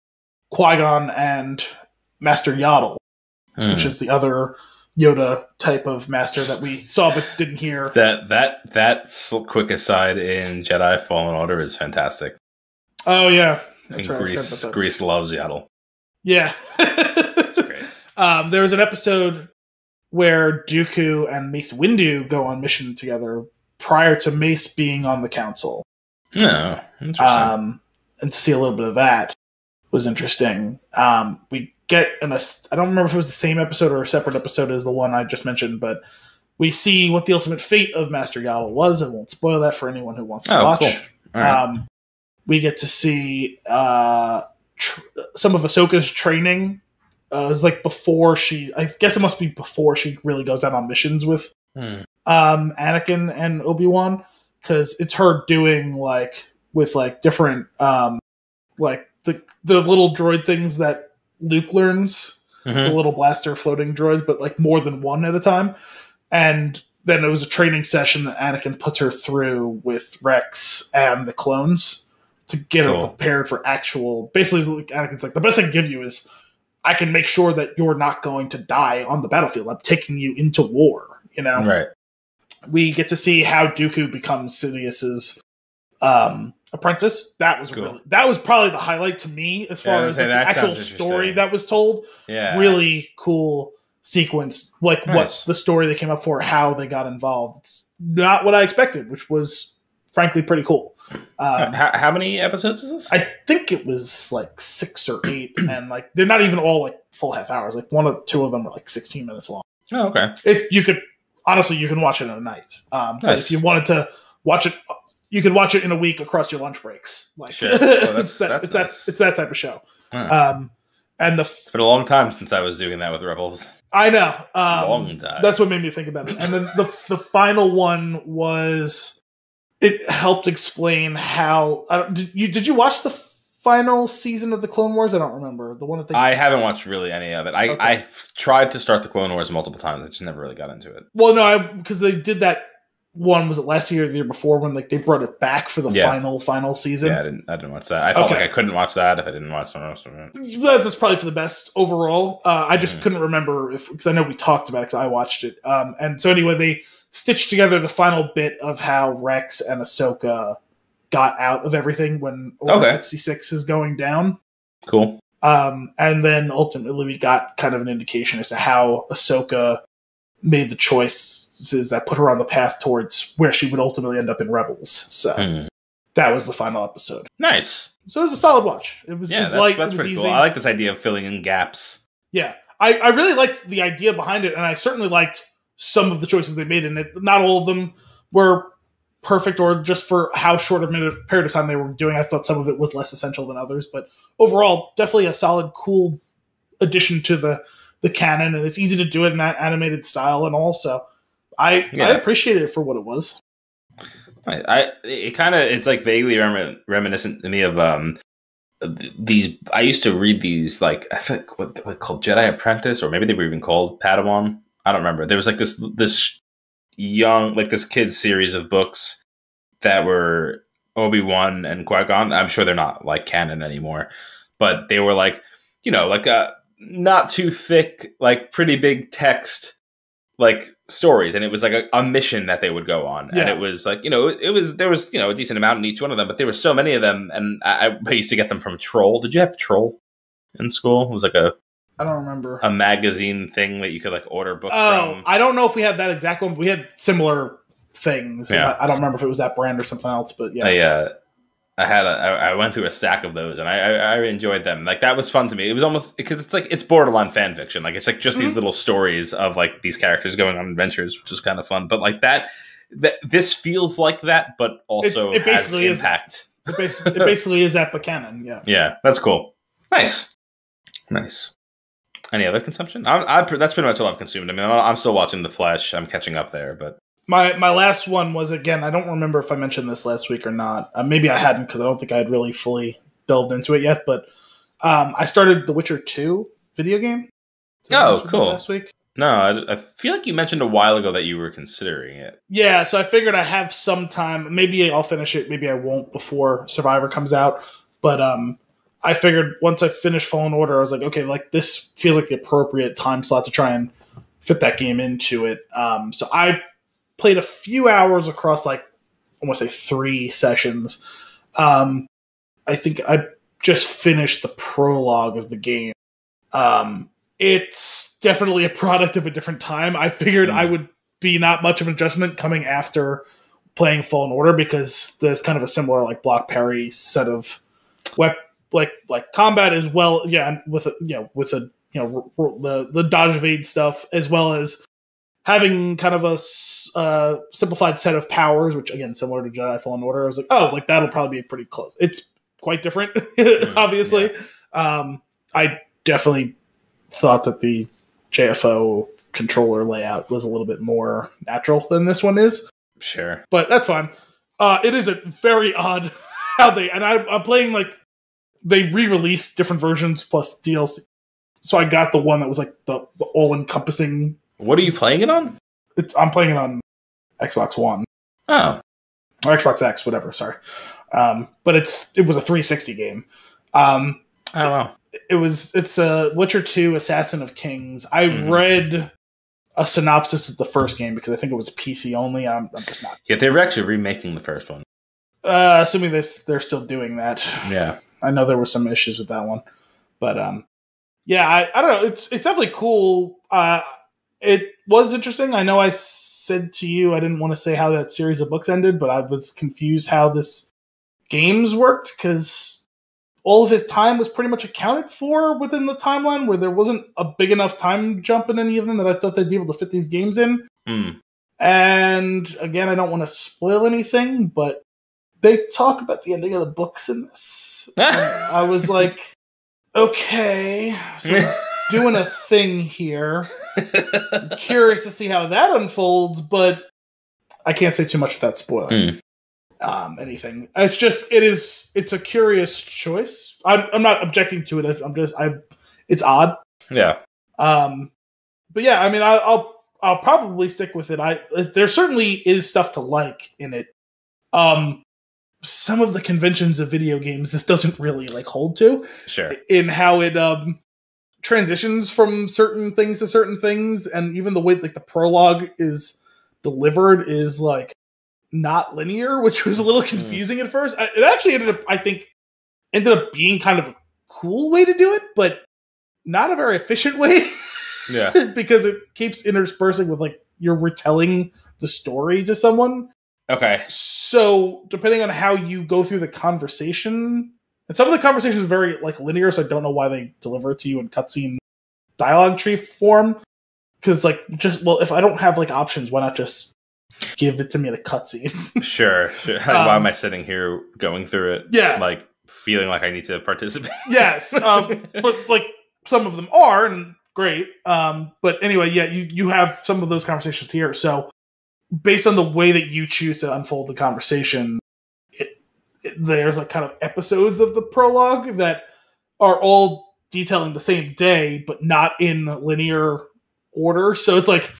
Qui Gon and Master Yaddle, Hmm. which is the other Yoda type of master that we saw but didn't hear. That that that quick aside in Jedi Fallen Order is fantastic. Oh yeah, And right, Greece. Greece loves Yaddle. Yeah. Um, there was an episode where Dooku and Mace Windu go on mission together prior to Mace being on the council. No, interesting. Um, and to see a little bit of that was interesting. Um, we get an, I don't remember if it was the same episode or a separate episode as the one I just mentioned, but we see what the ultimate fate of Master Yaddle was. I won't spoil that for anyone who wants to Oh, watch. cool. Right. Um, we get to see uh, tr- some of Ahsoka's training. Uh, it was like before she, I guess it must be before she really goes out on missions with Hmm. um, Anakin and Obi Wan, because it's her doing like with like different um, like the the little droid things that Luke learns Mhm. the little blaster floating droids, but like more than one at a time. And then it was a training session that Anakin puts her through with Rex and the clones to get her prepared for actual. Basically, Anakin's like, the best I can give you is I can make sure that you're not going to die on the battlefield. I'm taking you into war. You know, Right. we get to see how Dooku becomes Sidious's um, apprentice. That was Cool. really that was probably the highlight to me as far was as like, the actual story that was told Yeah. really cool sequence like Nice. what the story they came up for how they got involved it's not what i expected which was frankly pretty cool um, how, how many episodes is this? i think it was like six or eight and like they're not even all like full half hours like one or two of them are like 16 minutes long oh, okay. it you could honestly you can watch it in a night um, Nice. if you wanted to watch it you could watch it in a week across your lunch breaks like. Oh, that's- it's, that, that's it's, that, it's that type of show Huh. um, and the It's been a long time since I was doing that with Rebels. I know. Um, Long time. That's what made me think about it. And then the the final one was it helped explain how. I don't, did you did you watch the final season of the Clone Wars? I don't remember the one that they. I haven't watched really any of it. I Okay. I've tried to start the Clone Wars multiple times. I just never really got into it. well, no, because they did that one was it last year or the year before when like they brought it back for the Yeah. final final season. Yeah, I didn't. I didn't watch that. I felt Okay. like I couldn't watch that if I didn't watch something else. That- That's probably for the best overall. Uh, I just Mhm. couldn't remember if because I know we talked about it because I watched it. Um, and so anyway, they stitched together the final bit of how Rex and Ahsoka got out of everything when Order Okay. sixty six is going down. Cool. Um, and then ultimately we got kind of an indication as to how Ahsoka made the choices that put her on the path towards where she would ultimately end up in Rebels. So Hmm. that was the final episode. Nice. So it was a solid watch. It was, it was that's, light. that's it was pretty easy. cool. I like this idea of filling in gaps. Yeah, I, I really liked the idea behind it, and I certainly liked some of the choices they made in it. Not all of them were perfect, or just for how short a minute period of time they were doing. I thought some of it was less essential than others, but overall, definitely a solid, cool addition to the the canon, and it's easy to do it in that animated style, and also. I, Yeah. I appreciated it for what it was. I, I it kind of it's like vaguely remi- reminiscent to me of um these. I used to read these like I think what, what called Jedi Apprentice, or maybe they were even called Padawan. I don't remember. There was like this this young like this kid series of books that were Obi Wan and Qui Gon. I'm sure they're not like canon anymore, but they were like you know like a not too thick, like pretty big text like stories and it was like a, a mission that they would go on and it was like you know it, it was there was you know a decent amount in each one of them but there were so many of them and I, I used to get them from troll did you have troll in school it was like a, I don't remember. a magazine thing that you could like order books Oh, from I don't know if we had that exact one. But we had similar things. Yeah. I, I don't remember if it was that brand or something else, but yeah. I, uh, I had a, I, went through a stack of those and I, I, I enjoyed them. Like that was fun to me. It was almost because it's like it's borderline fan fiction. Like it's like just Mm-hmm. these little stories of like these characters going on adventures, which is kind of fun. But like that, that this feels like that, but also it basically has is. impact. It, bas- it basically is that canon, yeah. Yeah, that's cool. Nice, nice. Any other consumption? I, I, that's pretty much all I've consumed. I mean, I'm still watching The Flash. I'm catching up there, but My my last one was again. I don't remember if I mentioned this last week or not. Uh, maybe I hadn't because I don't think I had really fully delved into it yet. But um, I started The Witcher Two video game. Did Oh, cool. Last week. no, I, I feel like you mentioned a while ago that you were considering it. Yeah, so I figured I have some time. Maybe I'll finish it. Maybe I won't before Survivor comes out. But um, I figured once I finish Fallen Order, I was like, okay, like this feels like the appropriate time slot to try and fit that game into it. Um, so I played a few hours across like I want to say three sessions. Um, I think I just finished the prologue of the game. Um, it's definitely a product of a different time. I figured I Mm. would be not much of an adjustment coming after playing Fallen Order because there's kind of a similar like block parry set of wep like like combat as well. Yeah, and with a you know with a you know the the dodge evade stuff as well as having kind of a uh, simplified set of powers, which again similar to Jedi Fallen Order. I was like, oh, like that'll probably be pretty close. It's quite different, obviously. Um, I definitely thought that the JFO controller layout was a little bit more natural than this one is, Sure. but that's fine. Uh, it is a very odd how they and I, I'm playing like they re-released different versions plus DLC. So I got the one that was like the, the all-encompassing. What are you playing it on? It's, I'm playing it on Xbox One Oh, or Xbox X, whatever. Sorry, um, but it's it was a 360 game. Um, oh wow. it was it's a Witcher 2 Assassin of Kings. I Mhm. read a synopsis of the first game because I think it was PC only. I'm, I'm just not Yeah, they were actually remaking the first one. uh, assuming this they're still doing that. Yeah. I know there were some issues with that one, but um, yeah, I, I don't know. It's it's definitely cool. Uh, it was interesting. I know I said to you I didn't want to say how that series of books ended, but I was confused how this games worked because all of his time was pretty much accounted for within the timeline, where there wasn't a big enough time jump in any of them that I thought they'd be able to fit these games in. Mm. And again, I don't want to spoil anything, but they talk about the ending of the books in this. I was like, okay, so doing a thing here. Curious to see how that unfolds, but I can't say too much without spoiling um, anything. It's just it is it's a curious choice. I'm, I'm not objecting to it. I'm just I it's odd. yeah. Um, but yeah, I mean, I, I'll I'll probably stick with it. I there certainly is stuff to like in it. Um, some of the conventions of video games this doesn't really like hold to Sure. in how it um transitions from certain things to certain things, and even the way like the prologue is delivered is like not linear, which was a little hmm. confusing at first. It actually ended up, I think, ended up being kind of a cool way to do it, but not a very efficient way. Yeah. because it keeps interspersing with like you're retelling the story to someone. Okay. So depending on how you go through the conversation, and some of the conversation is very like linear, so I don't know why they deliver it to you in cutscene dialogue tree form. Because like just well, if I don't have like options, why not just give it to me in a cutscene? Sure. Sure. Like, why am Um, I sitting here going through it? yeah, Like feeling like I need to participate. yes, um, but like some of them are, and great. Um, but anyway, yeah, you you have some of those conversations here. So based on the way that you choose to unfold the conversation, there's like kind of episodes of the prologue that are all detailing the same day, but not in linear order. So it's like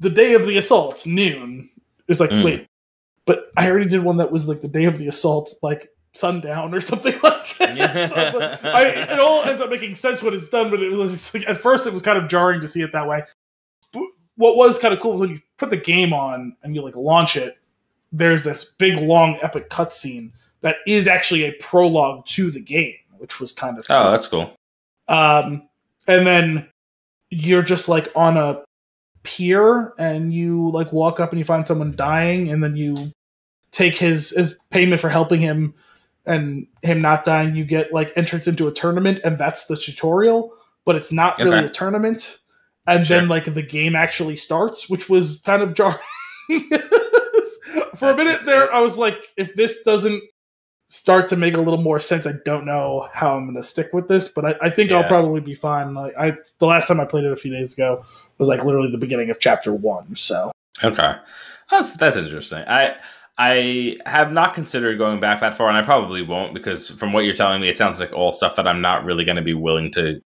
the day of the assault, noon. It's like Mm. wait, but I already did one that was like the day of the assault, like sundown or something like that. So, I, it all ends up making sense when it's done, but it was like, at first it was kind of jarring to see it that way. But what was kind of cool was when you put the game on and you like launch it, there's this big long epic cutscene that is actually a prologue to the game, which was kind of Oh, that's cool. um, and then you're just like on a pier and you like walk up and you find someone dying and then you take his his payment for helping him and him not dying you get like entrance into a tournament and that's the tutorial but it's not really Okay. a tournament and Sure. then like the game actually starts which was kind of jarring for a minute there i was like if this doesn't start to make a little more sense i don't know how i'm going to stick with this but i, I think i'll probably be fine like i the last time i played it a few days ago was like literally the beginning of chapter one so Okay, that's that's interesting. I I have not considered going back that far, and I probably won't because from what you're telling me, it sounds like all stuff that I'm not really going to be willing to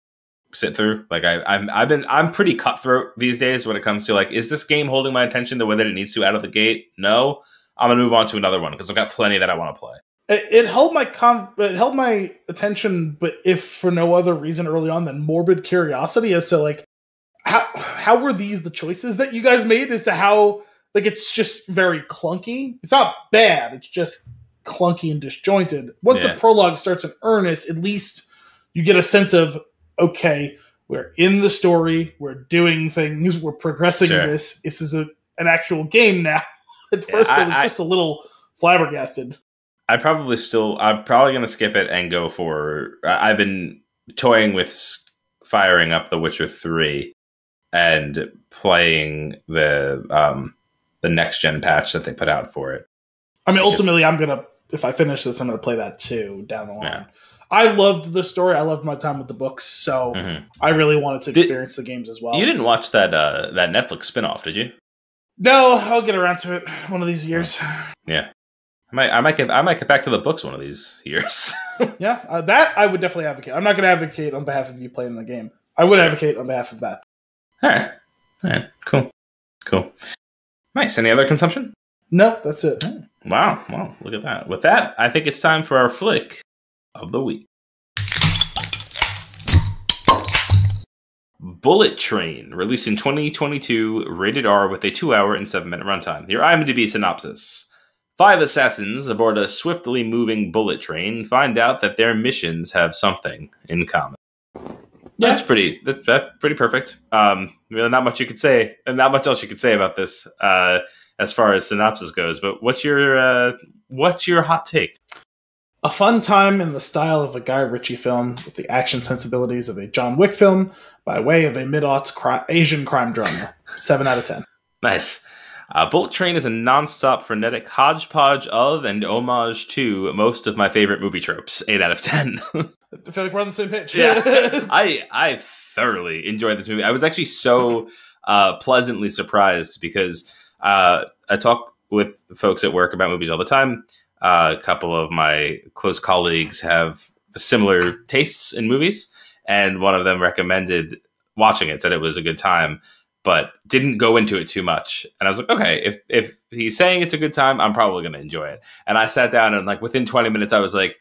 sit through. Like I, I'm I've been I'm pretty cutthroat these days when it comes to like, is this game holding my attention the way that it needs to out of the gate? No, I'm gonna move on to another one because I've got plenty that I want to play. It, it held my con it held my attention but if for no other reason early on than morbid curiosity as to like how how were these the choices that you guys made as to how like it's just very clunky it's not bad it's just clunky and disjointed once Yeah. the prologue starts in earnest at least you get a sense of okay we're in the story we're doing things we're progressing Sure. this this is a an actual game now at Yeah, first I- it was I- just a little flabbergasted I probably still I'm probably gonna skip it and go for. I've been toying with firing up The Witcher three and playing the um the next gen patch that they put out for it. I mean, ultimately, I'm gonna if I finish this, I'm gonna play that too down the line. Yeah. I loved the story. I loved my time with the books, so Mhm. I really wanted to Did- experience the games as well. You didn't watch that uh that Netflix spinoff, did you? No, I'll get around to it one of these years. Yeah. I might I might get I might get back to the books one of these years. Yeah, uh, that I would definitely advocate. I'm not gonna advocate on behalf of you playing the game. I would Sure. advocate on behalf of that. All right. All right. Cool. Cool. Nice. Any other consumption? No, that's it. Wow. Wow. Look at that. With that, I think it's time for our flick of the week. Bullet Train, released in 2022, rated R with a 2 hour and 7 minute runtime. Your IMDb synopsis. Five assassins aboard a swiftly moving bullet train find out that their missions have something in common. Yeah. That's pretty. That, that's pretty perfect. Um, really, not much you could say, and not much else you could say about this uh, as far as synopsis goes. But what's your uh, what's your hot take? A fun time in the style of a Guy Ritchie film with the action sensibilities of a John Wick film by way of a mid-aughts cri- Asian crime drama. Seven out of ten. Nice. Uh, Bullet Train is a non-stop frenetic hodgepodge of and homage to most of my favorite movie tropes. Eight out of ten. I feel like we're on the same page. yeah, I I thoroughly enjoyed this movie. I was actually so uh, pleasantly surprised because uh, I talk with folks at work about movies all the time. Uh, a couple of my close colleagues have similar tastes in movies, and one of them recommended watching it, said it was a good time. But didn't go into it too much. And I was like, okay, if if he's saying it's a good time, I'm probably going to enjoy it. And I sat down and like within 20 minutes, I was like,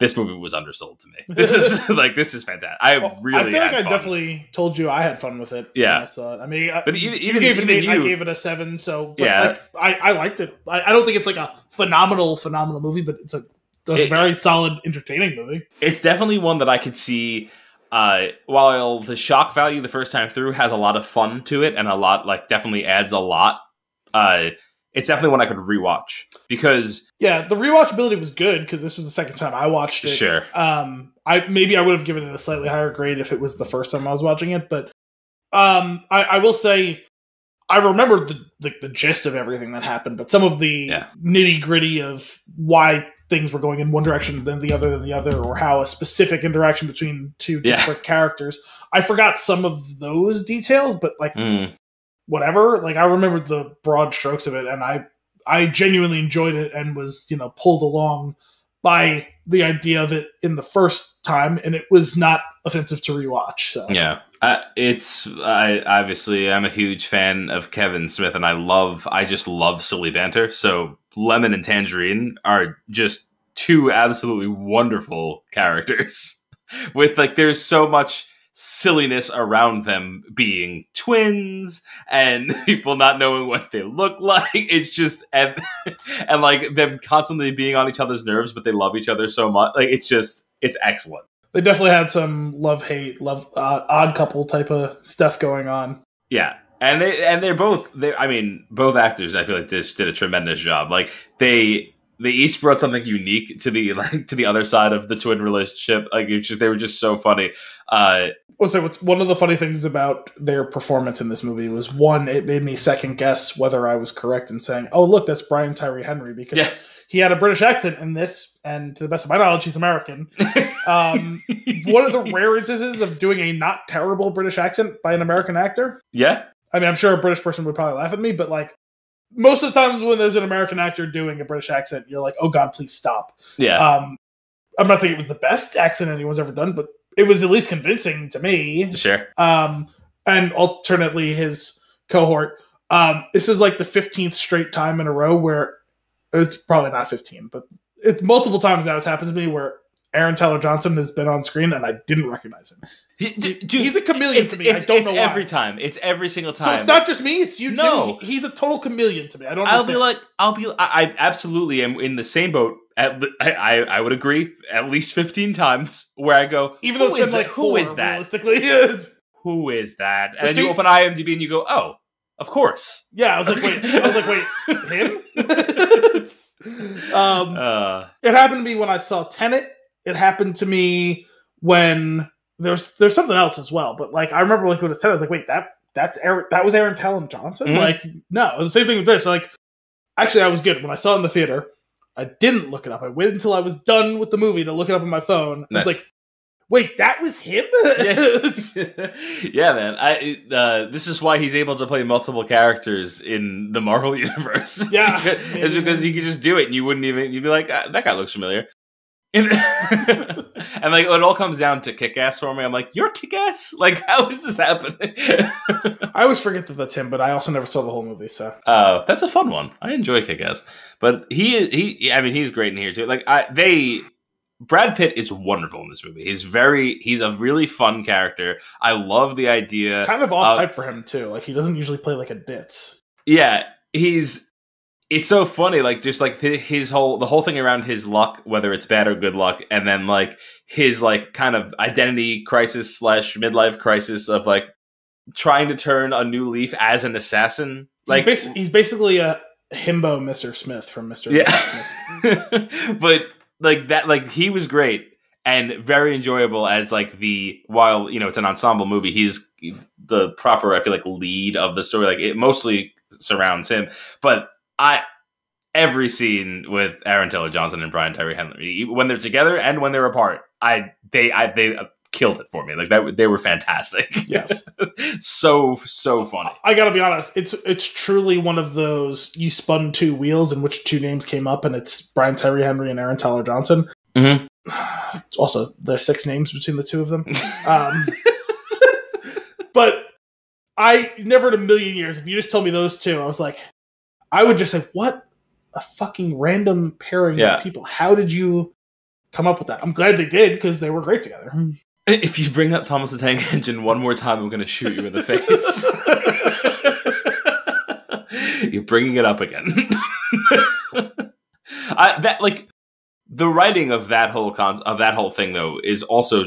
this movie was undersold to me. This is like this is fantastic. I Well, really. I feel like I fun. definitely told you I had fun with it. Yeah. I saw it. I mean, I- But even you even, gave it even eight, I gave it a seven. So but Yeah. like, I I liked it. I, I don't think it's like a phenomenal phenomenal movie, but it's a it's a It- very solid, entertaining movie. it's definitely one that I could see. Uh, while the shock value the first time through has a lot of fun to it and a lot like definitely adds a lot. Uh, it's definitely one I could rewatch because Yeah, the rewatchability was good because this was the second time I watched it. sure, Um, I maybe I would have given it a slightly higher grade if it was the first time I was watching it, but um, I, I will say I remembered the, the the gist of everything that happened, but some of the Yeah. nitty gritty of why things were going in one direction than the other than the other, or how a specific interaction between two Yeah. different characters. I forgot some of those details, but like Mm, whatever. Like I remembered the broad strokes of it, and I I genuinely enjoyed it and was you know pulled along by the idea of it in the first time, and it was not offensive to rewatch. So yeah. Uh, it's I obviously I'm a huge fan of Kevin Smith and I love I just love silly banter. So Lemon and Tangerine are just two absolutely wonderful characters. With like there's so much silliness around them being twins and people not knowing what they look like. It's just and and like them constantly being on each other's nerves, but they love each other so much. Like it's just it's excellent. They definitely had some love hate, love uh, odd couple type of stuff going on. Yeah. And they and they're both they I mean, both actors I feel like just did a tremendous job. Like they they each brought something unique to the like to the other side of the twin relationship. Like it's just they were just so funny. Uh Also, what's one of the funny things about their performance in this movie was one, it made me second guess whether I was correct in saying, "Oh, look, that's Brian Tyree Henry," because Yeah. He had a British accent in this, and to the best of my knowledge, he's American. Um, one of the rare instances of doing a not terrible British accent by an American actor. Yeah. I mean, I'm sure a British person would probably laugh at me, but like most of the times when there's an American actor doing a British accent, you're like, "Oh God, please stop." Yeah. Um, I'm not saying it was the best accent anyone's ever done, but it was at least convincing to me. sure. Um, and alternately, his cohort. Um, this is like the 15th straight time in a row where it's probably not 15, but it's multiple times now it's happened to me where Aaron Taylor Johnson has been on screen and I didn't recognize him. He- dude, He's a chameleon to me. I don't know why. every time. It's every single time. so it's not just me; it's you No. too. He- he's a total chameleon to me. I don't. I'll be like, I'll be, I, I absolutely am in the same boat. At, I, I, I would agree at least fifteen times where I go, even though it's been like? Who is that? Realistically, Who is that? And then see- you open IMDb and you go, oh, of course. yeah, I was like, wait. I was like, wait, him? It's- um, Uh, It happened to me when I saw Tenet. It happened to me when there's there's something else as well. But like I remember like when it was Tenet, I was like, wait, that that's Aaron, that was Aaron Taylor Johnson. Mhm. Like no, the same thing with this. Like actually, I was good when I saw it in the theater. I didn't look it up. I waited until I was done with the movie to look it up on my phone. I Nice. was like, wait, that was him. yeah. yeah, man. I uh, this is why he's able to play multiple characters in the Marvel universe. It's Yeah. because- it's because he could just do it, and you wouldn't even. You'd be like, ah, that guy looks familiar. And, and like it all comes down to kick ass for me. I'm like, you're kick ass. Like, how is this happening? I always forget that that's him, but I also never saw the whole movie. So Uh, that's a fun one. I enjoy Kick Ass, but he is he. I mean, he's great in here too. Like I, they, Brad Pitt is wonderful in this movie. He's very, he's a really fun character. I love the idea. kind of off uh, type for him too. Like he doesn't usually play like a ditz. Yeah, he's. It's so funny, like just like his whole the whole thing around his luck, whether it's bad or good luck, and then like his like kind of identity crisis slash midlife crisis of like trying to turn a new leaf as an assassin. Like Like he's, basi- he's basically a himbo Mr. Smith from Mr. Yeah. Smith. but like that like he was great and very enjoyable as like the while you know it's an ensemble movie. He's the proper i feel like lead of the story. Like it mostly surrounds him. But i every scene with aaron taylor johnson and brian tyree henry when they're together and when they're apart i they i they killed it for me like that they were fantastic Yes. so so funny I gotta be honest, it's it's truly one of those you spun two wheels in which two names came up, and it's Brian Tyree Henry and Aaron Taylor Johnson. Mhm. Also, there's six names between the two of them. Um, but I never in a million years, if you just told me those two, I was like, I would just say, what a fucking random pairing Yeah. of people. How did you come up with that? I'm glad they did because they were great together. If you bring up Thomas the Tank Engine one more time, I'm going to shoot you in the face. You're bringing it up again. I, that like the writing of that whole con- of that whole thing though is also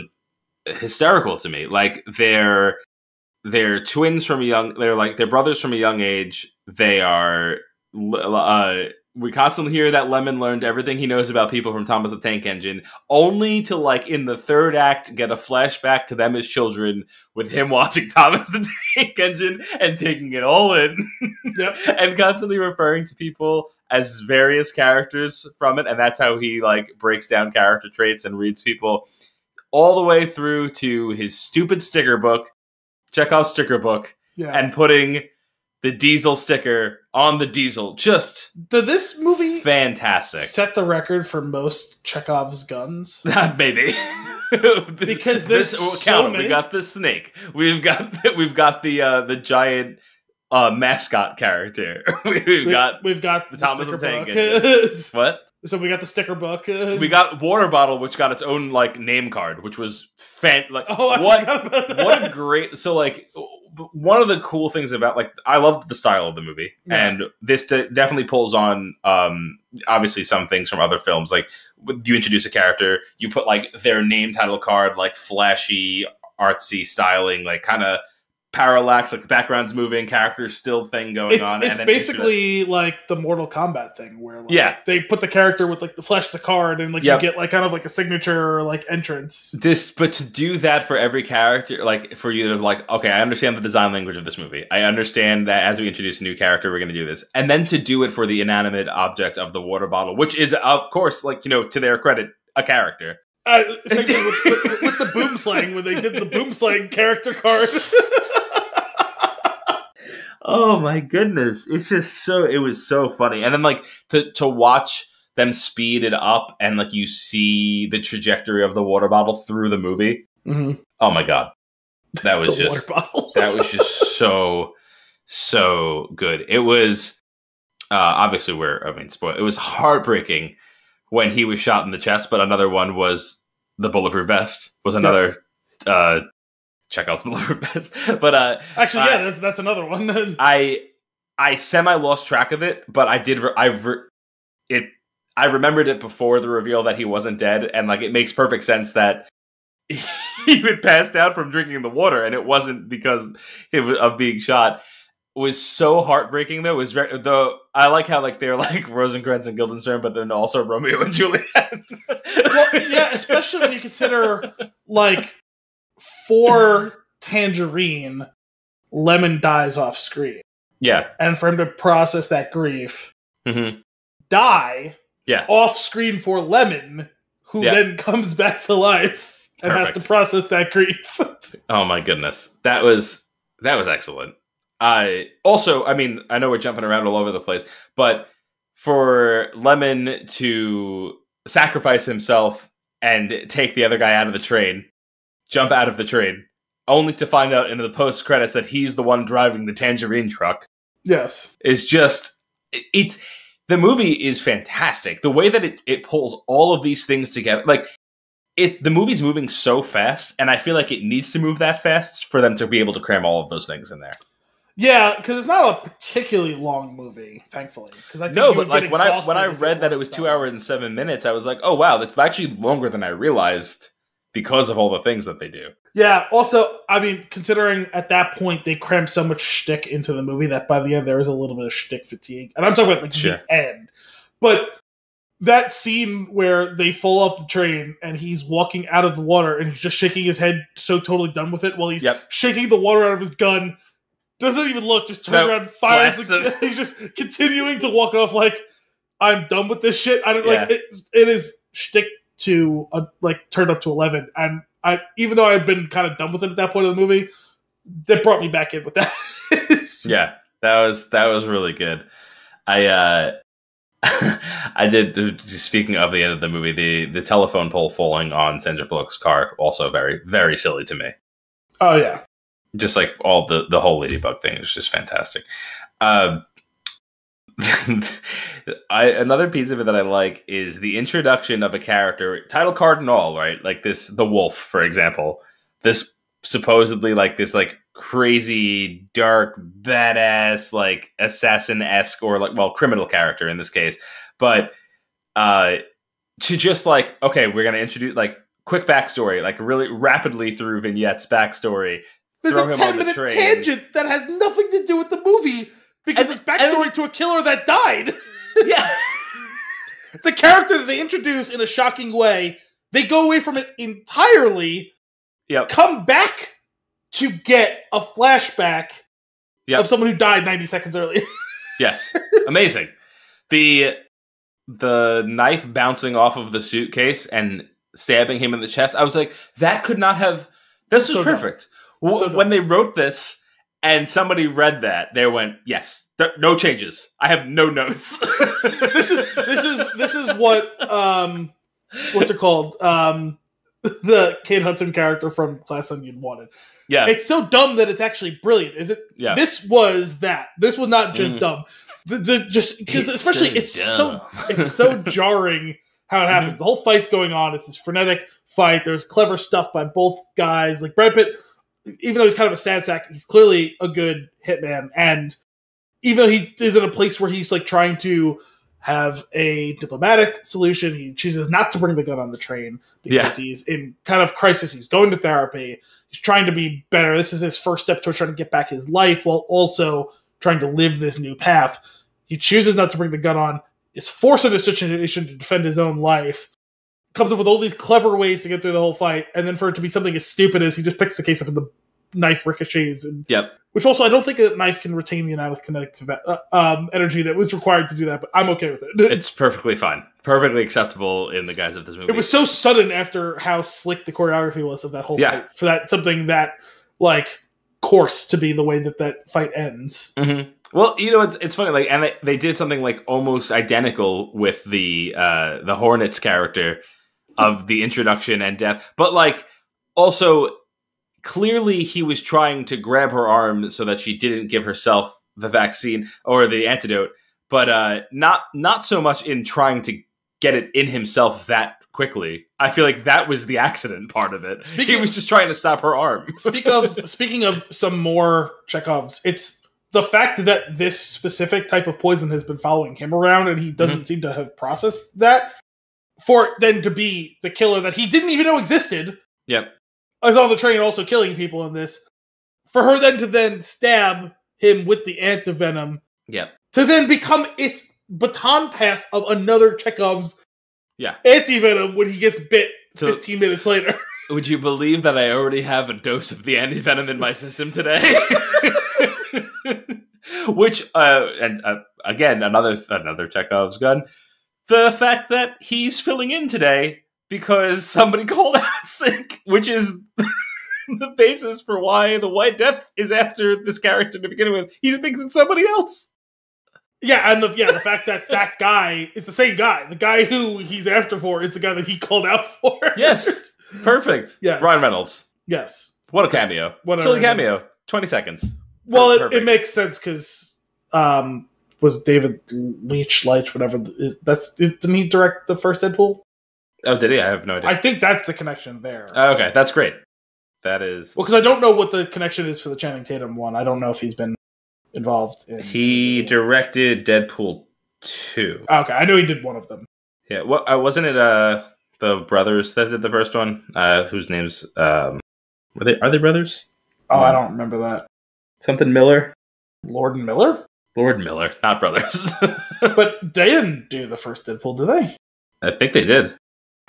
hysterical to me. Like they're they're twins from a young they're like they're brothers from a young age. They are uh we constantly hear that Lemon learned everything he knows about people from Thomas the Tank Engine, only to like in the third act get a flashback to them as children with him watching Thomas the Tank Engine and taking it all in, Yep. and constantly referring to people as various characters from it, and that's how he like breaks down character traits and reads people all the way through to his stupid sticker book, Chekhov's sticker book, Yeah. and putting the diesel sticker on the diesel. Just did this movie fantastic. set the record for most Chekhov's guns? Maybe Because there's well, so count it. many. We got the snake. We've got we've got the uh, the giant uh, mascot character. we've We- got we've got the Thomas the Tank book. what? so we got the sticker book. We got water bottle, which got its own like name card, which was fan like oh, I what what a great so like one of the cool things about like i loved the style of the movie Yeah. and this de- definitely pulls on um obviously some things from other films like you introduce a character you put like their name title card like flashy artsy styling like kind of parallax like the background's moving characters still thing going it's, on it's basically like the Mortal Kombat thing where like, Yeah. they put the character with like the flash the card and like Yep. you get like kind of like a signature or like entrance. this but to do that for every character like for you to like okay i understand the design language of this movie i understand that as we introduce a new character we're going to do this and then to do it for the inanimate object of the water bottle which is of course like you know to their credit a character Uh, with, with, with the boomslang when they did the boomslang character card. oh my goodness it's just so it was so funny and then like to to watch them speed it up and like you see the trajectory of the water bottle through the movie mm-hmm. oh my god that was just that was just so so good. It was uh, obviously we're I mean spoil. It was heartbreaking when he was shot in the chest, but another one was the bulletproof vest. Was another uh, check out some bulletproof vest. But uh, Actually, yeah, that's that's another one. I I semi lost track of it, but I did. Re- I re- it. I remembered it before the reveal that he wasn't dead, and like it makes perfect sense that he had passed out from drinking the water, and it wasn't because of being shot. It was so heartbreaking though. It was very, though. I like how like they're like Rosencrantz and Guildenstern, but then also Romeo and Juliet. well, yeah, especially when you consider like for Tangerine, Lemon dies off screen, yeah. and for him to process that grief, hmm die Yeah. off screen for Lemon, who Yeah. then comes back to life and has to process that grief. Oh my goodness, that was that was excellent. I also, I mean, I know we're jumping around all over the place, but for Lemon to sacrifice himself and take the other guy out of the train, jump out of the train, only to find out in the post credits that he's the one driving the tangerine truck yes. is just it- it's the movie is fantastic. The way that it, it pulls all of these things together, like it the movie's moving so fast, and I feel like it needs to move that fast for them to be able to cram all of those things in there. Yeah, because it's not a particularly long movie, thankfully. Because I think No, but like when I when I read that it was was two hours and seven minutes, I was like, oh wow, that's actually longer than I realized because of all the things that they do. Yeah. Also, I mean, considering at that point they crammed so much shtick into the movie that by the end there was a little bit of shtick fatigue, and I'm talking about like Sure. the end. But that scene where they fall off the train and he's walking out of the water and he's just shaking his head, so totally done with it, while he's Yep. shaking the water out of his gun, doesn't even look, just turns around, fires. Him. he's just continuing to walk off like I'm done with this shit. I don't Yeah. like it. It is shtick to uh, like turned up to eleven, and I even though I had been kind of done with it at that point of the movie, that brought me back in with that. Yeah, that was that was really good. I uh I did speaking of the end of the movie, the the telephone pole falling on Sandra Bullock's car also very very silly to me. Oh yeah. just like all the the whole ladybug thing is just fantastic. Uh, I another piece of it that I like is the introduction of a character, title card and all, right? Like this, the wolf, for example. This supposedly like this like crazy, dark, badass, like assassin esque or like well criminal character in this case, but uh to just like okay, we're gonna introduce like quick backstory, like really rapidly through vignettes backstory. There's a ten minute train. tangent that has nothing to do with the movie because And- it's backstory and- to a killer that died. Yeah. It's a character that they introduce in a shocking way. They go away from it entirely, yep. come back to get a flashback Yep. of someone who died 90 seconds earlier. Yes. Amazing. The the knife bouncing off of the suitcase and stabbing him in the chest. I was like, that could not have this was So perfect. W- So dumb. when they wrote this and somebody read that, they went, "Yes, there, no changes. I have no notes." this is this is this is what um what's it called? Um the Kate Hudson character from Glass Onion wanted. yeah, It's so dumb that it's actually brilliant. Is it yeah. this was that. This was not just Mhm. dumb. The, the just because especially so it's so it's so jarring how it happens. The whole fight's going on. It's this frenetic fight. There's clever stuff by both guys. Like Brad Pitt, even though he's kind of a sad sack, he's clearly a good hitman. And even though he is in a place where he's like trying to have a diplomatic solution, he chooses not to bring the gun on the train because he's in kind of crisis. He's going to therapy. He's trying to be better. This is his first step towards trying to get back his life while also trying to live this new path. He chooses not to bring the gun on, is forced into a situation to defend his own life, comes up with all these clever ways to get through the whole fight, and then for it to be something as stupid as he just picks the case up and the knife ricochets. And, Yep. Which also, I don't think a knife can retain the amount of kinetic uh, um, energy that was required to do that, but I'm okay with it. It's perfectly fine, perfectly acceptable in the guise of this movie. it was so sudden after how slick the choreography was of that whole Yeah. fight for that something that like course to be the way that that fight ends. hmm Well, you know, it's, it's funny. Like, and they, they did something like almost identical with the uh, the Hornets character of the introduction and death, but like also clearly he was trying to grab her arm so that she didn't give herself the vaccine or the antidote, but uh, not not so much in trying to get it in himself that quickly. I feel like that was the accident part of it. Speaking he was just trying to stop her arm. Speak of speaking of some more Chekhovs, it's the fact that this specific type of poison has been following him around and he doesn't seem to have processed that. For it then to be the killer that he didn't even know existed yep. is on the train also killing people in this. For her then to then stab him with the antivenom Yep. to then become its baton pass of another Chekhov's Yeah. antivenom when he gets bit So- 15 minutes later. Would you believe that I already have a dose of the antivenom in my system today? Which, uh, and uh, again, another another Chekhov's gun. The fact that he's filling in today because somebody called out sick, which is the basis for why the White Death is after this character to begin with. He thinks it's somebody else. Yeah, and the yeah, the fact that that guy is the same guy. The guy who he's after for is the guy that he called out for. Yes. Perfect. Yes. Ryan Reynolds. yes. What a cameo. What a- Silly cameo. 20 seconds. Well, it, it makes sense because um, was David Leach, Leitch, whatever. Is, that's didn't he direct the first Deadpool? Oh, did he? I have no idea. I think that's the connection there. Oh, okay, that's great. That is. well, because I don't know what the connection is for the Channing Tatum one. I don't know if he's been involved in. He directed Deadpool two. Okay, I know he did one of them. Yeah, what uh, wasn't it? Uh, the brothers that did the first one. Uh, whose names? Um, were they? Are they brothers? Oh, I don't remember that. Something Miller. Lord and Miller, Lord Miller, not brothers. but they didn't do the first Deadpool, did they? I think they did.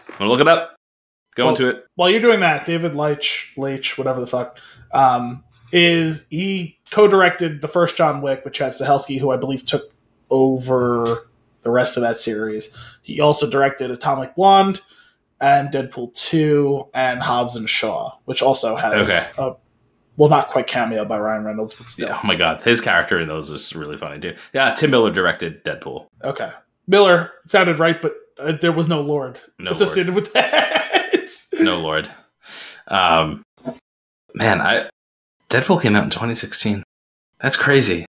I'm gonna look it up. Go Well- into it. while you're doing that, David Leitch, Leitch, whatever the fuck, um, is he co-directed the first John Wick with Chad Stahelski, who I believe took over the rest of that series. He also directed Atomic Blonde and Deadpool 2 and Hobbs and Shaw, which also has Okay. a well, not quite cameo by Ryan Reynolds, but still. Yeah, oh my god, his character in those is really funny too. Yeah, Tim Miller directed Deadpool. Okay. Miller sounded right, but uh, there was no Lord No associated with that. No Lord. Um, man, I Deadpool came out in 2016. That's crazy.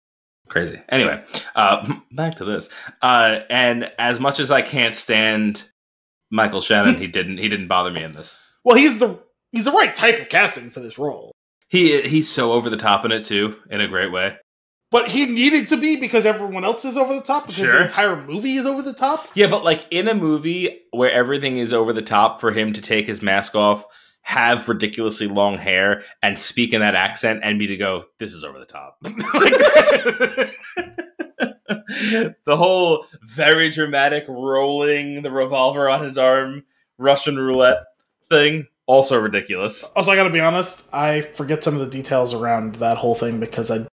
Crazy. Anyway, uh, back to this. Uh, and as much as I can't stand Michael Shannon, he didn't. He didn't bother me in this. Well, he's the he's the right type of casting for this role. He he's so over the top in it too, in a great way. But he needed to be because everyone else is over the top. Because Sure. the entire movie is over the top. Yeah, but like in a movie where everything is over the top, for him to take his mask off, have ridiculously long hair, and speak in that accent, and me to go, "This is over the top." The whole very dramatic rolling the revolver on his arm, Russian roulette thing, also ridiculous. Also, I got to be honest. I forget some of the details around that whole thing because I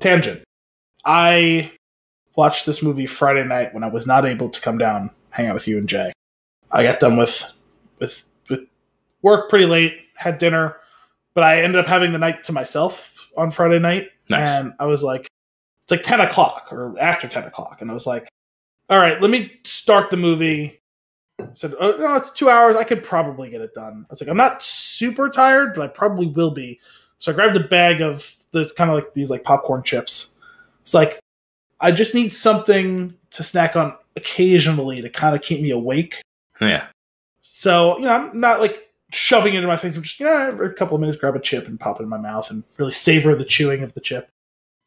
tangent. I watched this movie Friday night when I was not able to come down hang out with you and Jay. I got done with with with work pretty late, had dinner, but I ended up having the night to myself on Friday night, Nice. and I was like, it's like ten o'clock or after ten o'clock, and I was like, all right, let me start the movie. I said, oh, no, it's two hours. I could probably get it done. I was like, I'm not super tired, but I probably will be. So I grabbed a bag of the kind of like these like popcorn chips. It's like, I just need something to snack on occasionally to kind of keep me awake. yeah. So, you know, I'm not like shoving it in my face. I'm just, you know, every couple of minutes, grab a chip and pop it in my mouth and really savor the chewing of the chip.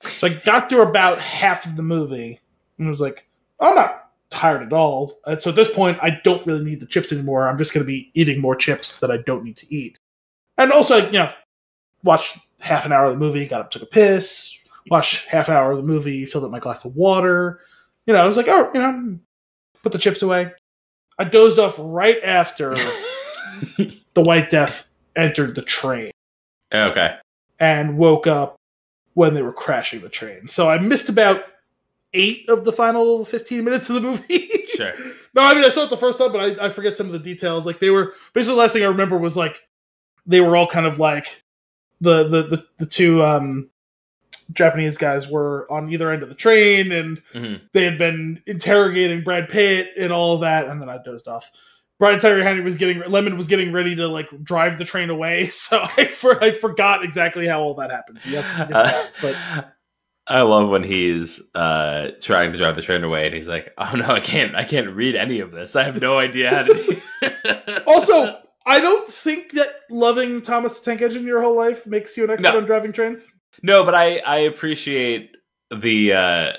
So I got through about half of the movie and was like, I'm not tired at all. And so at this point, I don't really need the chips anymore. I'm just going to be eating more chips that I don't need to eat. And also, you know, watched half an hour of the movie, got up, took a piss, watched half hour of the movie, filled up my glass of water. You know, I was like, oh, you know, put the chips away. I dozed off right after the White Death entered the train okay. and woke up when they were crashing the train. So I missed about eight of the final 15 minutes of the movie. Sure. no, I mean, I saw it the first time, but I, I forget some of the details. Like, they were basically the last thing I remember was like they were all kind of like the the the, the two um Japanese guys were on either end of the train and Mhm. they had been interrogating Brad Pitt and all that, and then I dozed off. Brian Tyree Henry was getting Lemon was getting ready to like drive the train away, so I for, I forgot exactly how all that happened. So you have to me that. But I love when he's uh, trying to drive the train away, and he's like, "Oh no, I can't! I can't read any of this. I have no idea how to do." also, I don't think that loving Thomas the Tank Engine your whole life makes you an expert No. on driving trains. no, but I I appreciate the uh,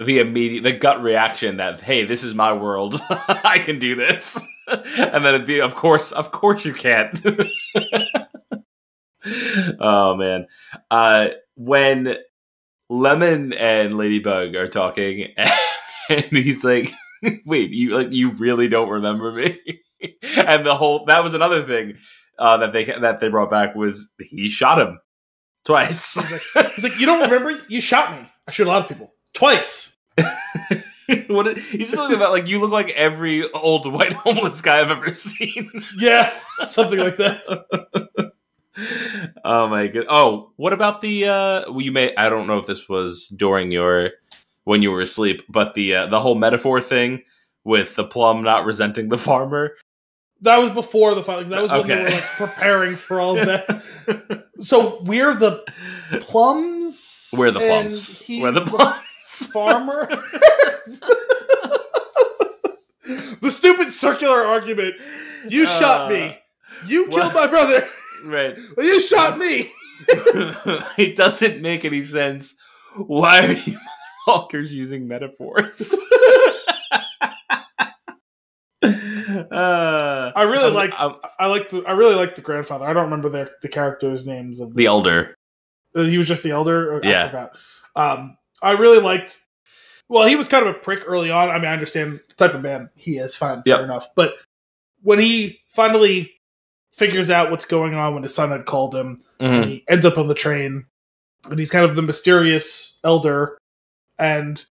the immediate the gut reaction that hey, this is my world. I can do this, and then it'd be of course, of course you can't. oh man, uh, when Lemon and Ladybug are talking, and he's like, "Wait, you like you really don't remember me?" and the whole that was another thing uh, that they that they brought back was he shot him twice. He's like, he's like, you don't remember? You shot me. I shoot a lot of people twice. what is, he's just talking about like you look like every old white homeless guy I've ever seen. Yeah, something like that. Oh my god! Oh, what about the? uh well, You may I don't know if this was during your when you were asleep, but the uh, the whole metaphor thing with the plum not resenting the farmer. That was before the fight. That was when they were like preparing for all that. So we're the plums. We're the plums. We're the plums. farmer. the stupid circular argument. You shot Uh, me. You what? killed my brother. Right. Well, You shot me. it doesn't make any sense. Why are you motherfuckers using metaphors? uh, I really I'm- liked. I'm- I liked. The, I really liked the grandfather. I don't remember the the characters' names of the elder. Uh, He was just the elder. Or, Yeah. I forgot. Um, I really liked. Well, he was kind of a prick early on. I mean, I understand the type of man he is. Fine, Yep. fair enough. But when he finally figures out what's going on, when his son had called him, and Mhm. he ends up on the train, and he's kind of the mysterious elder, and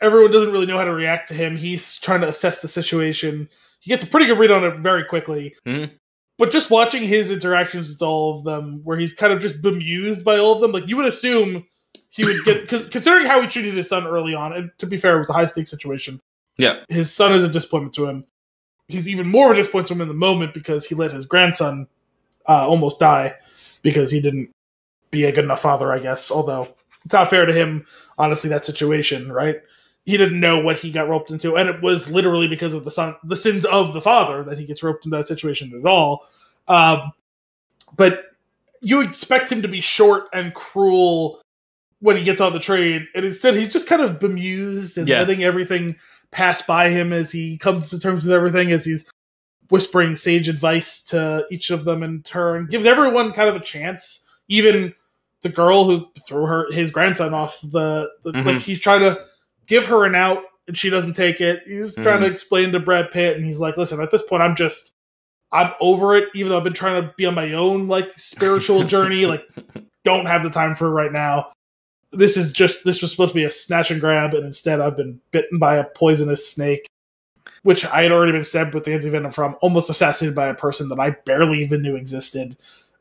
everyone doesn't really know how to react to him. He's trying to assess the situation. He gets a pretty good read on it very quickly. Mhm. But just watching his interactions with all of them, where he's kind of just bemused by all of them, like you would assume he would get, because considering how he treated his son early on, and to be fair, it was a high stakes situation. Yeah. his son is a disappointment to him. He's even more of a disappointment in the moment because he let his grandson uh, almost die because he didn't be a good enough father, I guess. Although it's not fair to him, honestly, that situation, right? He didn't know what he got roped into, and it was literally because of the son, the sins of the father that he gets roped into that situation at all. Um, but you expect him to be short and cruel when he gets on the train, and instead he's just kind of bemused and Yeah. letting everything pass by him as he comes to terms with everything, as he's whispering sage advice to each of them in turn, gives everyone kind of a chance, even the girl who threw her his grandson off the, the Mhm. like he's trying to give her an out and she doesn't take it. He's trying to explain to Brad Pitt and he's like, "Listen, at this point I'm just I'm over it even though I've been trying to be on my own like spiritual journey, like don't have the time for it right now. This is just this was supposed to be a snatch and grab and instead I've been bitten by a poisonous snake which I had already been stabbed with the antivenom from, almost assassinated by a person that I barely even knew existed.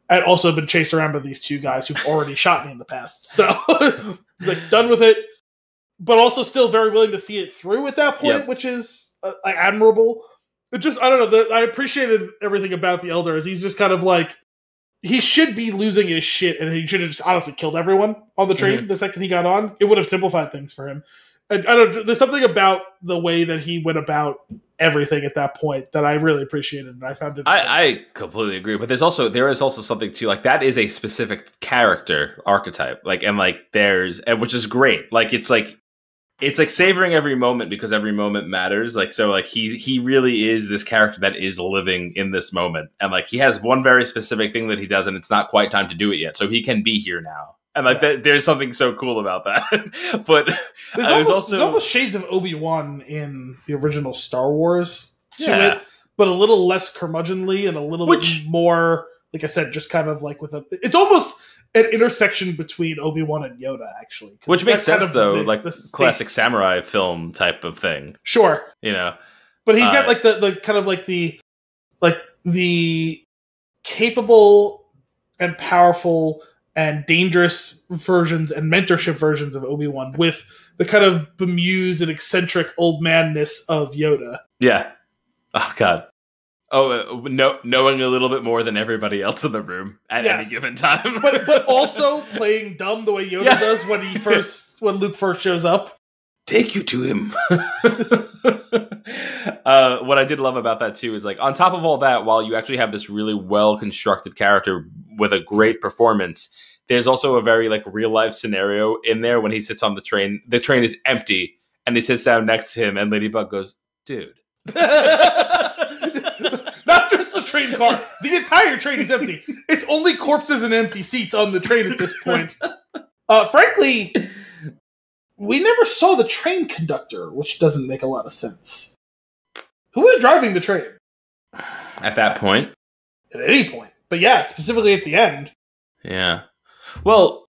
I'd also been chased around by these two guys who've already shot me in the past. So, like, done with it, but also still very willing to see it through at that point, Yep. which is uh, admirable. It just, I don't know, the, I appreciated everything about the Elder as he's just kind of like, he should be losing his shit and he should have just honestly killed everyone on the train mhm. the second he got on. It would have simplified things for him. I, I don't. There's something about the way that he went about everything at that point that I really appreciated, and I found it. I, I completely agree, but there's also there is also something too like that is a specific character archetype, like and like there's and which is great. Like it's like it's like savoring every moment because every moment matters. Like so, like he he really is this character that is living in this moment, and like he has one very specific thing that he does, and it's not quite time to do it yet, so he can be here now. And like Yeah. th- there's something so cool about that, but there's, there's almost, also- there's almost shades of Obi Wan in the original Star Wars to Yeah. it, but a little less curmudgeonly and a little Which- bit more, like I said, just kind of like with a. It's almost an intersection between Obi Wan and Yoda, actually. which makes that's kind sense of though, the- like the state- classic samurai film type of thing, Sure, you know. but he's got Uh, like the the kind of like the like the capable and powerful and dangerous versions and mentorship versions of Obi-Wan with the kind of bemused and eccentric old manness of Yoda. Yeah. Oh God. Oh, uh, no, knowing a little bit more than everybody else in the room at Yes. any given time. But but also playing dumb the way Yoda Yeah. does when he first when Luke first shows up. take you to him. uh, what I did love about that too is like on top of all that, while you actually have this really well constructed character with a great performance, there's also a very like real life scenario in there when he sits on the train. The train is empty, and he sits down next to him, and Ladybug goes, "Dude." Train car. The entire train is empty. It's only corpses and empty seats on the train at this point. Uh, frankly, we never saw the train conductor, which doesn't make a lot of sense. Who was driving the train At that point, at any point? But yeah, specifically at the end. Yeah. Well,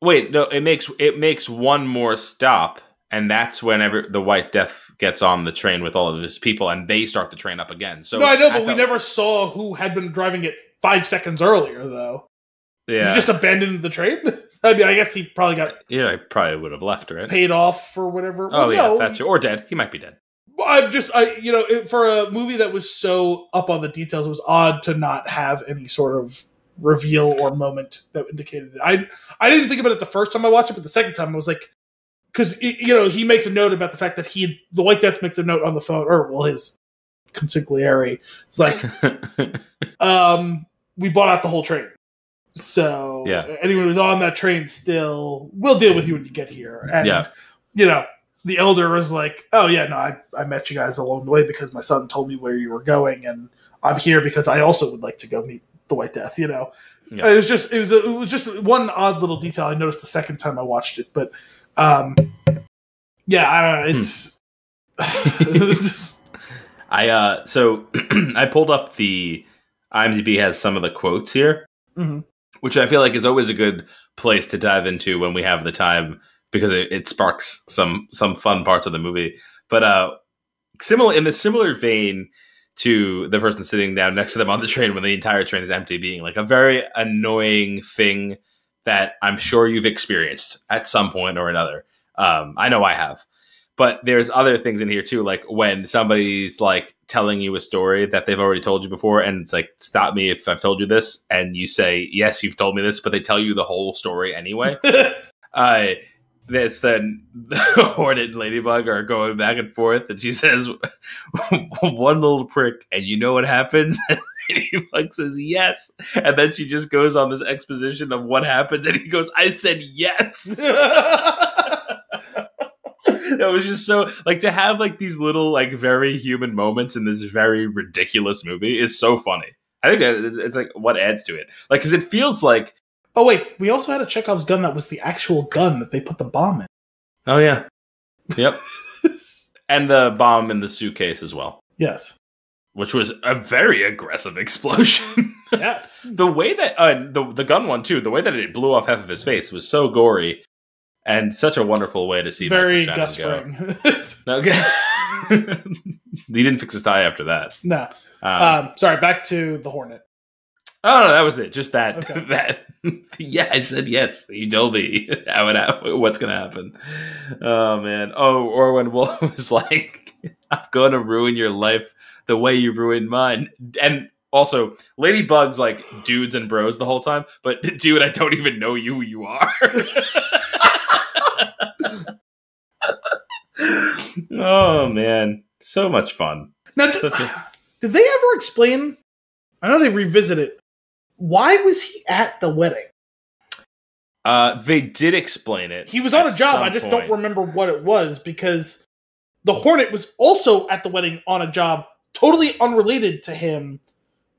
wait, no, it makes it makes one more stop, and that's whenever the White Death gets on the train with all of his people, and they start the train up again. So no, I know, but we never saw who had been driving it five seconds earlier, though. Yeah, He just abandoned the train. I mean, I guess he probably got yeah, I probably would have left, right? paid off or whatever. oh Well, yeah, no, that's. Or dead. He might be dead. I'm just, I you know, it, for a movie that was so up on the details, it was odd to not have any sort of reveal or moment that indicated it. I I didn't think about it the first time I watched it, but the second time I was like, because you know he makes a note about the fact that he the White Death makes a note on the phone, or well his consigliere. It's like, um, we bought out the whole train. So Yeah. anyone who's on that train still, we'll deal with you when you get here. And Yeah. you know, the elder was like, "Oh yeah, no, I, I met you guys along the way because my son told me where you were going, and I'm here because I also would like to go meet the White Death." You know, Yeah. it was just it was a, it was just one odd little detail I noticed the second time I watched it, but um, yeah, I don't Hmm. know, it's. it's I uh, so I pulled up the IMDb has some of the quotes here, Mhm. which I feel like is always a good place to dive into when we have the time because it, it sparks some some fun parts of the movie. But uh, similar in the similar vein to the person sitting down next to them on the train when the entire train is empty, being like a very annoying thing that I'm sure you've experienced at some point or another. Um, I know I have. but there's other things in here too, like when somebody's like telling you a story that they've already told you before, and it's like, stop me if I've told you this, and you say, yes, you've told me this, but they tell you the whole story anyway. uh, it's then the Hornet and Ladybug are going back and forth, and she says one little prick, and you know what happens? And Ladybug says yes, and then she just goes on this exposition of what happens, and he goes, "I said yes." that was just so like to have like these little like very human moments in this very ridiculous movie is so funny. I think it's like what adds to it, like because it feels like oh wait, we also had a Chekhov's gun that was the actual gun that they put the bomb in. oh yeah, yep, and the bomb in the suitcase as well, Yes. which was a very aggressive explosion. Yes. the way that uh, the the gun one too, the way that it blew off half of his face was so gory, and such a wonderful way to see Very Gus go. Okay, he didn't fix his tie after that. no. Um, Um, sorry, back to the Hornet. Oh no, that was it. Just that. Okay. That. yeah, I said yes. You told me how it hap- what's gonna happen. Oh man. Oh, or when Wolf was like, "I'm going to ruin your life the way you ruined mine," and. Also, Ladybug's like dudes and bros the whole time, but dude, I don't even know you who you are. oh man, so much fun. Now, did, a- did they ever explain? I know they revisit it. Why was he at the wedding? Uh, they did explain it. He was on a job. I just point. don't remember what it was because the Hornet was also at the wedding on a job totally unrelated to him,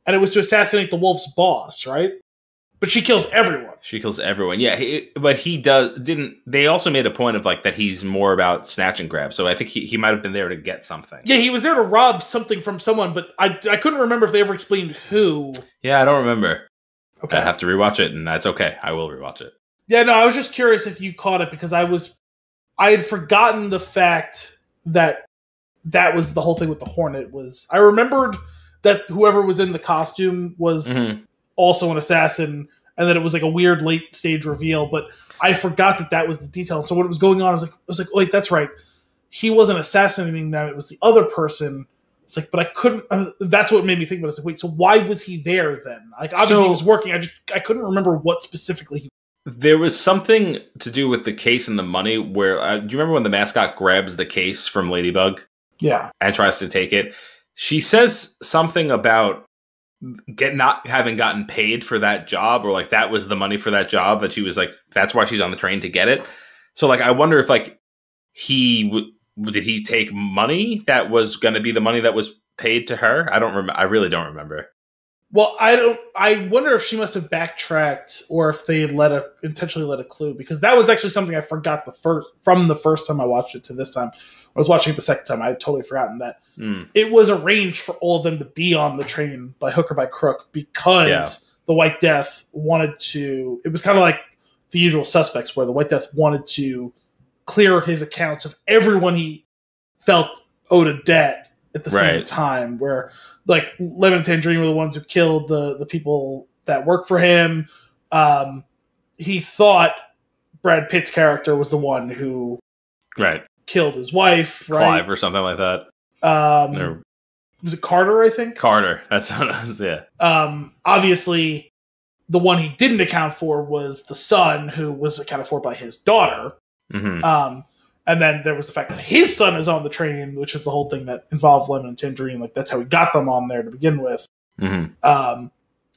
and it was to assassinate the Wolf's boss, right? But she kills everyone. She kills everyone. Yeah, he, but he does didn't. They also made a point of like that he's more about snatch and grab. So I think he, he might have been there to get something. Yeah, he was there to rob something from someone, but I, I couldn't remember if they ever explained who. Yeah, I don't remember. Okay. I have to rewatch it, and that's okay. I will rewatch it. Yeah, no, I was just curious if you caught it because I was I had forgotten the fact that that was the whole thing with the Hornet was I remembered that whoever was in the costume was Mhm. also an assassin and that it was like a weird late stage reveal, but I forgot that that was the detail. So when it was going on, I was like I was like, wait, that's right. He wasn't assassinating them; it was the other person. It's like, but I couldn't. Uh, that's what made me think about it. It's like, wait, so why was he there then? Like, obviously So- he was working. I just I couldn't remember what specifically he There was something to do with the case and the money. Where uh, do you remember when the mascot grabs the case from Ladybug? Yeah. and tries to take it. She says something about get not having gotten paid for that job or like that was the money for that job that she was like that's why she's on the train to get it. So like I wonder if like he w- did he take money that was going to be the money that was paid to her? I don't remember. I really don't remember. Well, I don't. I wonder if she must have backtracked, or if they let a intentionally let a clue, because that was actually something I forgot the first from the first time I watched it to this time. I was watching it the second time. I had totally forgotten that Hmm. it was arranged for all of them to be on the train by hook or by crook because Yeah. the White Death wanted to. It was kind of like the usual suspects, where the White Death wanted to clear his accounts of everyone he felt owed a debt at the same time. Where like Lemon and Tangerine were the ones who killed the the people that worked for him. Um, he thought Brad Pitt's character was the one who Right. killed his wife, right? Clive or something like that. Um, Or was it Carter? I think. Carter. That's what was, yeah. um, obviously the one he didn't account for was the son who was accounted for by his daughter hmm um, and then there was the fact that his son is on the train which is the whole thing that involved lemon and tangerine. Like that's how he got them on there to begin with. Hmm um,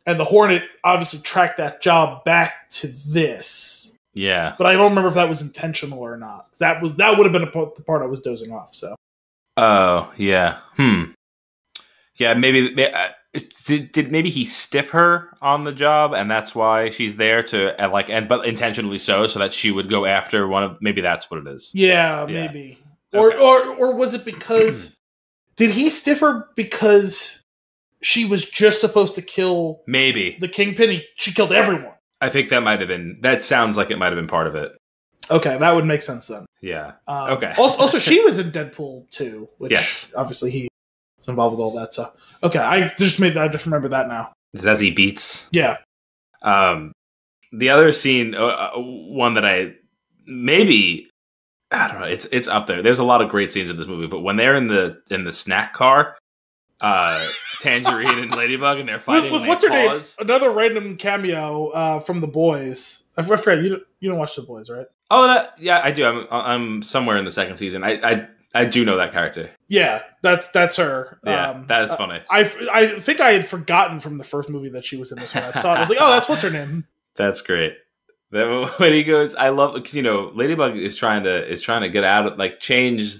and the hornet obviously tracked that job back to this. Yeah. but i don't remember if that was intentional or not. That was that would have been a the part i was dozing off so. Oh yeah. Hmm. Yeah, maybe they- uh, did, did maybe he stiff her on the job, and that's why she's there to uh, like and but intentionally so, so that she would go after one of maybe that's what it is. Yeah, Yeah. maybe. Or, Okay. or or was it because did he stiff her because she was just supposed to kill Maybe the kingpin? He, she killed everyone. I think that might have been that sounds like it might have been part of it. Okay, that would make sense then. Yeah. Um, Okay. Also, also, she was in Deadpool too. Which Yes. Obviously, he was involved with all that. So okay, I just made that. I just remember that now. Zazie Beetz. Yeah. Um, the other scene, uh, uh, one that I maybe I don't know. It's it's up there. There's a lot of great scenes in this movie, but when they're in the in the snack car, uh, Tangerine and Ladybug, and they're fighting, with, with what's they her name? pause. Another random cameo uh, from the boys. I forgot you. Don't, you don't watch the boys, right? Oh, that yeah, I do. I'm I'm somewhere in the second season. I I, I do know that character. Yeah, that's that's her. Yeah, Um, that is uh, funny. I I think I had forgotten from the first movie that she was in this one. I saw it. I was like, oh, that's what's her name. That's great. When he goes, I love you know, Ladybug is trying to is trying to get out of like change.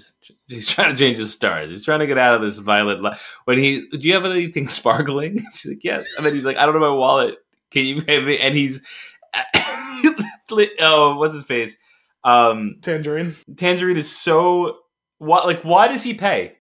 He's trying to change his stars. He's trying to get out of this violet. Li- when he, do you have anything sparkling? She's like, yes. And then he's like, I don't know my wallet. Can you pay me? And he's, oh, what's his face? Um, Tangerine. Tangerine is so what? Like, why does he pay?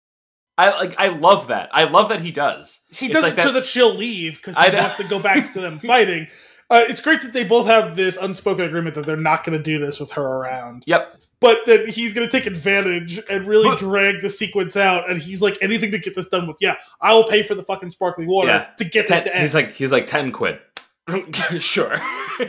I like. I love that. I love that he does. He It's does like it so that- that she'll leave because he wants to go back to them fighting. Uh, it's great that they both have this unspoken agreement that they're not going to do this with her around. Yep. But that he's going to take advantage and really But- drag the sequence out. And he's like, anything to get this done with. Yeah, I will pay for the fucking sparkling water Yeah. to get this Ten, to end. he's like, he's like ten quid. sure.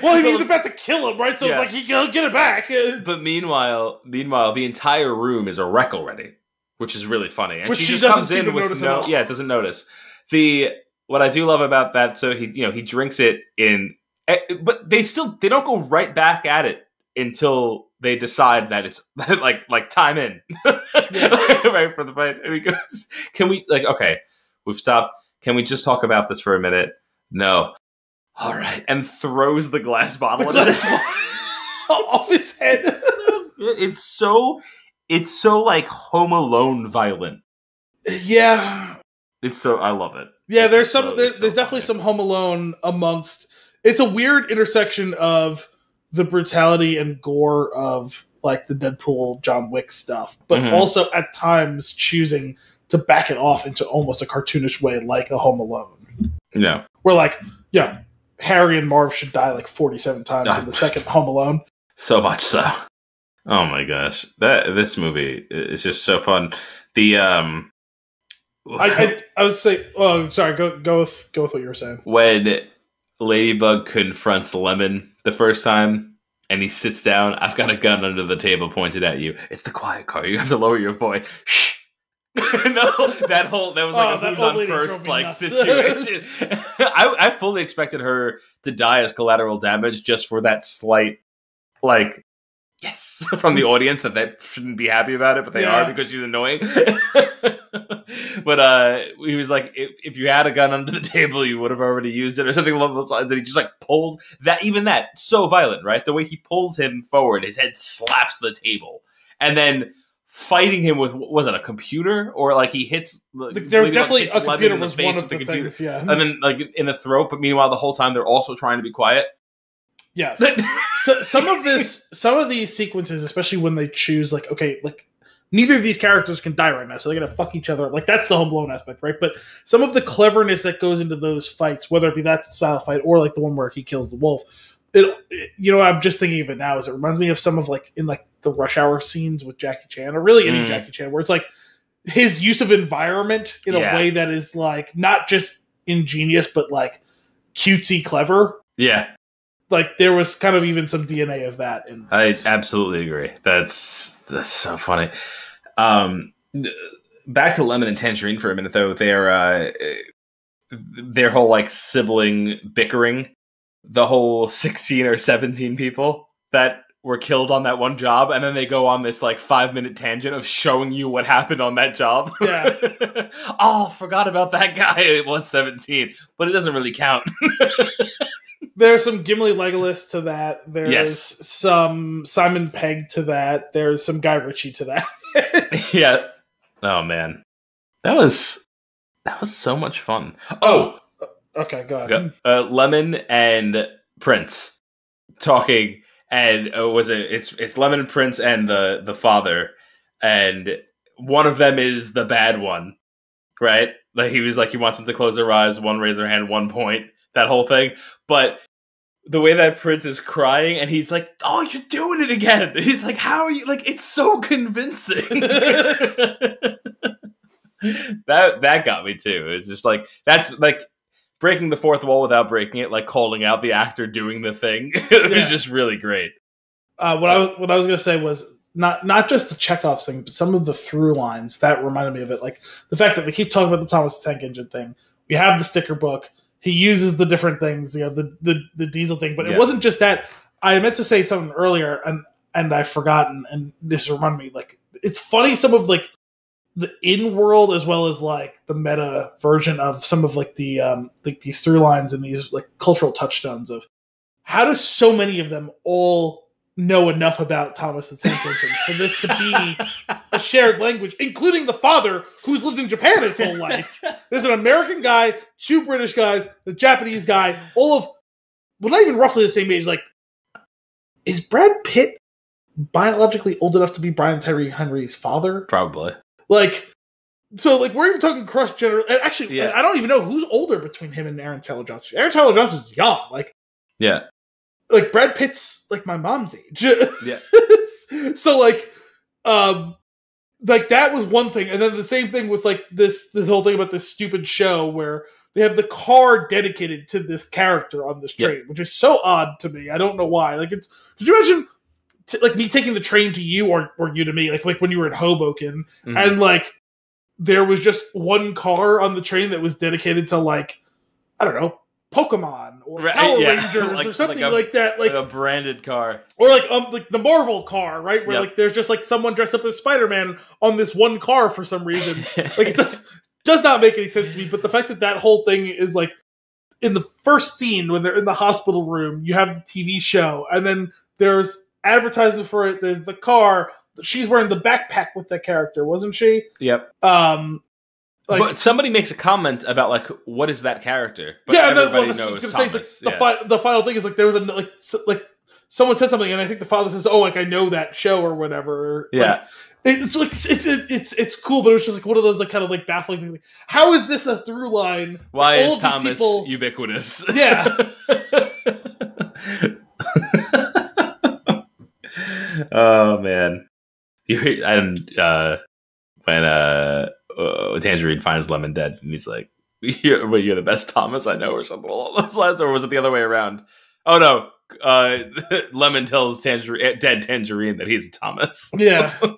well, he's about to kill him, right? So Yeah. it's like he will get it back. But meanwhile, meanwhile, the entire room is a wreck already, which is really funny. And Which she, she just comes in with no, yeah, doesn't notice. The what I do love about that, so he, you know, he drinks it in, eh, but they still they don't go right back at it until they decide that it's like like time in, right for the fight. And he goes, "Can we like okay, we've stopped. Can we just talk about this for a minute?" No. All right, and throws the glass bottle The at glass- off his head. it's so it's so like home alone violent yeah, it's so i love it Yeah, there's so- some. it's there's, so there's definitely some Home Alone amongst. It's a weird intersection of the brutality and gore of like the Deadpool, John Wick stuff, but Mhm. also at times choosing to back it off into almost a cartoonish way, like a Home Alone, Yeah, we're like, yeah, Harry and Marv should die like 47 times in the second Home Alone. so much so. Oh my gosh. That this movie is just so fun. The um I, I, I would say, oh, sorry, go go with go with what you were saying. when ladybug confronts lemon the first time and he sits down i've got a gun under the table pointed at you. It's the quiet car. You have to lower your voice. Shh. no, that whole that was like Oh, a who's on first like nuts. situation. I, I fully expected her to die as collateral damage just for that slight, like, yes from the audience that they shouldn't be happy about it, but they Yeah. are because she's annoying. but uh he was like, if, if you had a gun under the table, you would have already used it or something along those lines. And he just like pulls that even that so violent, right? The way he pulls him forward, his head slaps the table, and then. Fighting him with what was it a computer or like he hits? There's Ladybug definitely a computer was one of the the computer. things. Yeah, and then like in the throat. But meanwhile, the whole time they're also trying to be quiet. yes. so some of this some of these sequences especially when they choose like okay like neither of these characters can die right now so they're gonna fuck each other like that's the Home Alone aspect right but some of the cleverness that goes into those fights whether it be that style fight or like the one where he kills the wolf it, it- you know i'm just thinking of it now is it reminds me of some of like in like the rush hour scenes with jackie chan or really any Mm. jackie chan where it's like his use of environment in Yeah. a way that is like not just ingenious but like cutesy clever Yeah, like there was kind of even some DNA of that in I absolutely agree. That's that's so funny. Um, back to lemon and tangerine for a minute though. Their uh, their whole like sibling bickering, the whole sixteen or seventeen people that were killed on that one job, and then they go on this like five minute tangent of showing you what happened on that job. Yeah. oh, forgot about that guy. It was seventeen, but it doesn't really count. There's some Gimli Legolas to that. There's Yes. some Simon Pegg to that. There's some Guy Ritchie to that. yeah. Oh man, that was that was so much fun. Oh, okay, go ahead. uh, Lemon and Prince talking, and uh, was it? It's it's Lemon Prince and the the father, and one of them is the bad one, right? Like he was like he wants them to close their eyes, one raise their hand, one point, that whole thing. But the way that Prince is crying and he's like, "Oh, you're doing it again." He's like, "How are you?" Like it's so convincing. that that got me too. It's just like that's like breaking the fourth wall without breaking it, like calling out the actor doing the thing. it was just really great. Uh, what So- I was what I was gonna say was not not just the Chekhov's thing, but some of the through lines that reminded me of it. Like the fact that they keep talking about the Thomas the Tank Engine thing. We have the sticker book. He uses the different things, you know, the the, the diesel thing. But Yeah. it wasn't just that. I meant to say something earlier, and and I've forgotten. And this reminded me. Like it's funny some of like the in world as well as like the meta version of some of like the um like these through lines and these like cultural touchstones of how do so many of them all know enough about Thomas the Tank Engine for this to be a shared language, including the father who's lived in Japan his whole life. There's an American guy, two British guys, the Japanese guy, all of well, not even roughly the same age. Like, is Brad Pitt biologically old enough to be Brian Tyree Henry's father? Probably. Like, so like we're even talking cross general. And actually, Yeah. I don't even know who's older between him and Aaron Taylor Johnson. Aaron Taylor Johnson's young. Like, Yeah. like Brad Pitt's like my mom's age. Yeah. so like, um, like that was one thing, and then the same thing with like this this whole thing about this stupid show where they have the car dedicated to this character on this Yeah. train, which is so odd to me. I don't know why. Like, it's could you imagine? T- like me taking the train to you or, or you to me like like when you were in Hoboken Mhm. and like there was just one car on the train that was dedicated to like I don't know Pokemon or Right, Power yeah. Rangers Like- or something like a- like that, like, like, a branded car. or like um like the Marvel car, right? Where Yep. like there's just like someone dressed up as Spider Man on this one car for some reason. like it does does not make any sense to me. But the fact that that whole thing is like in the first scene when they're in the hospital room, you have the TV show, and then there's advertisement for it. There's the car. She's wearing the backpack with that character, wasn't she? Yep. Um, like but somebody makes a comment about like what is that character? But yeah, well, everybody that's what I was knows gonna say, Thomas. the, yeah. the, fi- the final thing is like there was a like s- like someone said something, and I think the father says, "Oh, like I know that show or whatever." Like, yeah. it's like it's it's it's it's cool, but it was just like one of those like kind of like baffling things. Like, how is this a through line? Why is Thomas people- ubiquitous? Yeah. oh man, you and uh, when uh, uh, Tangerine finds Lemon dead, and he's like, "You're, well, you're the best Thomas I know," or something along those lines, or was it the other way around? Oh no, uh, Lemon tells Tangerine, dead Tangerine that he's Thomas. Yeah. well,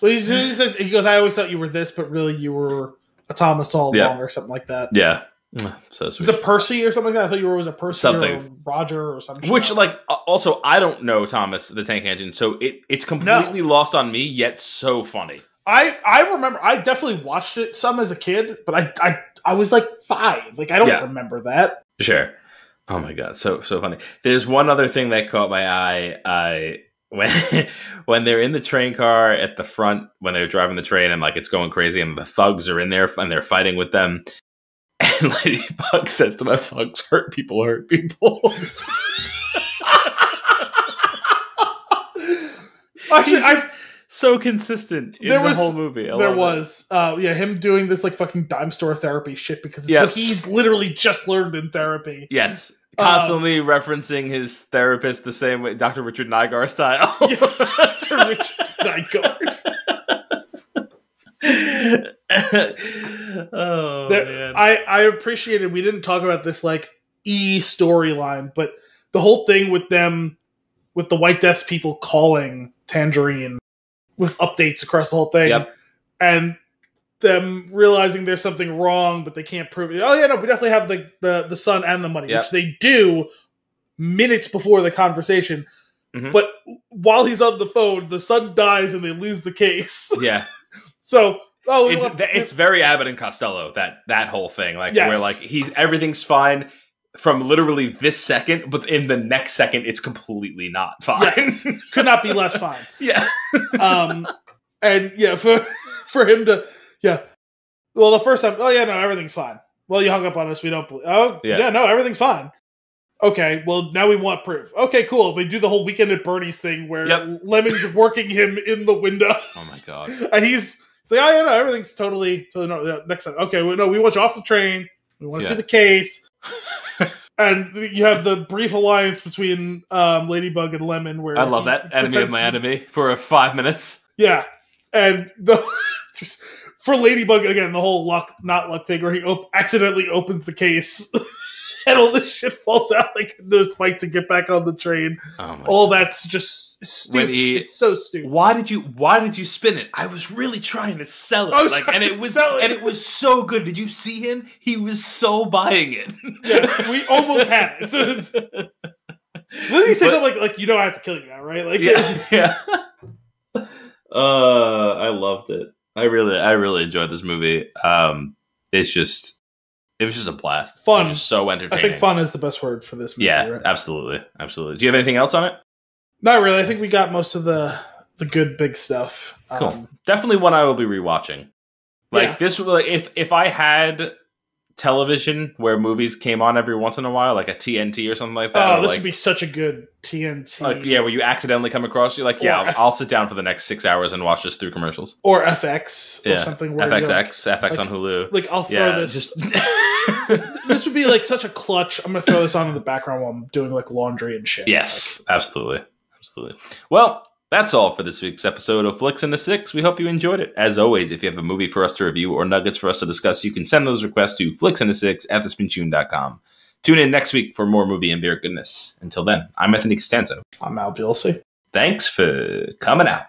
he says, he says he goes, "I always thought you were this, but really you were a Thomas all Yeah. along, or something like that." Yeah, so Was it Percy or something like that? I thought you were was a Percy Something. or Roger or something. Which, like, also, I don't know Thomas the Tank Engine, so it it's completely lost on me. Yet so funny. I I remember I definitely watched it some as a kid, but I I I was like five. Like I don't Yeah. remember that. Sure. Oh my god, so so funny. There's one other thing that caught my eye. I when when they're in the train car at the front when they're driving the train and like it's going crazy and the thugs are in there and they're fighting with them. And Ladybug says to the thugs, "Hurt people, hurt people." Actually, I so consistent in There the was- whole movie. I there was uh yeah him doing this like fucking dime store therapy shit because Yeah. he's literally just learned in therapy. Yes. Um, Constantly referencing his therapist the same way, Dr. Richard Nygaard style. Yeah, Dr. Richard Nygaard. oh, There- man. I I appreciated we didn't talk about this like e storyline, but the whole thing with them with the White Death people calling Tangerine with updates across the whole thing, Yep. and them realizing there's something wrong, but they can't prove it. Oh yeah, no, we definitely have the the, the son and the money, Yep. which they do minutes before the conversation. Mhm. But while he's on the phone, the son dies and they lose the case. yeah. so oh, It's, want- it's very Abbott and Costello, that that whole thing. Like Yes. where like he's everything's fine from literally this second, but in the next second it's completely not fine. Yes. could not be less fine. yeah. um and yeah for for him to yeah well the first time oh yeah no everything's fine well you hung up on us we don't believe oh Yeah. yeah. no everything's fine okay well now we want proof okay cool they do the whole weekend at bernie's thing where Yep. lemon's working him in the window Oh my god. and he's he's like oh yeah no everything's totally totally no yeah, next time. Okay well, no we want you off the train. We want to see the case. And you have the brief alliance between um, ladybug and lemon where I love that. Enemy of my to- enemy for five minutes. yeah, and the just for Ladybug again, the whole luck not luck thing where he op- accidentally opens the case and all this shit falls out like in the fight to get back on the train. Oh All that's just stupid. he- it's so stupid. why did you why did you spin it i was really trying to sell it I was like and it was it. and it was so good did you see him he was so buying it Yes, we almost had it. It's- Didn't he say something like, like, you know I have to kill you now, right? Like, yeah yeah uh i loved it i really i really enjoyed this movie um it's just it was just a blast Fun. it was just so entertaining. I think fun is the best word for this movie. yeah right? absolutely absolutely do you have anything else on it Not really. I think we got most of the the good big stuff. Cool. Um, definitely one I will be rewatching. Like Yeah. this, like if if I had television where movies came on every once in a while, like a TNT or something like that, oh, this like, would be such a good TNT. like yeah, where you accidentally come across, you're like, yeah, I'll, F- I'll sit down for the next six hours and watch this through commercials. or FX or Yeah. something. Where FXX, FX like- on Hulu. Like, like I'll throw Yeah, this. just this would be like such a clutch. I'm gonna throw this on in the background while I'm doing like laundry and shit. yes, absolutely, absolutely. Well. That's all for this week's episode of Flix and a Six. We hope you enjoyed it. As always, if you have a movie for us to review or nuggets for us to discuss, you can send those requests to Flix and a flixandasix at thespintune.com. Tune in next week for more movie and beer goodness. Until then, I'm Anthony Costanzo. I'm Al Bielsi. Thanks for coming out.